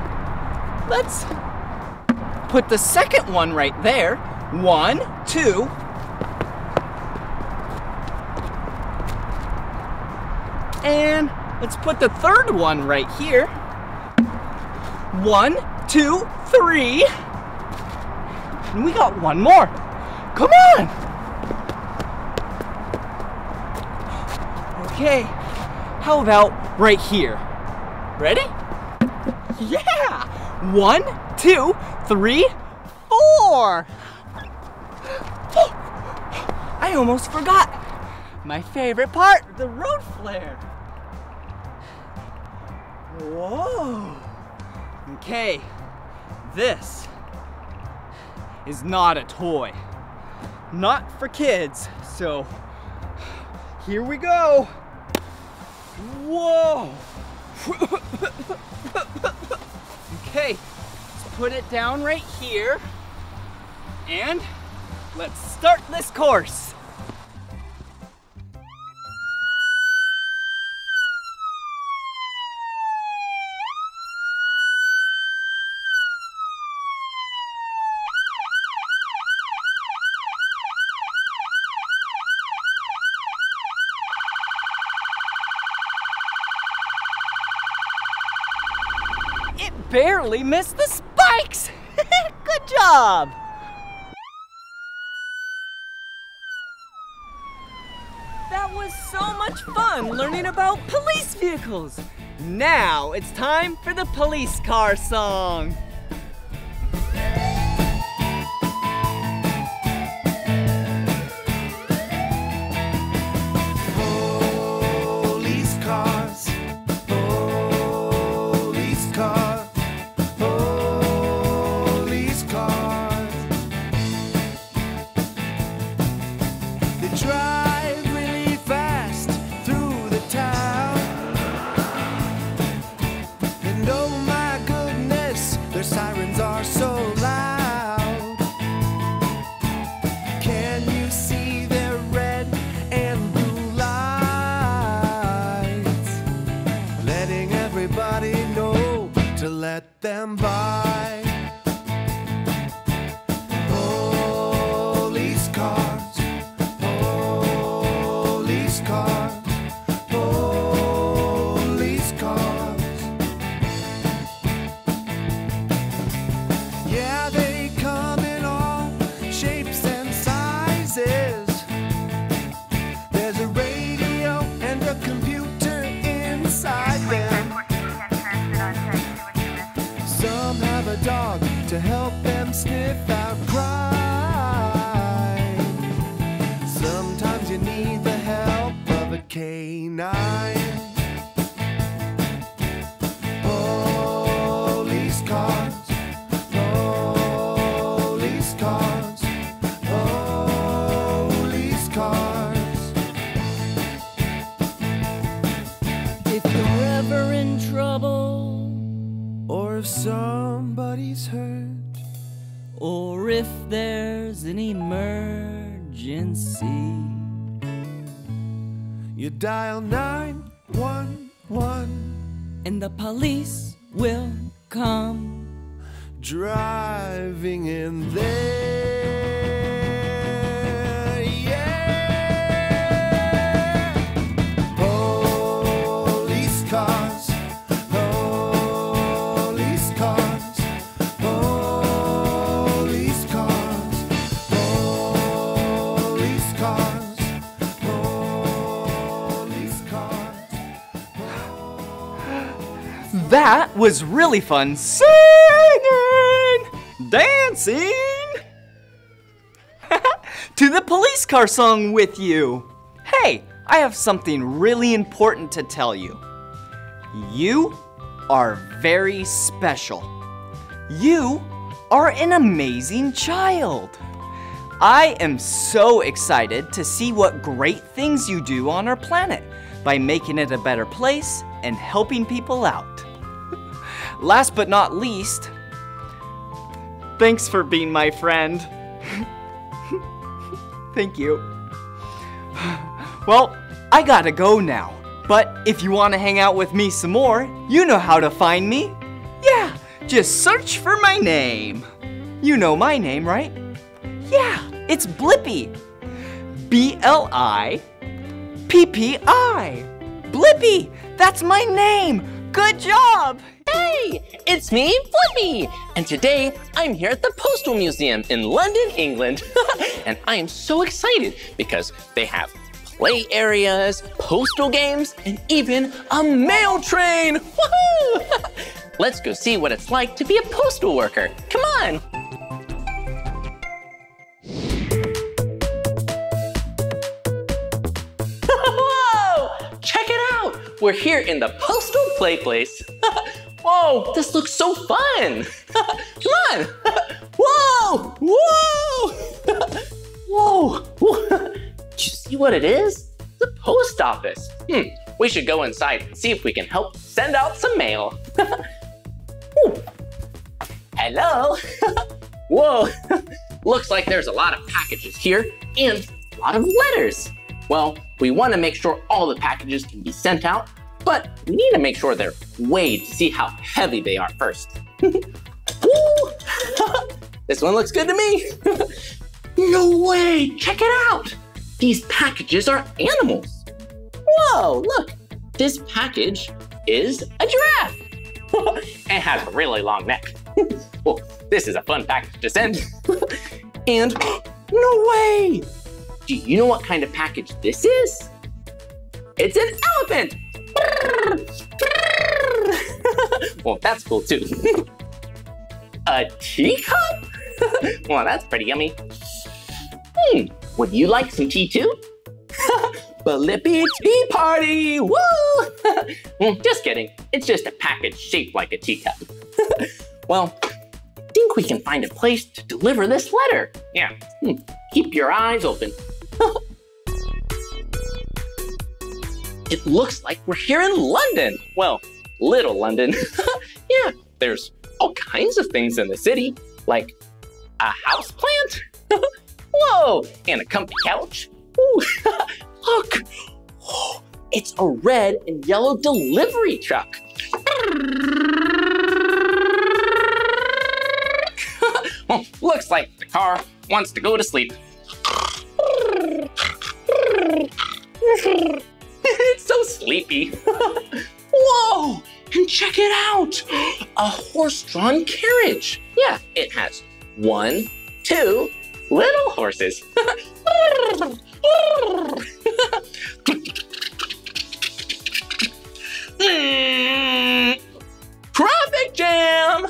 let's put the second one right there. One, two, And let's put the third one right here. One, two, three. And we got one more. Come on. Okay. How about right here? Ready? Yeah. One, two, three, four. I almost forgot. My favorite part, the road flare. Whoa. Okay, this is not a toy. Not for kids, so here we go. Whoa. okay, let's put it down right here. And let's start this course. Barely missed the spikes. Good job. That was so much fun learning about police vehicles. Now it's time for the police car song. Police really fun singing, dancing to the police car song with you. Hey, I have something really important to tell you. You are very special. You are an amazing child. I am so excited to see what great things you do on our planet by making it a better place and helping people out. Last but not least, thanks for being my friend. Thank you. Well, I gotta go now. But if you want to hang out with me some more, you know how to find me. Yeah, just search for my name. You know my name, right? Yeah, it's Blippi. B L I P P I. Blippi, that's my name. Good job. Hey, it's me, Blippi! And today I'm here at the Postal Museum in London, England. and I am so excited because they have play areas, postal games, and even a mail train! Woohoo! Let's go see what it's like to be a postal worker. Come on! Whoa! Check it out! We're here in the Postal Play Place. Whoa, this looks so fun! Come on! Whoa! Whoa! Whoa! Did you see what it is? The post office. Hmm, we should go inside and see if we can help send out some mail. Hello? Whoa! Looks like there's a lot of packages here and a lot of letters. Well, we want to make sure all the packages can be sent out, but we need to make sure they're weighed to see how heavy they are first. This one looks good to me. no way! Check it out! These packages are animals. Whoa, look! This package is a giraffe. it has a really long neck. well, this is a fun package to send. and no way! Do you know what kind of package this is? It's an elephant! Well, that's cool too. a teacup? well, that's pretty yummy. Hmm, would you like some tea too? Blippi Tea Party! Woo! well, just kidding. It's just a package shaped like a teacup. well, think we can find a place to deliver this letter. Yeah, hmm. keep your eyes open. It looks like we're here in London. Well, little London. yeah, there's all kinds of things in the city, like a house plant. Whoa, and a comfy couch. Ooh, look, oh, it's a red and yellow delivery truck. well, looks like the car wants to go to sleep. it's so sleepy. Whoa! And check it out! A horse-drawn carriage. Yeah, it has one, two little horses. Hmm, Traffic jam!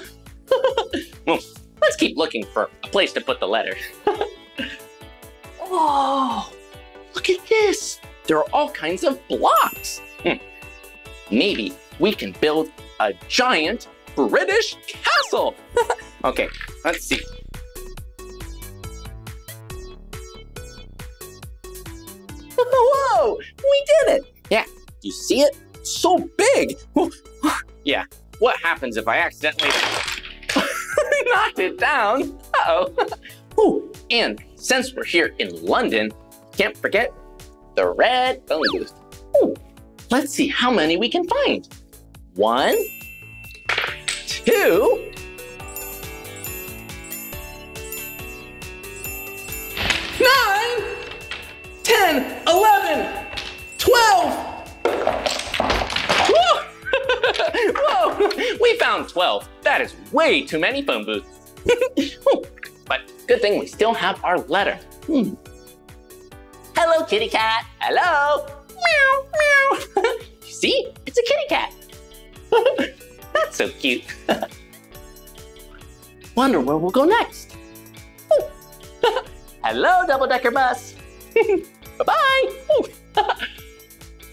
well, let's keep looking for a place to put the letter. Whoa! Look at this! There are all kinds of blocks. Hmm. Maybe we can build a giant British castle. okay, let's see. Whoa! We did it! Yeah, you see it? So big! yeah, what happens if I accidentally knocked it down? Uh-oh. And since we're here in London, can't forget the red phone booth. Ooh, let's see how many we can find. One, two, nine, ten, eleven, twelve. Whoa! Whoa! We found 12. That is way too many phone booths. But good thing we still have our letter. Hmm. Hello, kitty cat. Hello. Meow, meow. see? It's a kitty cat. That's so cute. Wonder where we'll go next. Hello, double-decker bus. Bye-bye.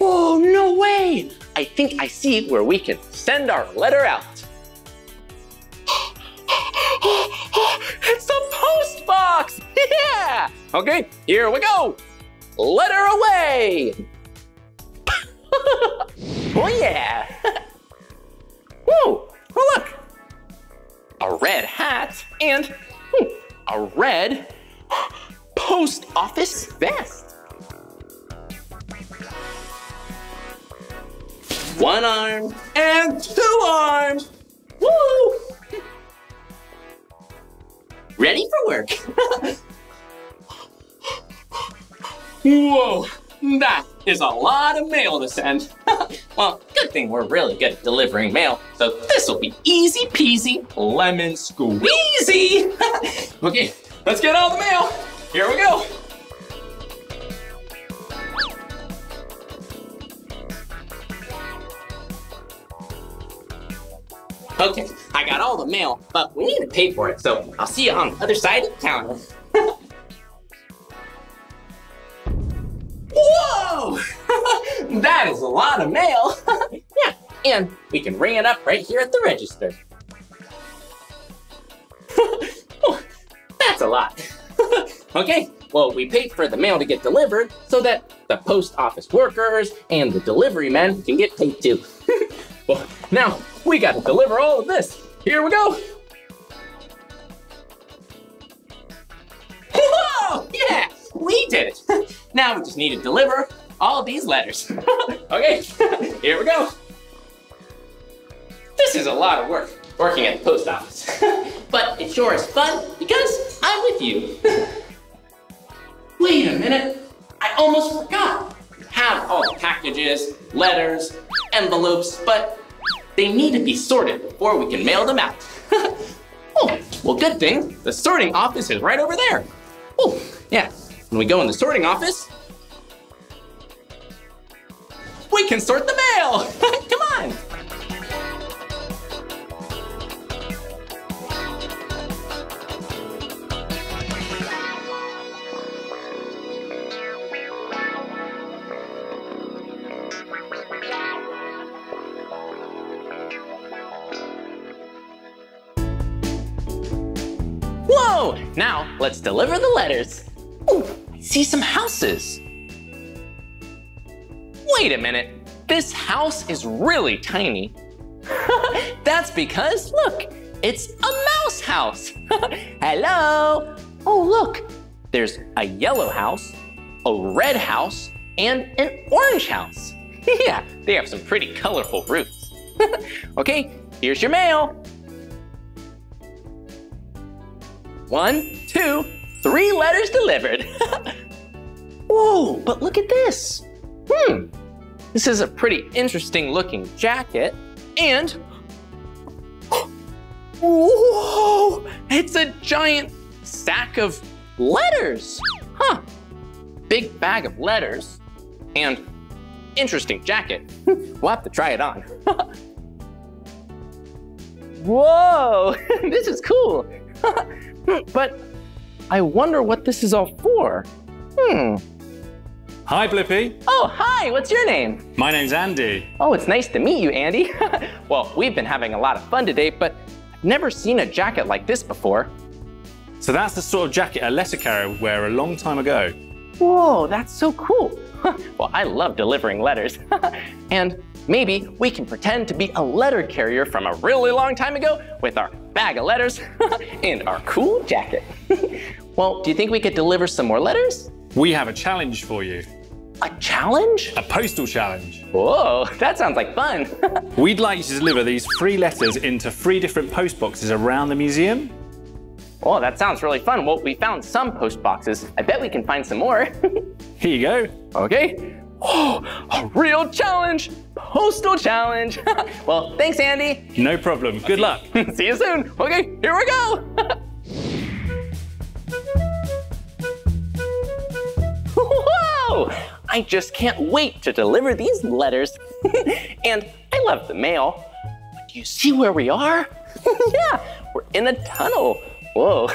Oh, no way. I think I see where we can send our letter out. it's a post box! Yeah! Okay, here we go. Letter away! oh yeah! Whoa, oh look! A red hat and hmm, a red post office vest. One arm and two arms. Woo! Ready for work. Whoa, that is a lot of mail to send. well, good thing we're really good at delivering mail, so this will be easy peasy lemon squeezy. okay, let's get all the mail. Here we go. Okay, I got all the mail, but we need to pay for it, so I'll see you on the other side of the counter. Whoa! that is a lot of mail. yeah, and we can ring it up right here at the register. Oh, That's a lot. okay, well, we paid for the mail to get delivered so that the post office workers and the delivery men can get paid too. well, now we got to deliver all of this. Here we go. Whoa! Yeah, we did it. now we just need to deliver all these letters. okay, here we go. This is a lot of work, working at the post office. but it sure is fun because I'm with you. Wait a minute, I almost forgot. We have all the packages, letters, envelopes, but they need to be sorted before we can mail them out. oh, well, good thing the sorting office is right over there. Oh, yeah, when we go in the sorting office, we can sort the mail. Come on. Whoa! Now let's deliver the letters. Ooh, I see some houses. Wait a minute. This house is really tiny. That's because, look, it's a mouse house. Hello. Oh, look. There's a yellow house, a red house, and an orange house. yeah, they have some pretty colorful roofs. okay, here's your mail. One, two, three letters delivered. Whoa, but look at this. Hmm, this is a pretty interesting looking jacket. And, whoa, it's a giant sack of letters. Huh, big bag of letters and interesting jacket. we'll have to try it on. Whoa, this is cool. but I wonder what this is all for. Hmm. Hi, Blippi. Oh, hi, what's your name? My name's Andy. Oh, it's nice to meet you, Andy. well, we've been having a lot of fun today, but I've never seen a jacket like this before. So that's the sort of jacket a letter carrier would wear a long time ago. Whoa, that's so cool. well, I love delivering letters. and maybe we can pretend to be a letter carrier from a really long time ago with our bag of letters and our cool jacket. well, do you think we could deliver some more letters? We have a challenge for you. A challenge? A postal challenge. Whoa, that sounds like fun. We'd like you to deliver these three letters into three different post boxes around the museum. Oh, that sounds really fun. Well, we found some post boxes. I bet we can find some more. Here you go. Okay. Oh, a real challenge. Postal challenge. well, thanks, Andy. No problem. Good luck. See you soon. Okay, here we go. Whoa! I just can't wait to deliver these letters. and I love the mail. But do you see where we are? yeah, we're in a tunnel. Whoa.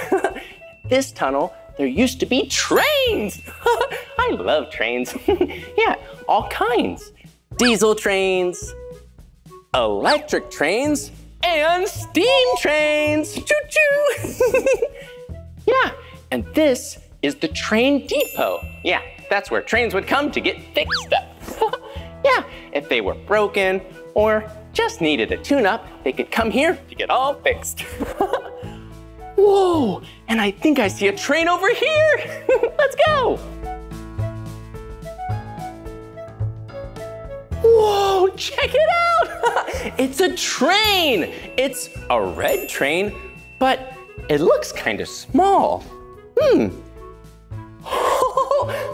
this tunnel, there used to be trains. I love trains. yeah, all kinds. Diesel trains, electric trains, and steam trains. Choo-choo. yeah, and this is the train depot. Yeah, that's where trains would come to get fixed up. yeah, if they were broken or just needed a tune-up, they could come here to get all fixed. Whoa, and I think I see a train over here. Let's go. Whoa, check it out. it's a train. It's a red train, but it looks kind of small. Hmm,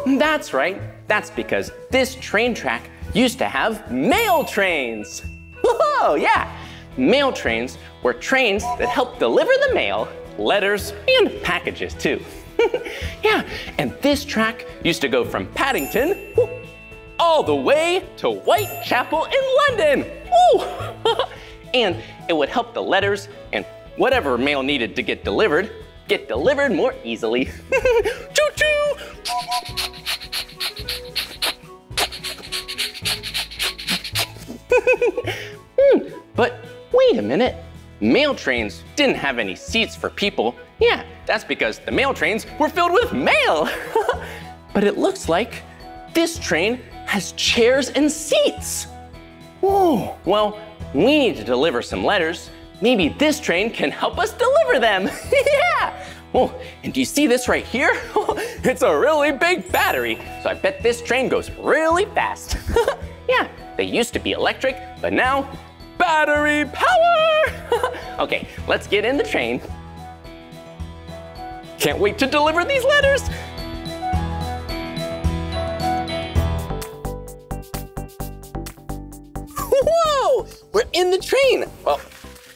That's right. That's because this train track used to have mail trains. Whoa, yeah. Mail trains were trains that helped deliver the mail, letters, and packages too. yeah, and this track used to go from Paddington all the way to Whitechapel in London. And it would help the letters and whatever mail needed to get delivered get delivered more easily. Choo-choo! hmm, but wait a minute. Mail trains didn't have any seats for people. Yeah, that's because the mail trains were filled with mail. but it looks like this train has chairs and seats. Whoa, well, we need to deliver some letters. Maybe this train can help us deliver them. yeah! Oh, and do you see this right here? it's a really big battery, so I bet this train goes really fast. yeah, they used to be electric, but now battery power! okay, let's get in the train. Can't wait to deliver these letters. Whoa! We're in the train. Well,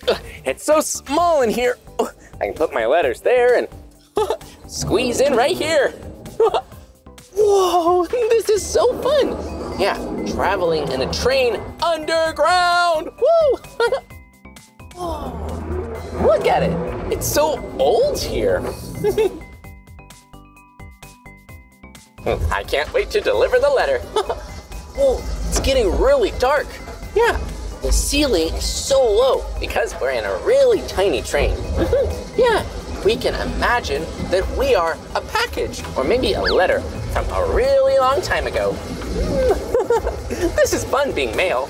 it's so small in here. I can put my letters there and squeeze in right here. Whoa, this is so fun. Yeah, traveling in a train underground. Woo! Whoa, oh, look at it. It's so old here. I can't wait to deliver the letter. Whoa, it's getting really dark. Yeah, the ceiling is so low because we're in a really tiny train. yeah, we can imagine that we are a package or maybe a letter from a really long time ago. this is fun being mail.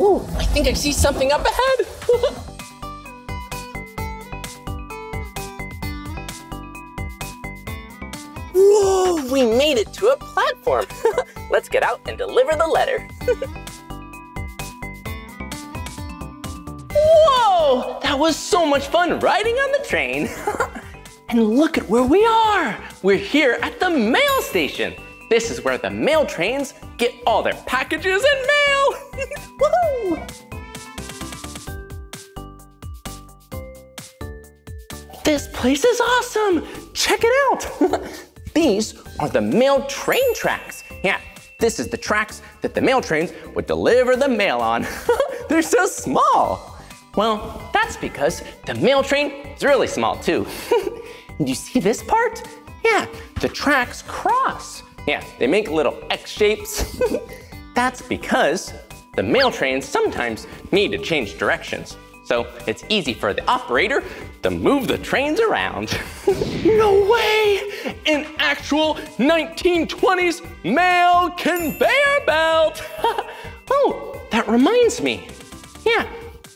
Ooh, I think I see something up ahead. Whoa, we made it to a platform. platform. Let's get out and deliver the letter. Whoa! That was so much fun riding on the train. and look at where we are. We're here at the mail station. This is where the mail trains get all their packages and mail. Woohoo! This place is awesome. Check it out. These are the mail train tracks. Yeah, this is the tracks that the mail trains would deliver the mail on. They're so small. Well, that's because the mail train is really small too. Do you see this part? Yeah, the tracks cross. Yeah, they make little X shapes. that's because the mail trains sometimes need to change directions. So it's easy for the operator to move the trains around. no way! An actual 1920s mail conveyor belt! oh, that reminds me. Yeah,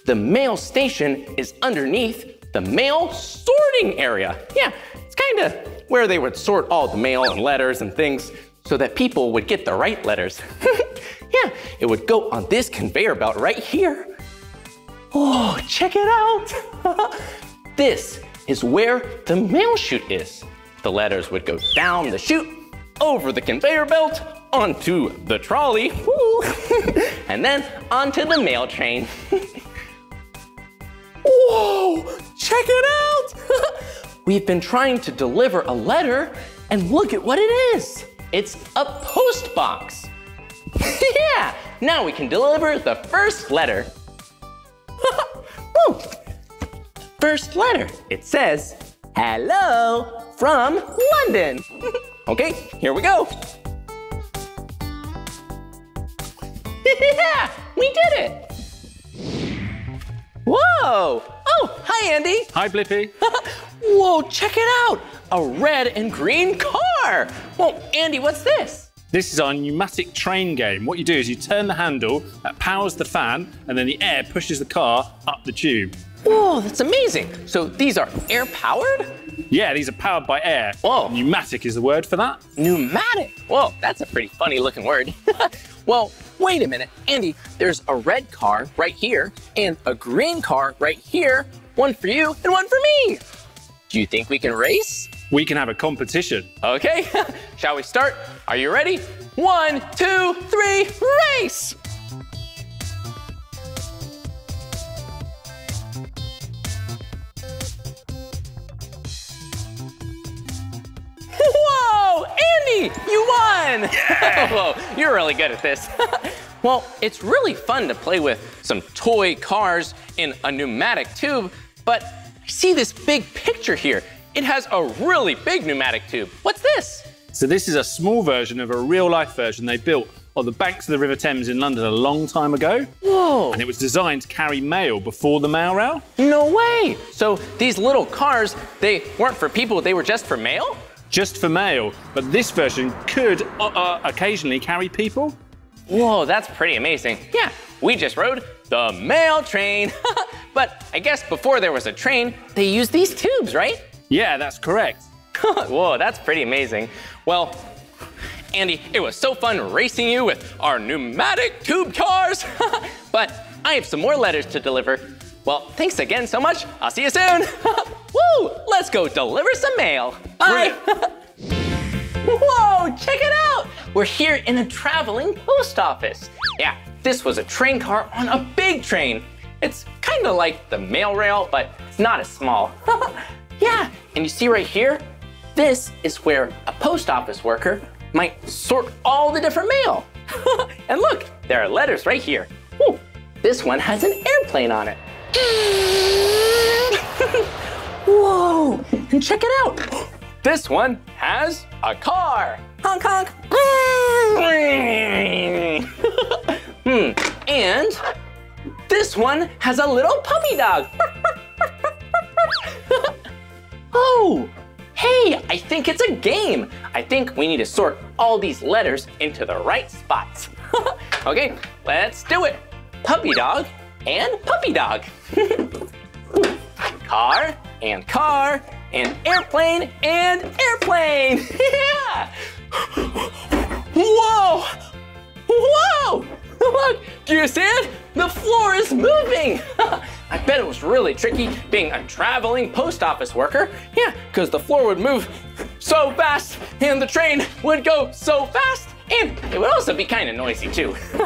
the mail station is underneath the mail sorting area. Yeah, it's kind of where they would sort all the mail and letters and things so that people would get the right letters. yeah, it would go on this conveyor belt right here. Oh, check it out. this is where the mail chute is. The letters would go down the chute, over the conveyor belt, onto the trolley, and then onto the mail train. Whoa, check it out. We've been trying to deliver a letter and look at what it is. It's a post box. yeah, now we can deliver the first letter. First letter, it says, hello from London. okay, here we go. yeah, we did it. Whoa, oh, hi Andy. Hi Blippi. Whoa, check it out, a red and green car. Well, Andy, what's this? This is our pneumatic train game. What you do is you turn the handle, that powers the fan, and then the air pushes the car up the tube. Whoa, that's amazing. So these are air powered? Yeah, these are powered by air. Whoa. Pneumatic is the word for that. Pneumatic? Whoa, that's a pretty funny looking word. well, wait a minute. Andy, there's a red car right here and a green car right here. One for you and one for me. Do you think we can race? We can have a competition. Okay, shall we start? Are you ready? One, two, three, race! Whoa, Andy, you won! Yeah. Whoa, you're really good at this. well, it's really fun to play with some toy cars in a pneumatic tube, but I see this big picture here. It has a really big pneumatic tube. What's this? So this is a small version of a real life version they built on the banks of the River Thames in London a long time ago. Whoa. And it was designed to carry mail before the mail rail. No way. So these little cars, they weren't for people, they were just for mail? Just for mail. But this version could uh, uh, occasionally carry people. Whoa, that's pretty amazing. Yeah, we just rode the mail train. but I guess before there was a train, they used these tubes, right? Yeah, that's correct. Whoa, that's pretty amazing. Well, Andy, it was so fun racing you with our pneumatic tube cars. but I have some more letters to deliver. Well, thanks again so much. I'll see you soon. Woo! Let's go deliver some mail. Bye. Whoa, check it out. We're here in a traveling post office. Yeah, this was a train car on a big train. It's kind of like the mail rail, but it's not as small. yeah, and you see right here, this is where a post office worker might sort all the different mail. and look, there are letters right here. Ooh, this one has an airplane on it. Whoa, and check it out. This one has a car. Honk, honk. hmm, and this one has a little puppy dog. oh, hey, I think it's a game. I think we need to sort all these letters into the right spots. okay, let's do it. Puppy dog and puppy dog. car and car and airplane and airplane. yeah! Whoa! Whoa! Look, do you see it? The floor is moving. I bet it was really tricky being a traveling post office worker. Yeah, because the floor would move so fast and the train would go so fast and it would also be kind of noisy too.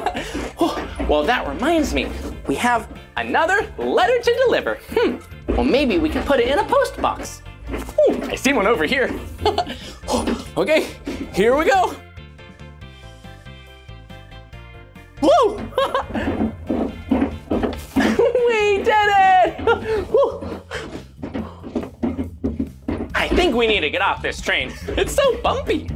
well, that reminds me, we have another letter to deliver. Hmm, well maybe we can put it in a post box. Ooh, I see one over here. okay, here we go. Woo! we did it! I think we need to get off this train. It's so bumpy.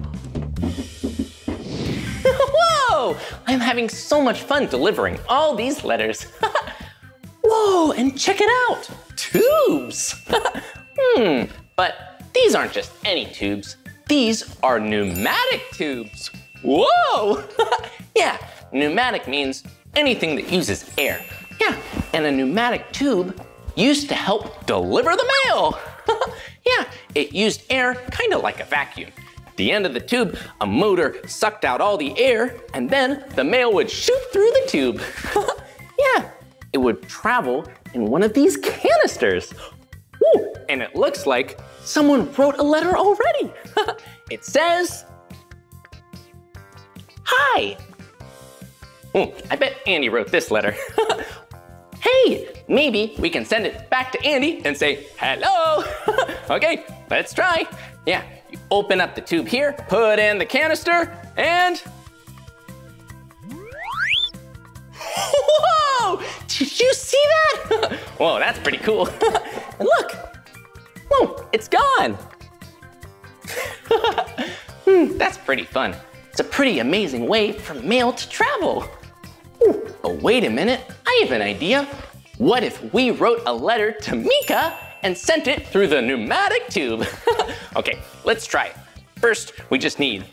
Whoa! I'm having so much fun delivering all these letters. Whoa, and check it out, tubes. hmm, but these aren't just any tubes. These are pneumatic tubes. Whoa! yeah, pneumatic means anything that uses air. Yeah, and a pneumatic tube used to help deliver the mail. yeah, it used air kind of like a vacuum. The end of the tube, a motor sucked out all the air, and then the mail would shoot through the tube. yeah, it would travel in one of these canisters. Ooh, and it looks like someone wrote a letter already. it says, Hi. Ooh, I bet Andy wrote this letter. hey, maybe we can send it back to Andy and say, hello. okay, let's try. Yeah, you open up the tube here, put in the canister, and Whoa! Did you see that? Whoa, that's pretty cool. and look, whoa, it's gone. hmm, that's pretty fun. It's a pretty amazing way for mail to travel. Ooh, but wait a minute, I have an idea. What if we wrote a letter to Meekah and sent it through the pneumatic tube? okay, let's try it. First, we just need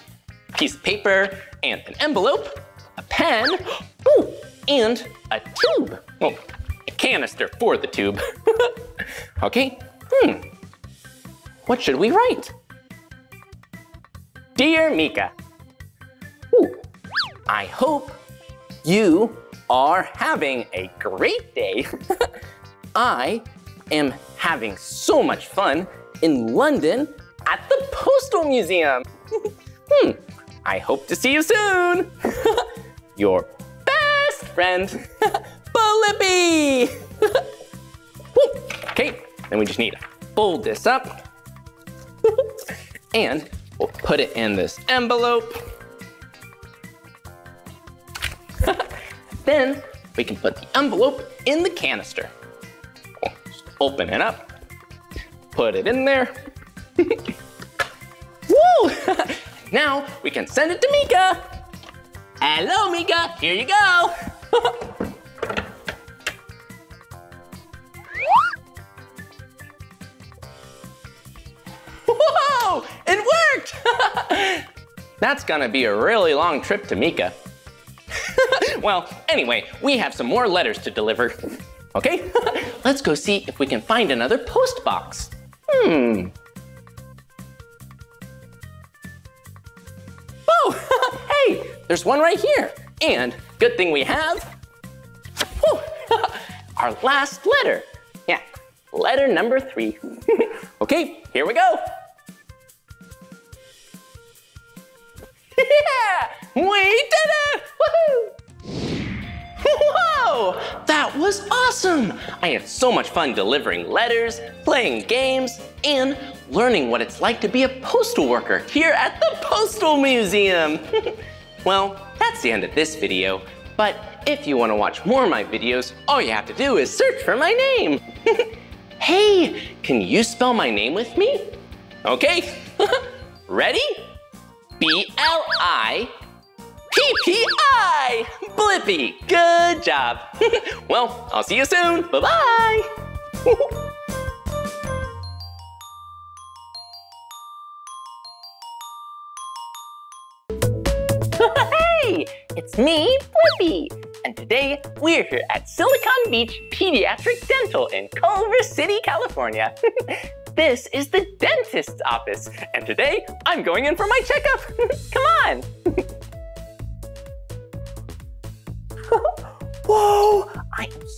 a piece of paper and an envelope, a pen, ooh, and a tube. Well, a canister for the tube. okay, hmm. What should we write? Dear Meekah, Ooh, I hope you are having a great day. I am having so much fun in London at the Postal Museum. hmm, I hope to see you soon. Your best friend, Blippi. okay, then we just need to fold this up and we'll put it in this envelope. then we can put the envelope in the canister. Open it up, put it in there. Woo! now we can send it to Meekah. Hello, Meekah, here you go. Whoa, it worked! That's gonna be a really long trip to Meekah. well, anyway, we have some more letters to deliver. Okay, let's go see if we can find another post box. Hmm. Oh, hey, there's one right here. And good thing we have our last letter. Yeah, letter number three. okay, here we go. yeah, we did it! Woohoo! Whoa, that was awesome! I had so much fun delivering letters, playing games, and learning what it's like to be a postal worker here at the Postal Museum. well, that's the end of this video, but if you want to watch more of my videos, all you have to do is search for my name. hey, can you spell my name with me? Okay, ready? B-L-I P-P-I! Blippi, good job. well, I'll see you soon. Bye-bye. hey, it's me, Blippi. And today we're here at Silicon Beach Pediatric Dental in Culver City, California. this is the dentist's office. And today I'm going in for my checkup. Come on.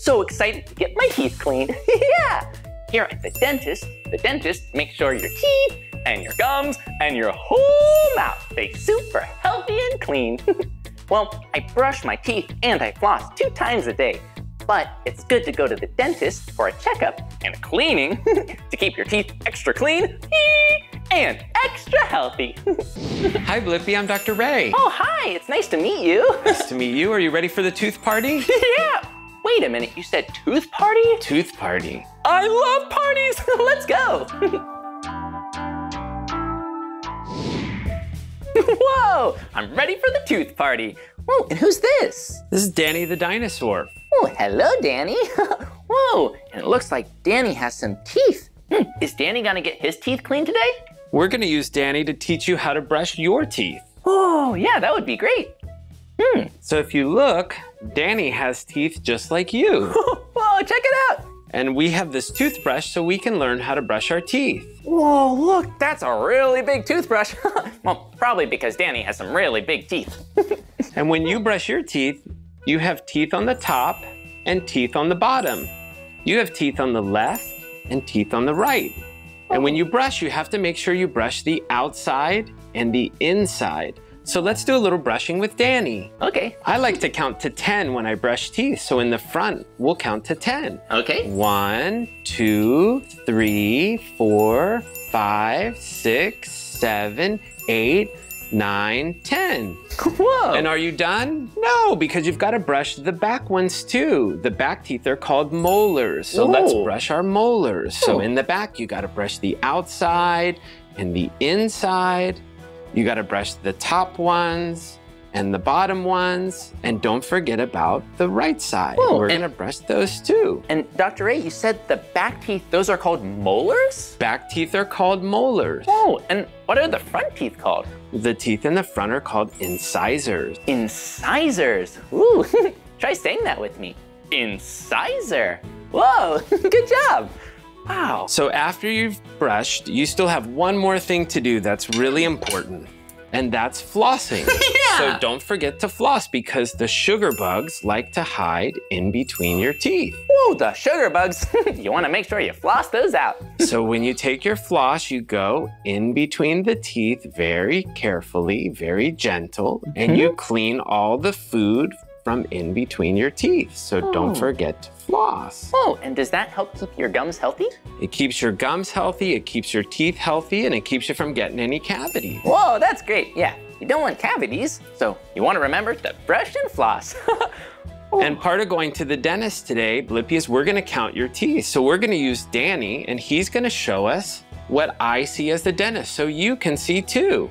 So excited to get my teeth cleaned. yeah! Here at the dentist, the dentist makes sure your teeth and your gums and your whole mouth stay super healthy and clean. well, I brush my teeth and I floss two times a day. But it's good to go to the dentist for a checkup and a cleaning to keep your teeth extra clean and extra healthy. Hi, Blippi. I'm Dr. Ray. Oh, hi. It's nice to meet you. Nice to meet you. Are you ready for the tooth party? yeah. Wait a minute. You said tooth party? Tooth party. I love parties. Let's go. Whoa, I'm ready for the tooth party. Whoa, and who's this? This is Danny the dinosaur. Oh, hello, Danny. Whoa, and it looks like Danny has some teeth. Hmm, is Danny gonna get his teeth cleaned today? We're gonna use Danny to teach you how to brush your teeth. Oh, yeah, that would be great. Hmm. So if you look, Danny has teeth just like you. Whoa, check it out. And we have this toothbrush so we can learn how to brush our teeth. Whoa, look, that's a really big toothbrush. well, probably because Danny has some really big teeth. and when you brush your teeth, you have teeth on the top and teeth on the bottom. You have teeth on the left and teeth on the right. And when you brush, you have to make sure you brush the outside and the inside. So let's do a little brushing with Danny. Okay. I like to count to 10 when I brush teeth. So in the front, we'll count to 10. Okay. One, two, three, four, five, six, seven, eight, nine, 10. Whoa. And are you done? No, because you've got to brush the back ones too. The back teeth are called molars. So let's brush our molars. So in the back, you got to brush the outside and the inside. You got to brush the top ones and the bottom ones. And don't forget about the right side. Whoa, We're going to brush those too. And Dr. Ray, you said the back teeth, those are called molars? Back teeth are called molars. Oh, and what are the front teeth called? The teeth in the front are called incisors. Incisors. Ooh, try saying that with me. Incisor. Whoa, good job. Wow. So after you've brushed, you still have one more thing to do that's really important, and that's flossing. yeah. So don't forget to floss because the sugar bugs like to hide in between your teeth. Whoa, the sugar bugs. you want to make sure you floss those out. So when you take your floss, you go in between the teeth very carefully, very gentle, and you mhm. clean all the food from in between your teeth. So don't Oh. forget to floss. Whoa, and does that help keep your gums healthy? It keeps your gums healthy, it keeps your teeth healthy, and it keeps you from getting any cavities. Whoa, that's great. Yeah, you don't want cavities, so you want to remember to brush and floss. Oh. And part of going to the dentist today, Blippi, is we're gonna count your teeth. So we're gonna use Danny, and he's gonna show us what I see as the dentist, so you can see too.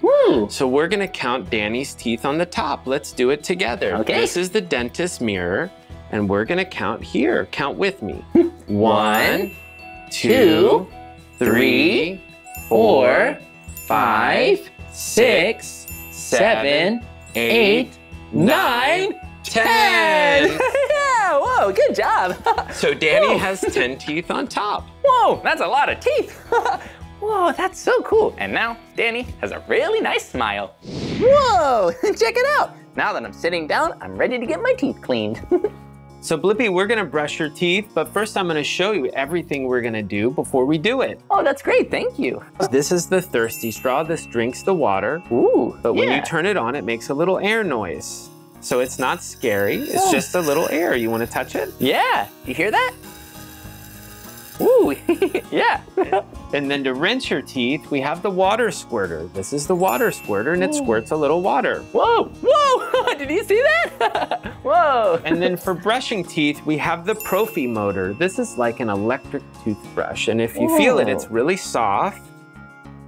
So we're gonna count Danny's teeth on the top. Let's do it together. Okay. This is the dentist mirror, and we're gonna count here. Count with me. One, two, three, four, five, six, seven, eight, nine, ten. yeah, whoa, good job. So Danny has 10 teeth on top. Whoa, that's a lot of teeth. Whoa, that's so cool. And now Danny has a really nice smile. Whoa, check it out. Now that I'm sitting down, I'm ready to get my teeth cleaned. So Blippi, we're gonna brush your teeth, but first I'm gonna show you everything we're gonna do before we do it. oh, that's great. Thank you. This is the thirsty straw. This drinks the water. Ooh, But when yeah. you turn it on, it makes a little air noise. So it's not scary, it's Oh. just a little air. You wanna touch it? Yeah, you hear that? Ooh, yeah. And then to rinse your teeth, we have the water squirter. This is the water squirter and it squirts a little water. Whoa, whoa, did you see that? whoa. And then for brushing teeth, we have the prophy motor. This is like an electric toothbrush. And if you feel it, it's really soft.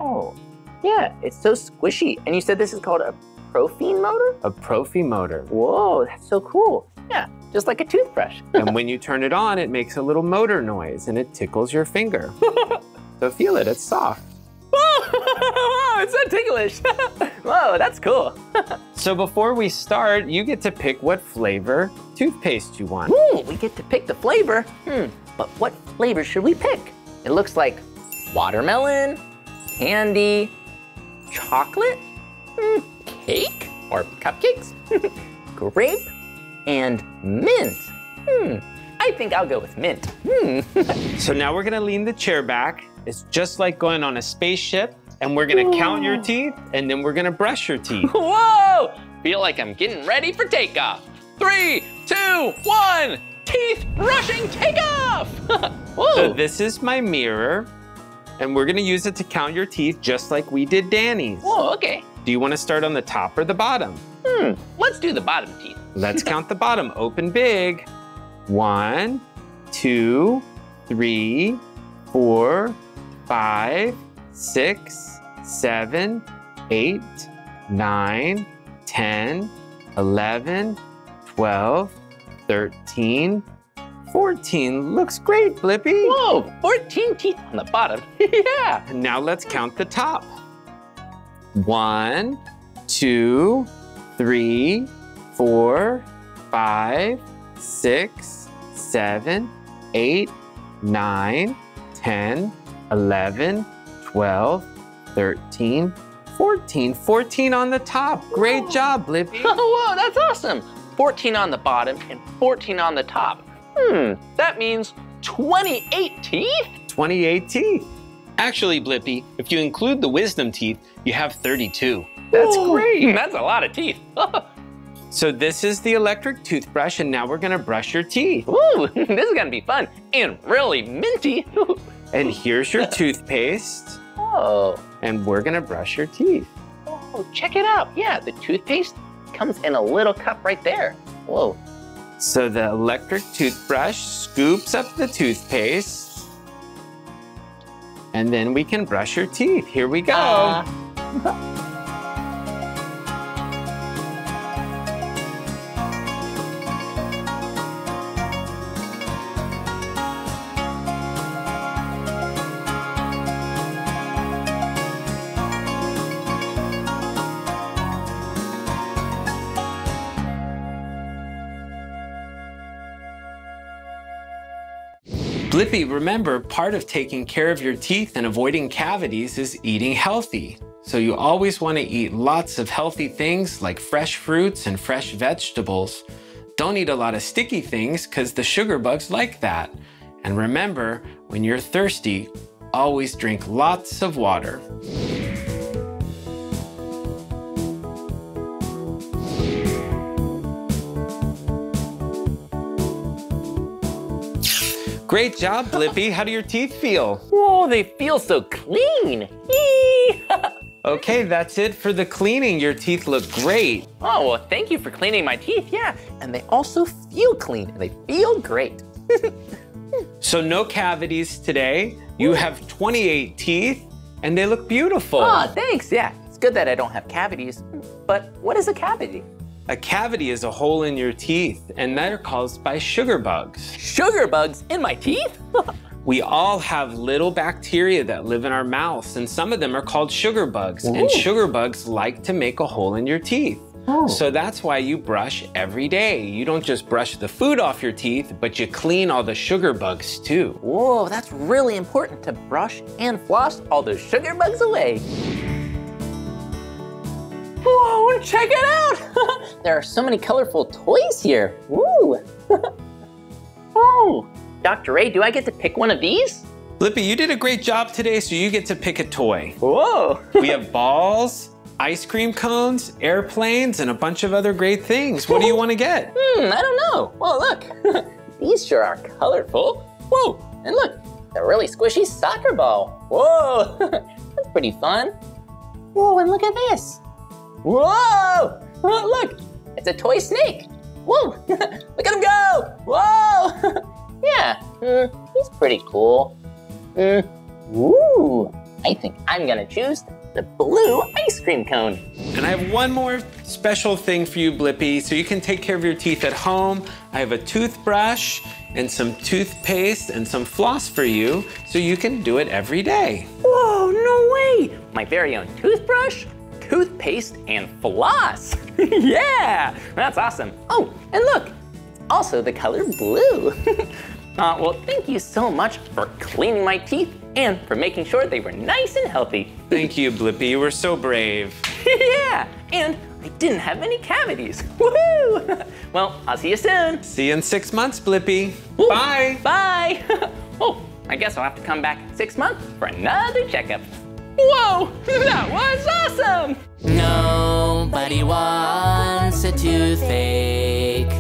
Oh, yeah, it's so squishy. And you said this is called a Profine motor? A prophy motor. Whoa, that's so cool. Yeah, just like a toothbrush. and when you turn it on, it makes a little motor noise and it tickles your finger. so feel it, it's soft. Whoa, it's so ticklish. Whoa, that's cool. So before we start, you get to pick what flavor toothpaste you want. Ooh, we get to pick the flavor. Hmm, but what flavor should we pick? It looks like watermelon, candy, chocolate, hmm, cake or cupcakes, grape, and mint. Hmm, I think I'll go with mint. Hmm. So now we're gonna lean the chair back. It's just like going on a spaceship, and we're gonna count your teeth, and then we're gonna brush your teeth. Whoa! Feel like I'm getting ready for takeoff. Three, two, one. Teeth brushing takeoff. So this is my mirror, and we're gonna use it to count your teeth just like we did Danny's. Whoa, okay. Do you wanna start on the top or the bottom? Hmm. Let's do the bottom teeth. Let's count the bottom. Open big. One, two, three, four, five, six, seven, eight, nine, 10, 11, 12, 13, 14. Looks great, Blippi. Whoa, 14 teeth on the bottom. yeah. Now let's count the top. One, two, three, four, five, six, seven, eight, nine, 10, 11, 12, 13, 14. 14 on the top. Great job, Blippi. Whoa, that's awesome. 14 on the bottom and 14 on the top. Hmm, that means 28 teeth? 28 teeth. Actually, Blippi, if you include the wisdom teeth, you have 32. That's great. That's a lot of teeth. So this is the electric toothbrush, and now we're gonna brush your teeth. Ooh, this is gonna be fun and really minty. And here's your toothpaste, Oh, and we're gonna brush your teeth. oh, check it out. Yeah, the toothpaste comes in a little cup right there. Whoa. So the electric toothbrush scoops up the toothpaste, and then we can brush your teeth. Here we go. Blippi, remember, part of taking care of your teeth and avoiding cavities is eating healthy. So you always want to eat lots of healthy things like fresh fruits and fresh vegetables. Don't eat a lot of sticky things because the sugar bugs like that. And remember, when you're thirsty, always drink lots of water. Great job, Blippi. How do your teeth feel? Whoa, they feel so clean. Okay, that's it for the cleaning. Your teeth look great. Oh, well, thank you for cleaning my teeth. Yeah, and they also feel clean and they feel great. So no cavities today. You have 28 teeth and they look beautiful. Oh, thanks. Yeah, it's good that I don't have cavities. But what is a cavity? A cavity is a hole in your teeth and they're caused by sugar bugs. Sugar bugs in my teeth? We all have little bacteria that live in our mouths and some of them are called sugar bugs. And sugar bugs like to make a hole in your teeth. Oh. So that's why you brush every day. You don't just brush the food off your teeth, but you clean all the sugar bugs too. Whoa, that's really important to brush and floss all those sugar bugs away. Whoa, check it out! there are so many colorful toys here. Woo! oh, Dr. Ray, do I get to pick one of these? Blippi, you did a great job today, so you get to pick a toy. Whoa! we have balls, ice cream cones, airplanes, and a bunch of other great things. What do you want to get? Hmm, I don't know. Well, look, these sure are colorful. Whoa, and look, a really squishy soccer ball. Whoa, that's pretty fun. Whoa, and look at this. Whoa, look, it's a toy snake. Whoa, look at him go. Whoa, yeah, mm, he's pretty cool. Mm, ooh, I think I'm gonna choose the blue ice cream cone. And I have one more special thing for you, Blippi, so you can take care of your teeth at home. I have a toothbrush and some toothpaste and some floss for you, so you can do it every day. Whoa, no way! My very own toothbrush, toothpaste, and floss. yeah, that's awesome. Oh, and look, also the color blue. uh, well, thank you so much for cleaning my teeth and for making sure they were nice and healthy. Thank you, Blippi. You were so brave. yeah, and I didn't have any cavities. Woohoo! well, I'll see you soon. See you in six months, Blippi. Bye. Bye. oh, I guess I'll have to come back in six months for another checkup. Whoa, that was awesome. Nobody wants a toothache.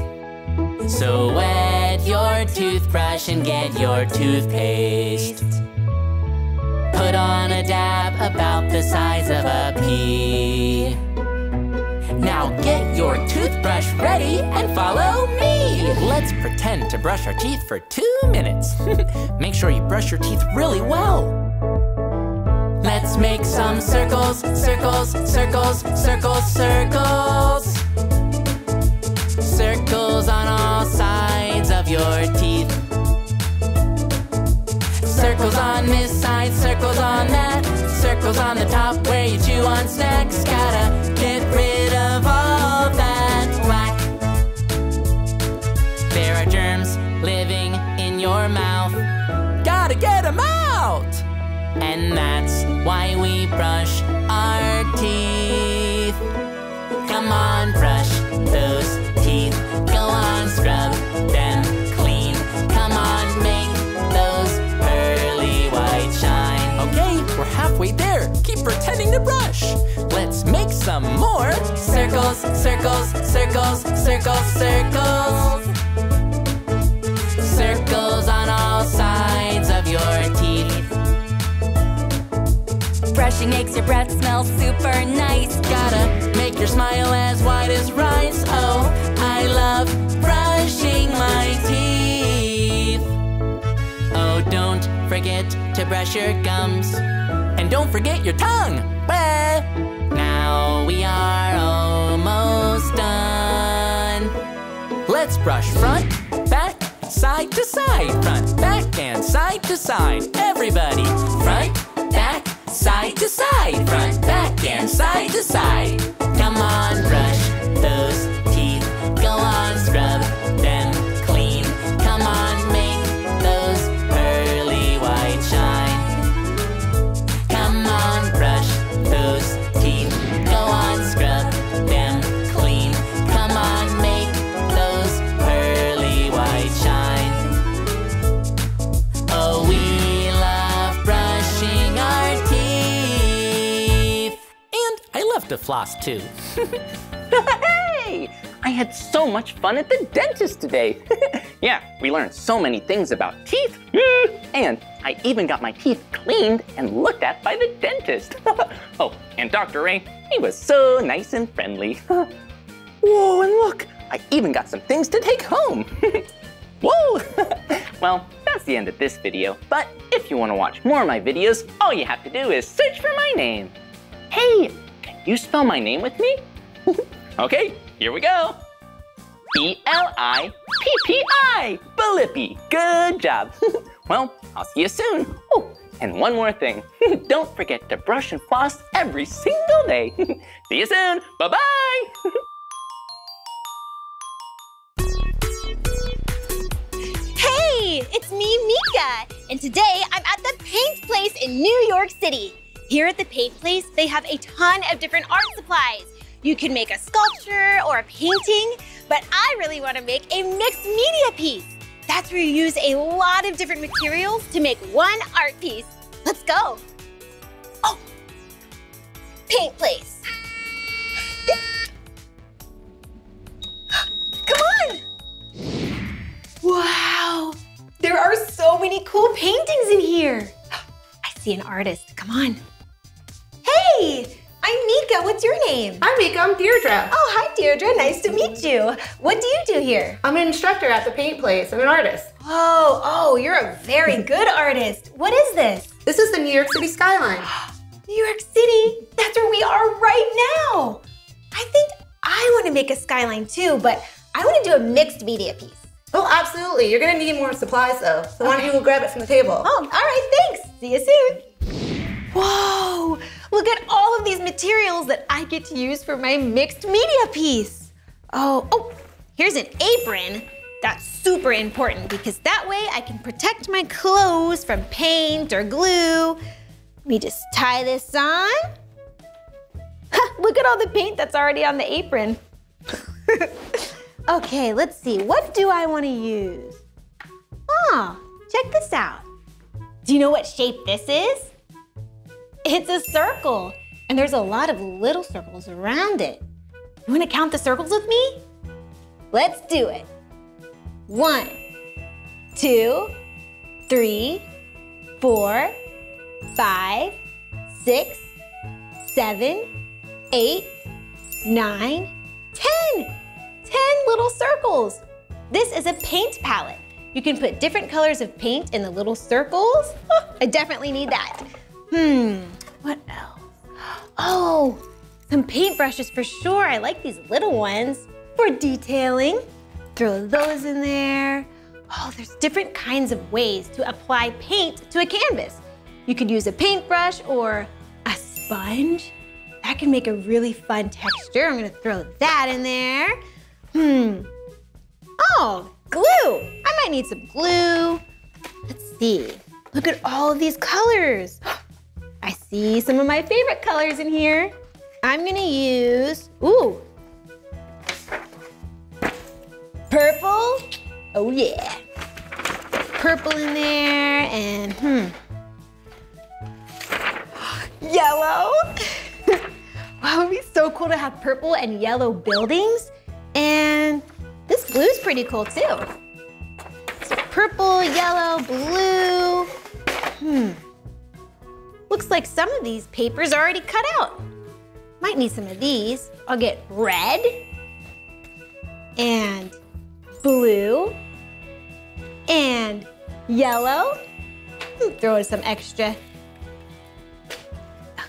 So wet your toothbrush and get your toothpaste. Put on a dab about the size of a pea. Now get your toothbrush ready and follow me. Let's pretend to brush our teeth for two minutes. Make sure you brush your teeth really well. Let's make some circles, circles, circles, circles, circles. Circles on all sides of your teeth. Circles on this side, circles on that. Circles on the top where you chew on snacks. Gotta And that's why we brush our teeth. Come on, brush those teeth. Go on, scrub them clean. Come on, make those pearly white shine. Okay, we're halfway there. Keep pretending to brush. Let's make some more circles, circles, circles, circles, circles. Circles on all sides of your Brushing makes your breath smell super nice. Gotta make your smile as white as rice. Oh, I love brushing my teeth. Oh, don't forget to brush your gums. And don't forget your tongue. Well, now we are almost done. Let's brush front, back, side to side. Front, back, and side to side. Everybody, front, side to side. Front, back, and side to side. Love to floss too. hey! I had so much fun at the dentist today. yeah, we learned so many things about teeth. and I even got my teeth cleaned and looked at by the dentist. oh, and Dr. Ray, he was so nice and friendly. Whoa, and look, I even got some things to take home. Whoa! well, that's the end of this video, but if you want to watch more of my videos, all you have to do is search for my name. Hey, you spell my name with me? okay, here we go. B-L-I-P-P-I, Blippi. Good job. well, I'll see you soon. Oh, and one more thing. Don't forget to brush and floss every single day. see you soon. Bye-bye. Hey, it's me, Meekah, and today I'm at the Paint Place in New York City. Here at the Paint Place, they have a ton of different art supplies. You can make a sculpture or a painting, but I really want to make a mixed media piece. That's where you use a lot of different materials to make one art piece. Let's go. Oh, Paint Place. Come on. Wow, there are so many cool paintings in here. I see an artist. Come on. Hey, I'm Meekah. What's your name? Hi, Meekah. I'm Deirdre. Oh, hi, Deirdre. Nice to meet you. What do you do here? I'm an instructor at the paint place I'm an artist. Oh, oh, you're a very good artist. What is this? This is the New York City skyline. New York City? That's where we are right now. I think I want to make a skyline too, but I want to do a mixed media piece. Oh, absolutely. You're gonna need more supplies though. So why don't you go grab it from the table? Oh, all right, thanks. See you soon. Whoa, look at all of these materials that I get to use for my mixed media piece. Oh, oh, here's an apron. That's super important because that way I can protect my clothes from paint or glue. Let me just tie this on. Look at all the paint that's already on the apron. okay, let's see. What do I want to use? Oh, check this out. Do you know what shape this is? It's a circle, and there's a lot of little circles around it. You want to count the circles with me? Let's do it. One, two, three, four, five, six, seven, eight, nine, ten. Ten little circles. This is a paint palette. You can put different colors of paint in the little circles. Oh, I definitely need that. Hmm, what else? Oh, some paintbrushes for sure. I like these little ones for detailing. Throw those in there. Oh, there's different kinds of ways to apply paint to a canvas. You could use a paintbrush or a sponge. That can make a really fun texture. I'm gonna throw that in there. Hmm. Oh, glue. I might need some glue. Let's see. Look at all of these colors. I see some of my favorite colors in here. I'm gonna use, ooh, purple. Oh yeah. Purple in there and hmm. Yellow. wow, it would be so cool to have purple and yellow buildings. And this blue's pretty cool too. So purple, yellow, blue. Hmm. Looks like some of these papers are already cut out. Might need some of these. I'll get red and blue and yellow. Hmm, Throw in some extra.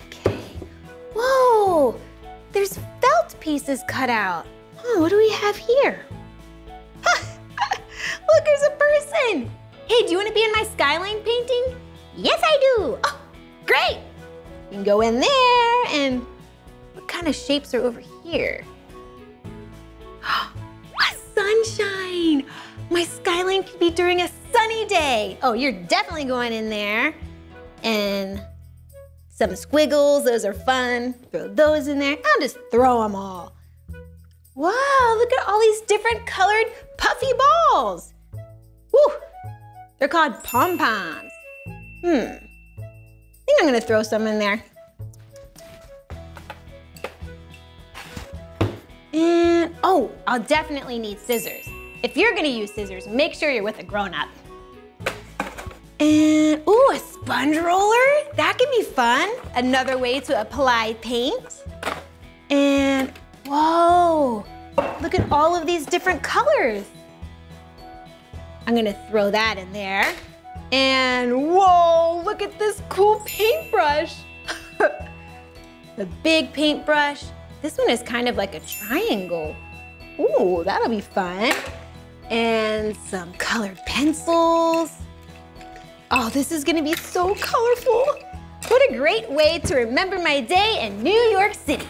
Okay. Whoa, there's felt pieces cut out. Oh, what do we have here? Look, there's a person. Hey, do you want to be in my skyline painting? Yes, I do. Oh, great. You can go in there and what kind of shapes are over here? Sunshine. My skyline could be during a sunny day. Oh, you're definitely going in there. And some squiggles, those are fun. Throw those in there. I'll just throw them all. Wow, look at all these different colored puffy balls. Woo, they're called pom-poms. Hmm, think I'm gonna throw some in there. And, oh, I'll definitely need scissors. If you're gonna use scissors, make sure you're with a grown-up. And, ooh, a sponge roller? That can be fun. Another way to apply paint. And, whoa, look at all of these different colors. I'm gonna throw that in there. And whoa, look at this cool paintbrush. the big paintbrush. This one is kind of like a triangle. Ooh, that'll be fun. And some colored pencils. Oh, this is gonna be so colorful. What a great way to remember my day in New York City.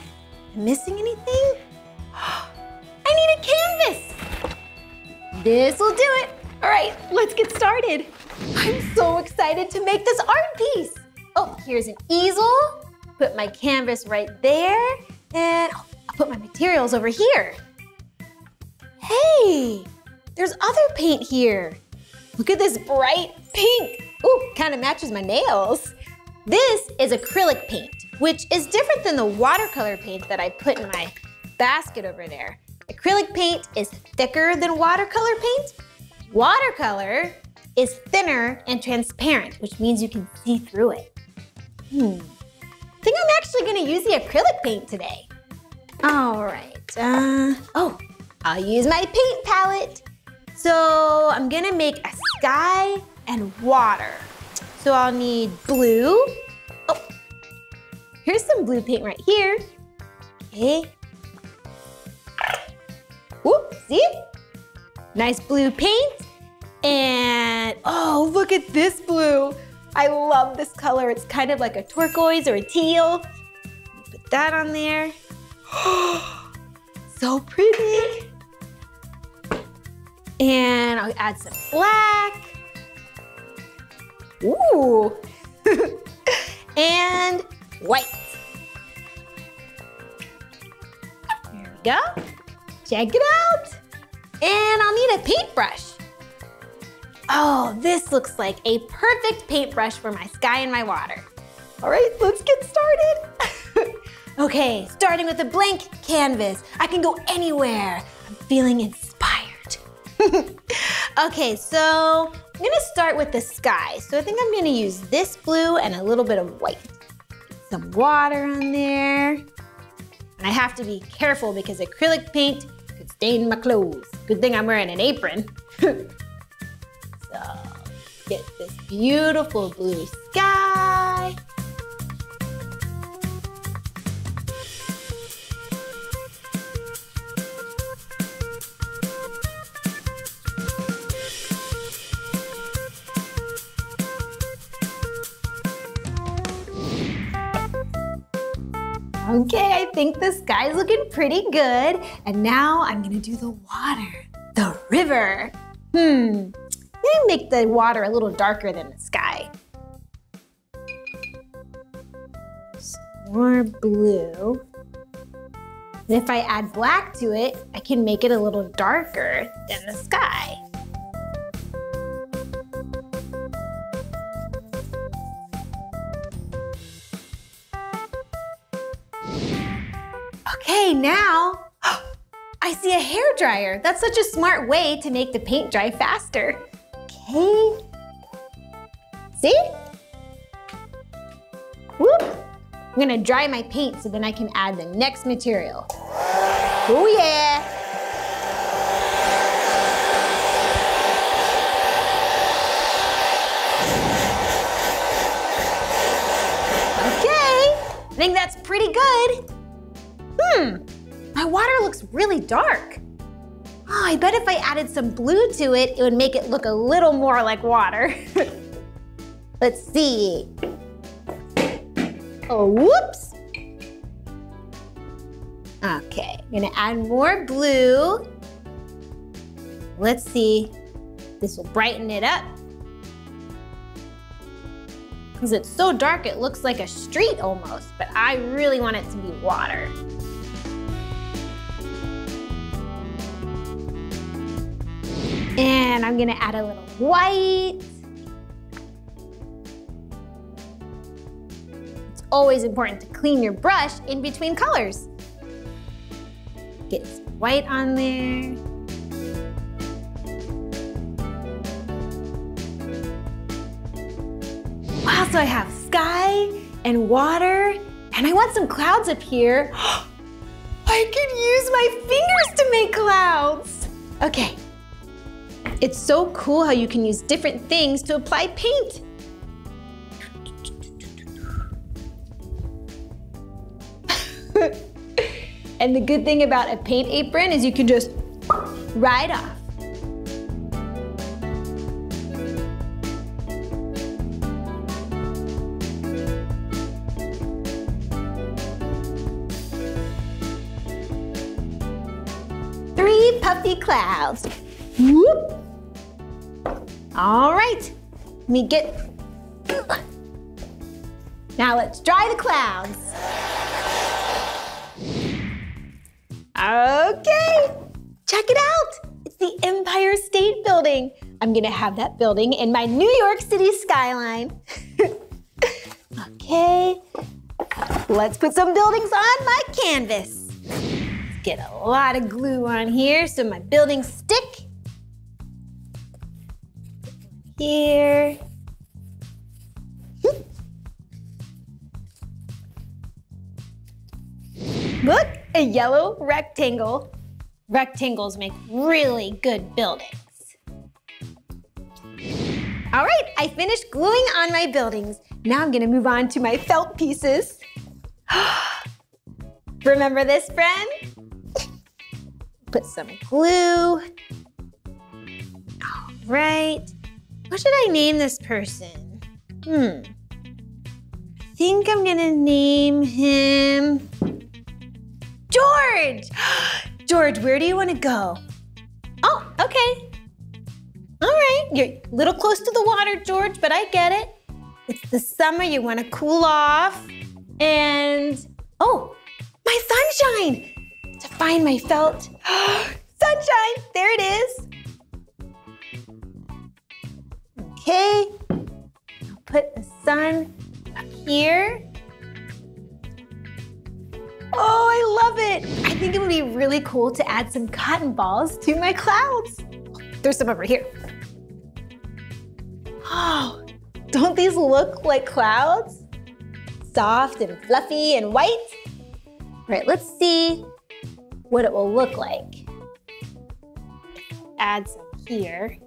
Missing anything? I need a canvas. This will do it. All right, let's get started. I'm so excited to make this art piece. Oh, here's an easel. Put my canvas right there. And oh, I'll put my materials over here. Hey, there's other paint here. Look at this bright pink. Ooh, kind of matches my nails. This is acrylic paint, which is different than the watercolor paint that I put in my basket over there. Acrylic paint is thicker than watercolor paint. Watercolor is thinner and transparent, which means you can see through it. Hmm. I think I'm actually gonna use the acrylic paint today. All right, uh, oh, I'll use my paint palette. So I'm gonna make a sky and water. So I'll need blue. Oh, here's some blue paint right here. Okay. Whoop, see? Nice blue paint. And oh, look at this blue. I love this color. It's kind of like a turquoise or a teal. Put that on there. so pretty. And I'll add some black. Ooh. and white. There we go. Check it out. And I'll need a paintbrush. Oh, this looks like a perfect paintbrush for my sky and my water. All right, let's get started. okay, starting with a blank canvas. I can go anywhere. I'm feeling inspired. okay, so I'm gonna start with the sky. So I think I'm gonna use this blue and a little bit of white. Some water on there. And I have to be careful because acrylic paint could stain my clothes. Good thing I'm wearing an apron. so get this beautiful blue sky. Okay, I think the sky's looking pretty good. And now I'm gonna do the water, the river. Hmm, maybe make the water a little darker than the sky. Some more blue. And if I add black to it, I can make it a little darker than the sky. Okay, now I see a hair dryer. That's such a smart way to make the paint dry faster. Okay. See? Whoop. I'm gonna dry my paint so then I can add the next material. Oh yeah. Okay, I think that's pretty good. Hmm, my water looks really dark. Oh, I bet if I added some blue to it, it would make it look a little more like water. Let's see. Oh, whoops. Okay, I'm gonna add more blue. Let's see. This will brighten it up. Because it's so dark, it looks like a street almost, but I really want it to be water. And I'm gonna add a little white. It's always important to clean your brush in between colors. Get some white on there. Wow, so I have sky and water, and I want some clouds up here. I could use my fingers to make clouds. Okay, it's so cool how you can use different things to apply paint. and the good thing about a paint apron is you can just ride off. Three puffy clouds. Whoop. All right, let me get. Now let's dry the clouds. Okay, check it out. It's the Empire State Building. I'm gonna have that building in my New York City skyline. okay, let's put some buildings on my canvas. Let's get a lot of glue on here so my buildings stick. Here. Look, a yellow rectangle. Rectangles make really good buildings. All right, I finished gluing on my buildings. Now I'm gonna move on to my felt pieces. Remember this, friend? Put some glue. All right. What should I name this person? Hmm. I think I'm gonna name him George. George, where do you want to go? Oh, okay. All right, you're a little close to the water, George, but I get it. It's the summer, you want to cool off. And, oh, my sunshine. to find my felt. Sunshine, there it is. Okay, put the sun here. Oh, I love it. I think it would be really cool to add some cotton balls to my clouds. There's some over here. Oh, don't these look like clouds? Soft and fluffy and white. All right, let's see what it will look like. Add some here.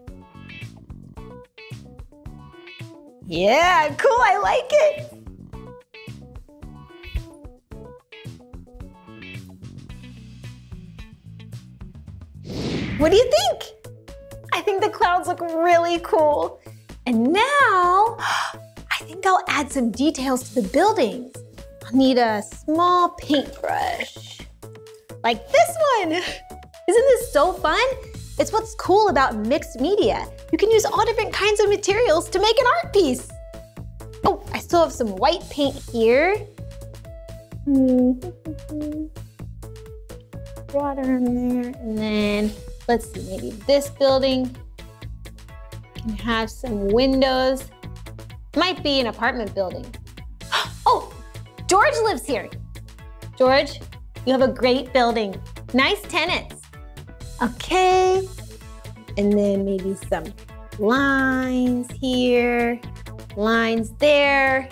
Yeah, cool, I like it. What do you think? I think the clouds look really cool. And now, I think I'll add some details to the buildings. I'll need a small paintbrush. Like this one. Isn't this so fun? It's what's cool about mixed media. You can use all different kinds of materials to make an art piece. Oh, I still have some white paint here. Hmm. Water in there, and then let's see, maybe this building can have some windows. Might be an apartment building. Oh, George lives here. George, you have a great building. Nice tenants. Okay. And then maybe some lines here, lines there.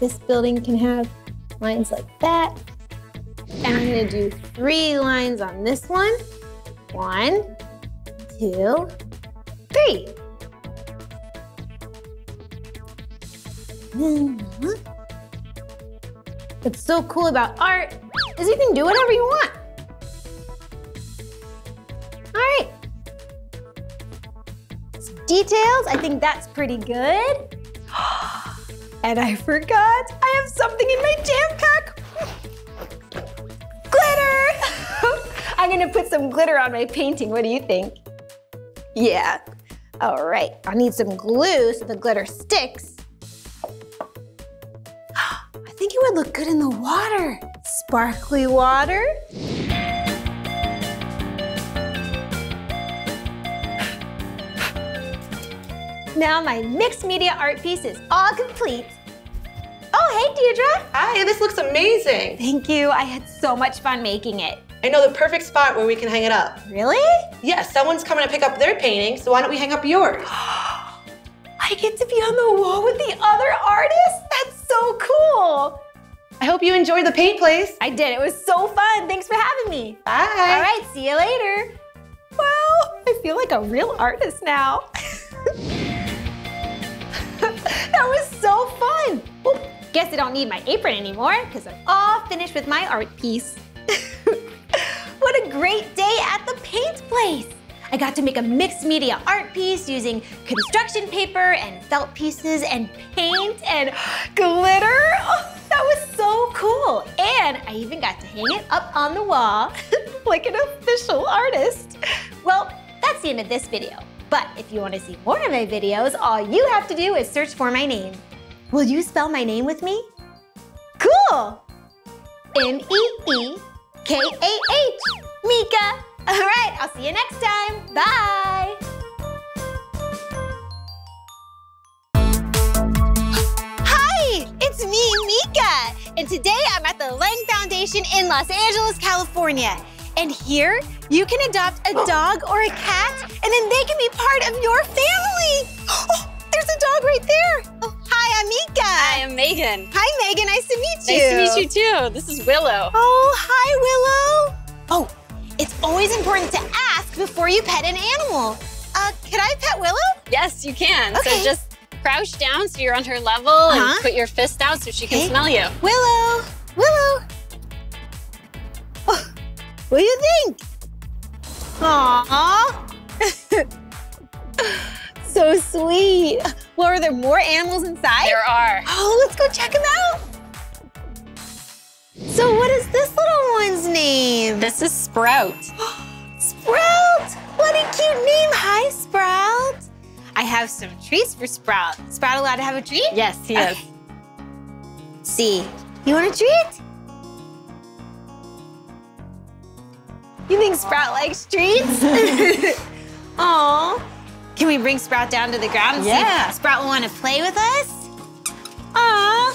This building can have lines like that. And I'm gonna do three lines on this one. One, two, three. What's so cool about art is you can do whatever you want. All right. Details, I think that's pretty good. And I forgot, I have something in my jam pack. glitter! I'm gonna put some glitter on my painting, what do you think? Yeah. All right, I need some glue so the glitter sticks. I think it would look good in the water. Sparkly water. Now my mixed media art piece is all complete. Oh, hey, Deirdre. Hi, this looks amazing. Thank you. I had so much fun making it. I know the perfect spot where we can hang it up. Really? Yes, someone's coming to pick up their painting, so why don't we hang up yours? I get to be on the wall with the other artists? That's so cool. I hope you enjoyed the paint place. I did. It was so fun. Thanks for having me. Bye. All right, see you later. Wow, I feel like a real artist now. that was so fun. Well, guess I don't need my apron anymore because I'm all finished with my art piece. what a great day at the paint place. I got to make a mixed media art piece using construction paper and felt pieces and paint and glitter. Oh, that was so cool. And I even got to hang it up on the wall like an official artist. Well, that's the end of this video. But if you want to see more of my videos, all you have to do is search for my name. Will you spell my name with me? Cool! M-E-E-K-A-H, Meekah. All right, I'll see you next time. Bye. Hi, it's me, Meekah. And today I'm at the Lange Foundation in Los Angeles, California. And here, you can adopt a dog or a cat, and then they can be part of your family. Oh, there's a dog right there. Oh, hi, I'm Meekah. Hi, I'm Megan. Hi, Megan. Nice to meet you. Nice to meet you too. This is Willow. Oh, hi, Willow. Oh, it's always important to ask before you pet an animal. Uh, can I pet Willow? Yes, you can. Okay. So just crouch down so you're on her level and Uh-huh. put your fist out so she can Okay. smell you. Willow, Willow. Oh, what do you think? Aww. so sweet. Well, are there more animals inside? There are. Oh, let's go check them out. So what is this little one's name? This is Sprout. Sprout! What a cute name. Hi, Sprout. I have some treats for Sprout. Sprout allowed to have a treat? Yes, he is. See, you want a treat? You think Sprout likes treats? Aw. Can we bring Sprout down to the ground and see Yeah. if Sprout will want to play with us? Aw.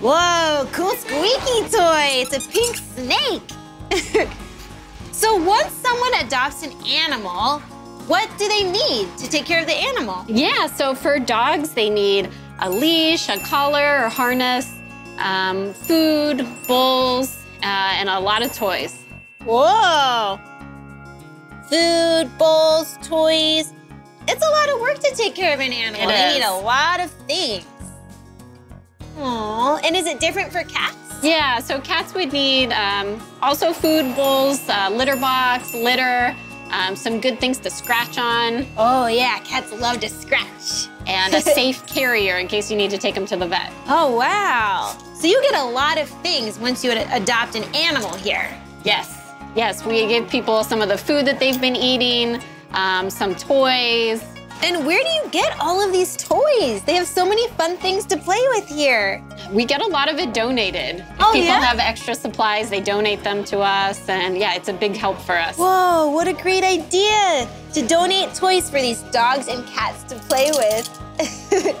Whoa, cool squeaky toy. It's a pink snake. so once someone adopts an animal, what do they need to take care of the animal? Yeah, so for dogs, they need a leash, a collar or harness, um, food, bowls, uh, and a lot of toys. Whoa. Food, bowls, toys. It's a lot of work to take care of an animal. It they is. need a lot of things. Aw, and is it different for cats? Yeah, so cats would need um, also food bowls, uh, litter box, litter, um, some good things to scratch on. Oh yeah, cats love to scratch. And a safe carrier in case you need to take them to the vet. Oh wow. So you get a lot of things once you ad- adopt an animal here. Yes, yes, we give people some of the food that they've been eating, um, some toys. And where do you get all of these toys? They have so many fun things to play with here. We get a lot of it donated. If Oh, people yeah? have extra supplies, they donate them to us, and yeah, it's a big help for us. Whoa, what a great idea to donate toys for these dogs and cats to play with.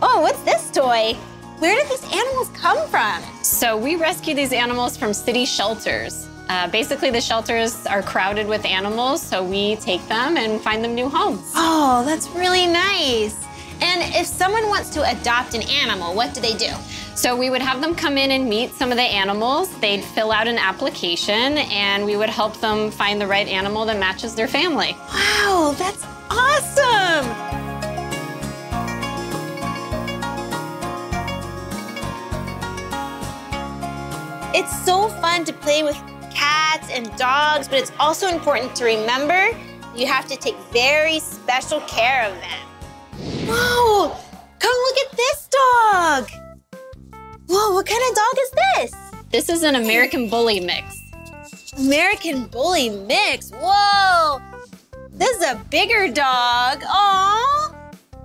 oh, what's this toy? Where did these animals come from? So we rescue these animals from city shelters. Uh, basically, the shelters are crowded with animals, so we take them and find them new homes. Oh, that's really nice. And if someone wants to adopt an animal, what do they do? So we would have them come in and meet some of the animals. They'd fill out an application, and we would help them find the right animal that matches their family. Wow, that's awesome! It's so fun to play with cats and dogs, but it's also important to remember you have to take very special care of them. Whoa! Come look at this dog! Whoa, what kind of dog is this? This is an American Bully mix. American Bully mix. Whoa! This is a bigger dog. Aw!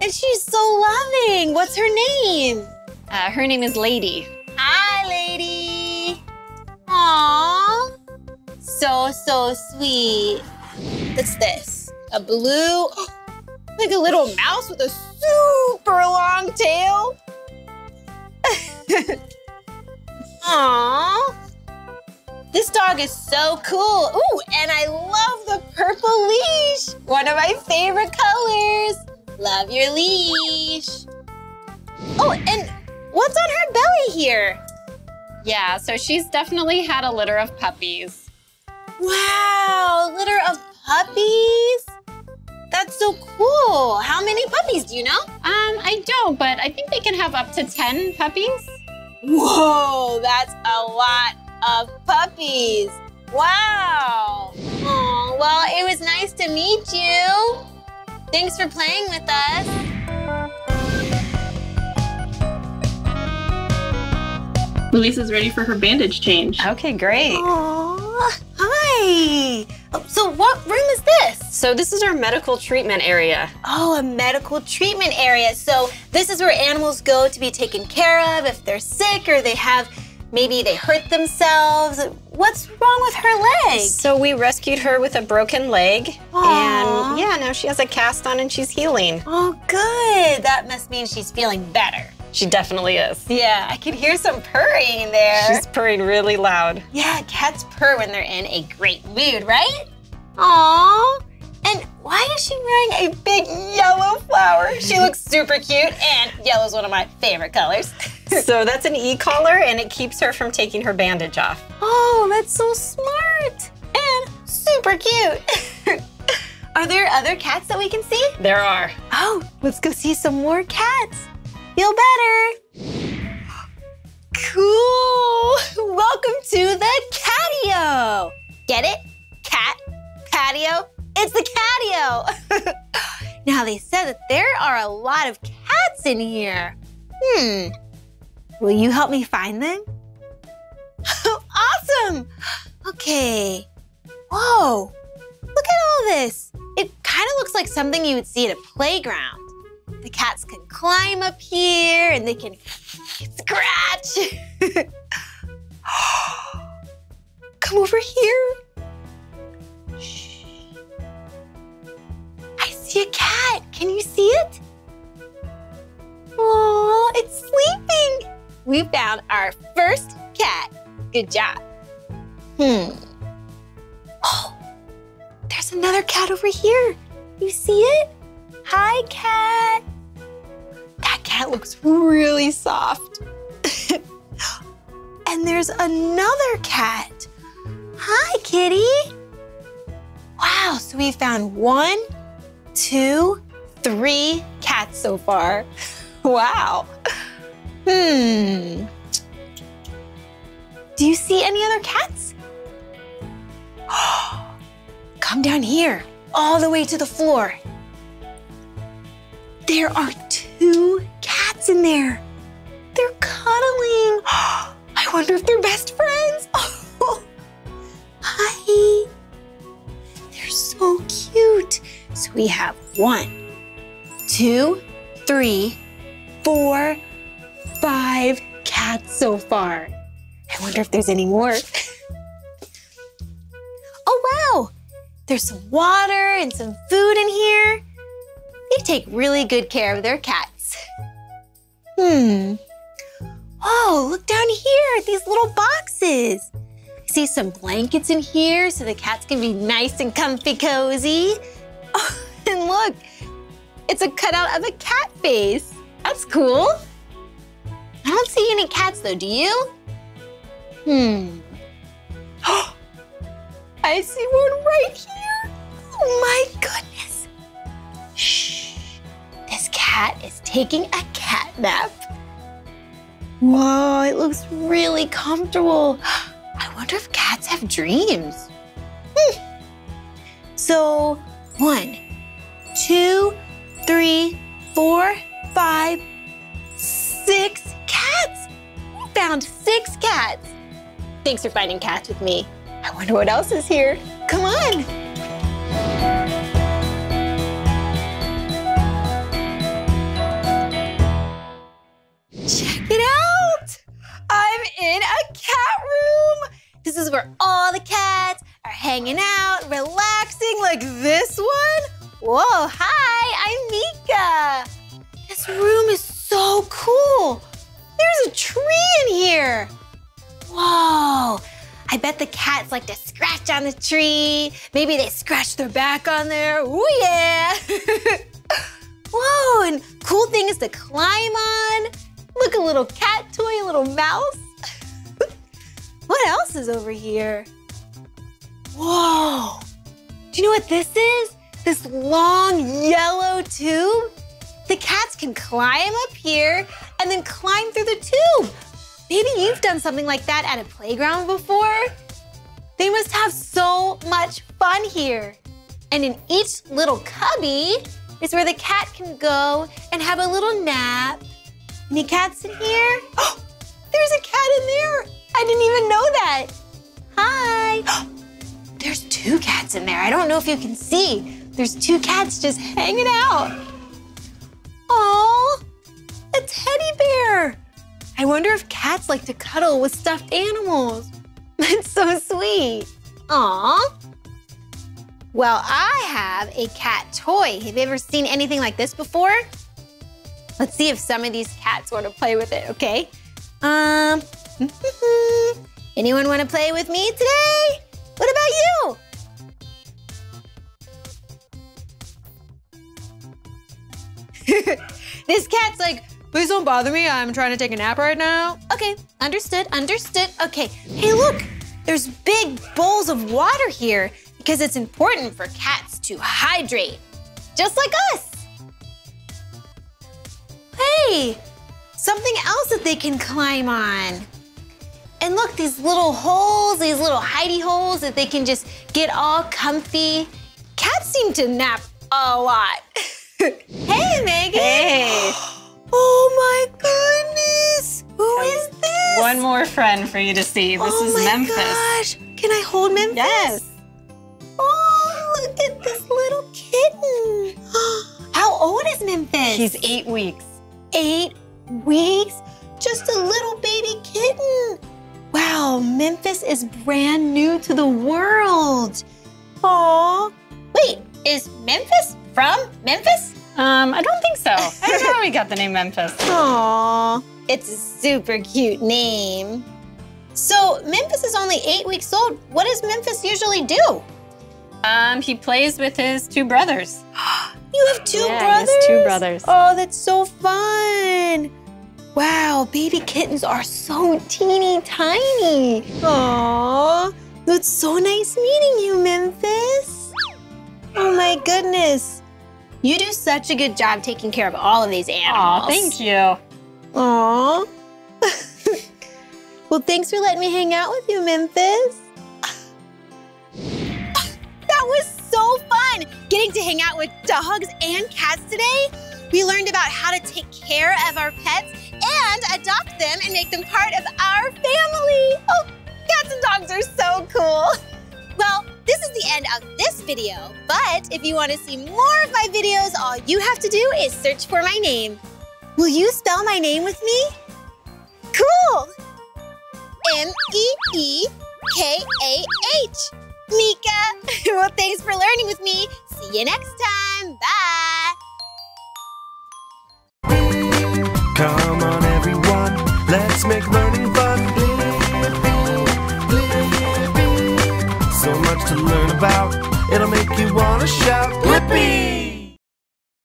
And she's so loving. What's her name? Uh, her name is Lady. Hi, lady. Aw. So, so sweet. What's this? A blue, like a little mouse with a super long tail. Aw. This dog is so cool. Ooh, and I love the purple leash. One of my favorite colors. Love your leash. Oh, and what's on her belly here? Yeah, so she's definitely had a litter of puppies. Wow, a litter of puppies? That's so cool. How many puppies do you know? Um, I don't, but I think they can have up to 10 puppies. Whoa, that's a lot of puppies. Wow. Oh, well, it was nice to meet you. Thanks for playing with us. Lisa's ready for her bandage change. Okay, great. Aw, hi. Oh, So what room is this? So this is our medical treatment area. Oh, a medical treatment area. So this is where animals go to be taken care of if they're sick or they have, maybe they hurt themselves. What's wrong with her leg? So we rescued her with a broken leg. Aw. And yeah, now she has a cast on and she's healing. Oh, good. That must mean she's feeling better. She definitely is. Yeah, I can hear some purring in there. She's purring really loud. Yeah, cats purr when they're in a great mood, right? Aww. And why is she wearing a big yellow flower? She looks super cute, and yellow is one of my favorite colors. so that's an e-collar and it keeps her from taking her bandage off. Oh, that's so smart and super cute. are there other cats that we can see? There are. Oh, let's go see some more cats. Feel better. Cool. Welcome to the catio. Get it? Cat, patio. It's the catio. now they said that there are a lot of cats in here. Hmm. Will you help me find them? awesome. Okay. Whoa. Look at all this. It kind of looks like something you would see at a playground. The cats can climb up here and they can scratch. Come over here. Shh. I see a cat. Can you see it? Oh, it's sleeping. We found our first cat. Good job. Hmm. Oh, there's another cat over here. You see it? Hi, cat. That cat looks really soft. and there's another cat. Hi, kitty. Wow, so we found one, two, three cats so far. Wow. Hmm. Do you see any other cats? Come down here, all the way to the floor. There are two cats in there. They're cuddling. I wonder if they're best friends. Oh. Hi. They're so cute. So we have one, two, three, four, five cats so far. I wonder if there's any more. oh, wow. There's some water and some food in here. They take really good care of their cats. Hmm. Oh, look down here at these little boxes. I see some blankets in here so the cats can be nice and comfy cozy. Oh, and look, it's a cutout of a cat face. That's cool. I don't see any cats though, do you? Hmm. I see one right here. Oh my goodness. Shh. This cat is taking a cat nap. Whoa, it looks really comfortable. I wonder if cats have dreams. Hmm. So, one, two, three, four, five, six cats. We found six cats. Thanks for finding cats with me. I wonder what else is here. Come on. I'm in a cat room. This is where all the cats are hanging out, relaxing like this one. Whoa, hi, I'm Meekah. This room is so cool. There's a tree in here. Whoa, I bet the cats like to scratch on the tree. Maybe they scratch their back on there. Oh yeah. Whoa, and cool thing is to climb on. Look, a little cat toy, a little mouse. what else is over here? Whoa, do you know what this is? This long yellow tube? The cats can climb up here and then climb through the tube. Maybe you've done something like that at a playground before. They must have so much fun here. And in each little cubby is where the cat can go and have a little nap. Any cats in here? Oh, there's a cat in there. I didn't even know that. Hi. There's two cats in there. I don't know if you can see. There's two cats just hanging out. Oh, a teddy bear. I wonder if cats like to cuddle with stuffed animals. That's so sweet. Aw. Well, I have a cat toy. Have you ever seen anything like this before? Let's see if some of these cats want to play with it, okay? Um, anyone want to play with me today? What about you? this cat's like, please don't bother me. I'm trying to take a nap right now. Okay, understood, understood. Okay, hey, look, there's big bowls of water here because it's important for cats to hydrate, just like us. Hey, something else that they can climb on. And look, these little holes, these little hidey holes that they can just get all comfy. Cats seem to nap a lot. hey, Megan. Hey. Oh my goodness. Who is this? One more friend for you to see. This oh is Memphis. Oh my gosh. Can I hold Memphis? Yes. Oh, look at this little kitten. How old is Memphis? He's eight weeks. Eight weeks? Just a little baby kitten. Wow, Memphis is brand new to the world. Aw. Wait, is Memphis From Memphis? Um, I don't think so. I don't know how we got the name Memphis. Aww, it's a super cute name. So Memphis is only eight weeks old. What does Memphis usually do? Um, he plays with his two brothers. You have two Yeah, brothers? two brothers. Oh, that's so fun. Wow, baby kittens are so teeny tiny. Aww, that's so nice meeting you, Memphis. Oh my goodness. You do such a good job taking care of all of these animals. Aw, thank you. Aww. well, thanks for letting me hang out with you, Memphis. That was so fun getting to hang out with dogs and cats today. We learned about how to take care of our pets and adopt them and make them part of our family. Oh, cats and dogs are so cool. Well, this is the end of this video, but if you want to see more of my videos, all you have to do is search for my name. Will you spell my name with me? Cool! M E E K A H. Meekah. well, thanks for learning with me. See you next time. Bye. Come on, everyone, let's make learning fun. So much to learn about, it'll make you wanna shout.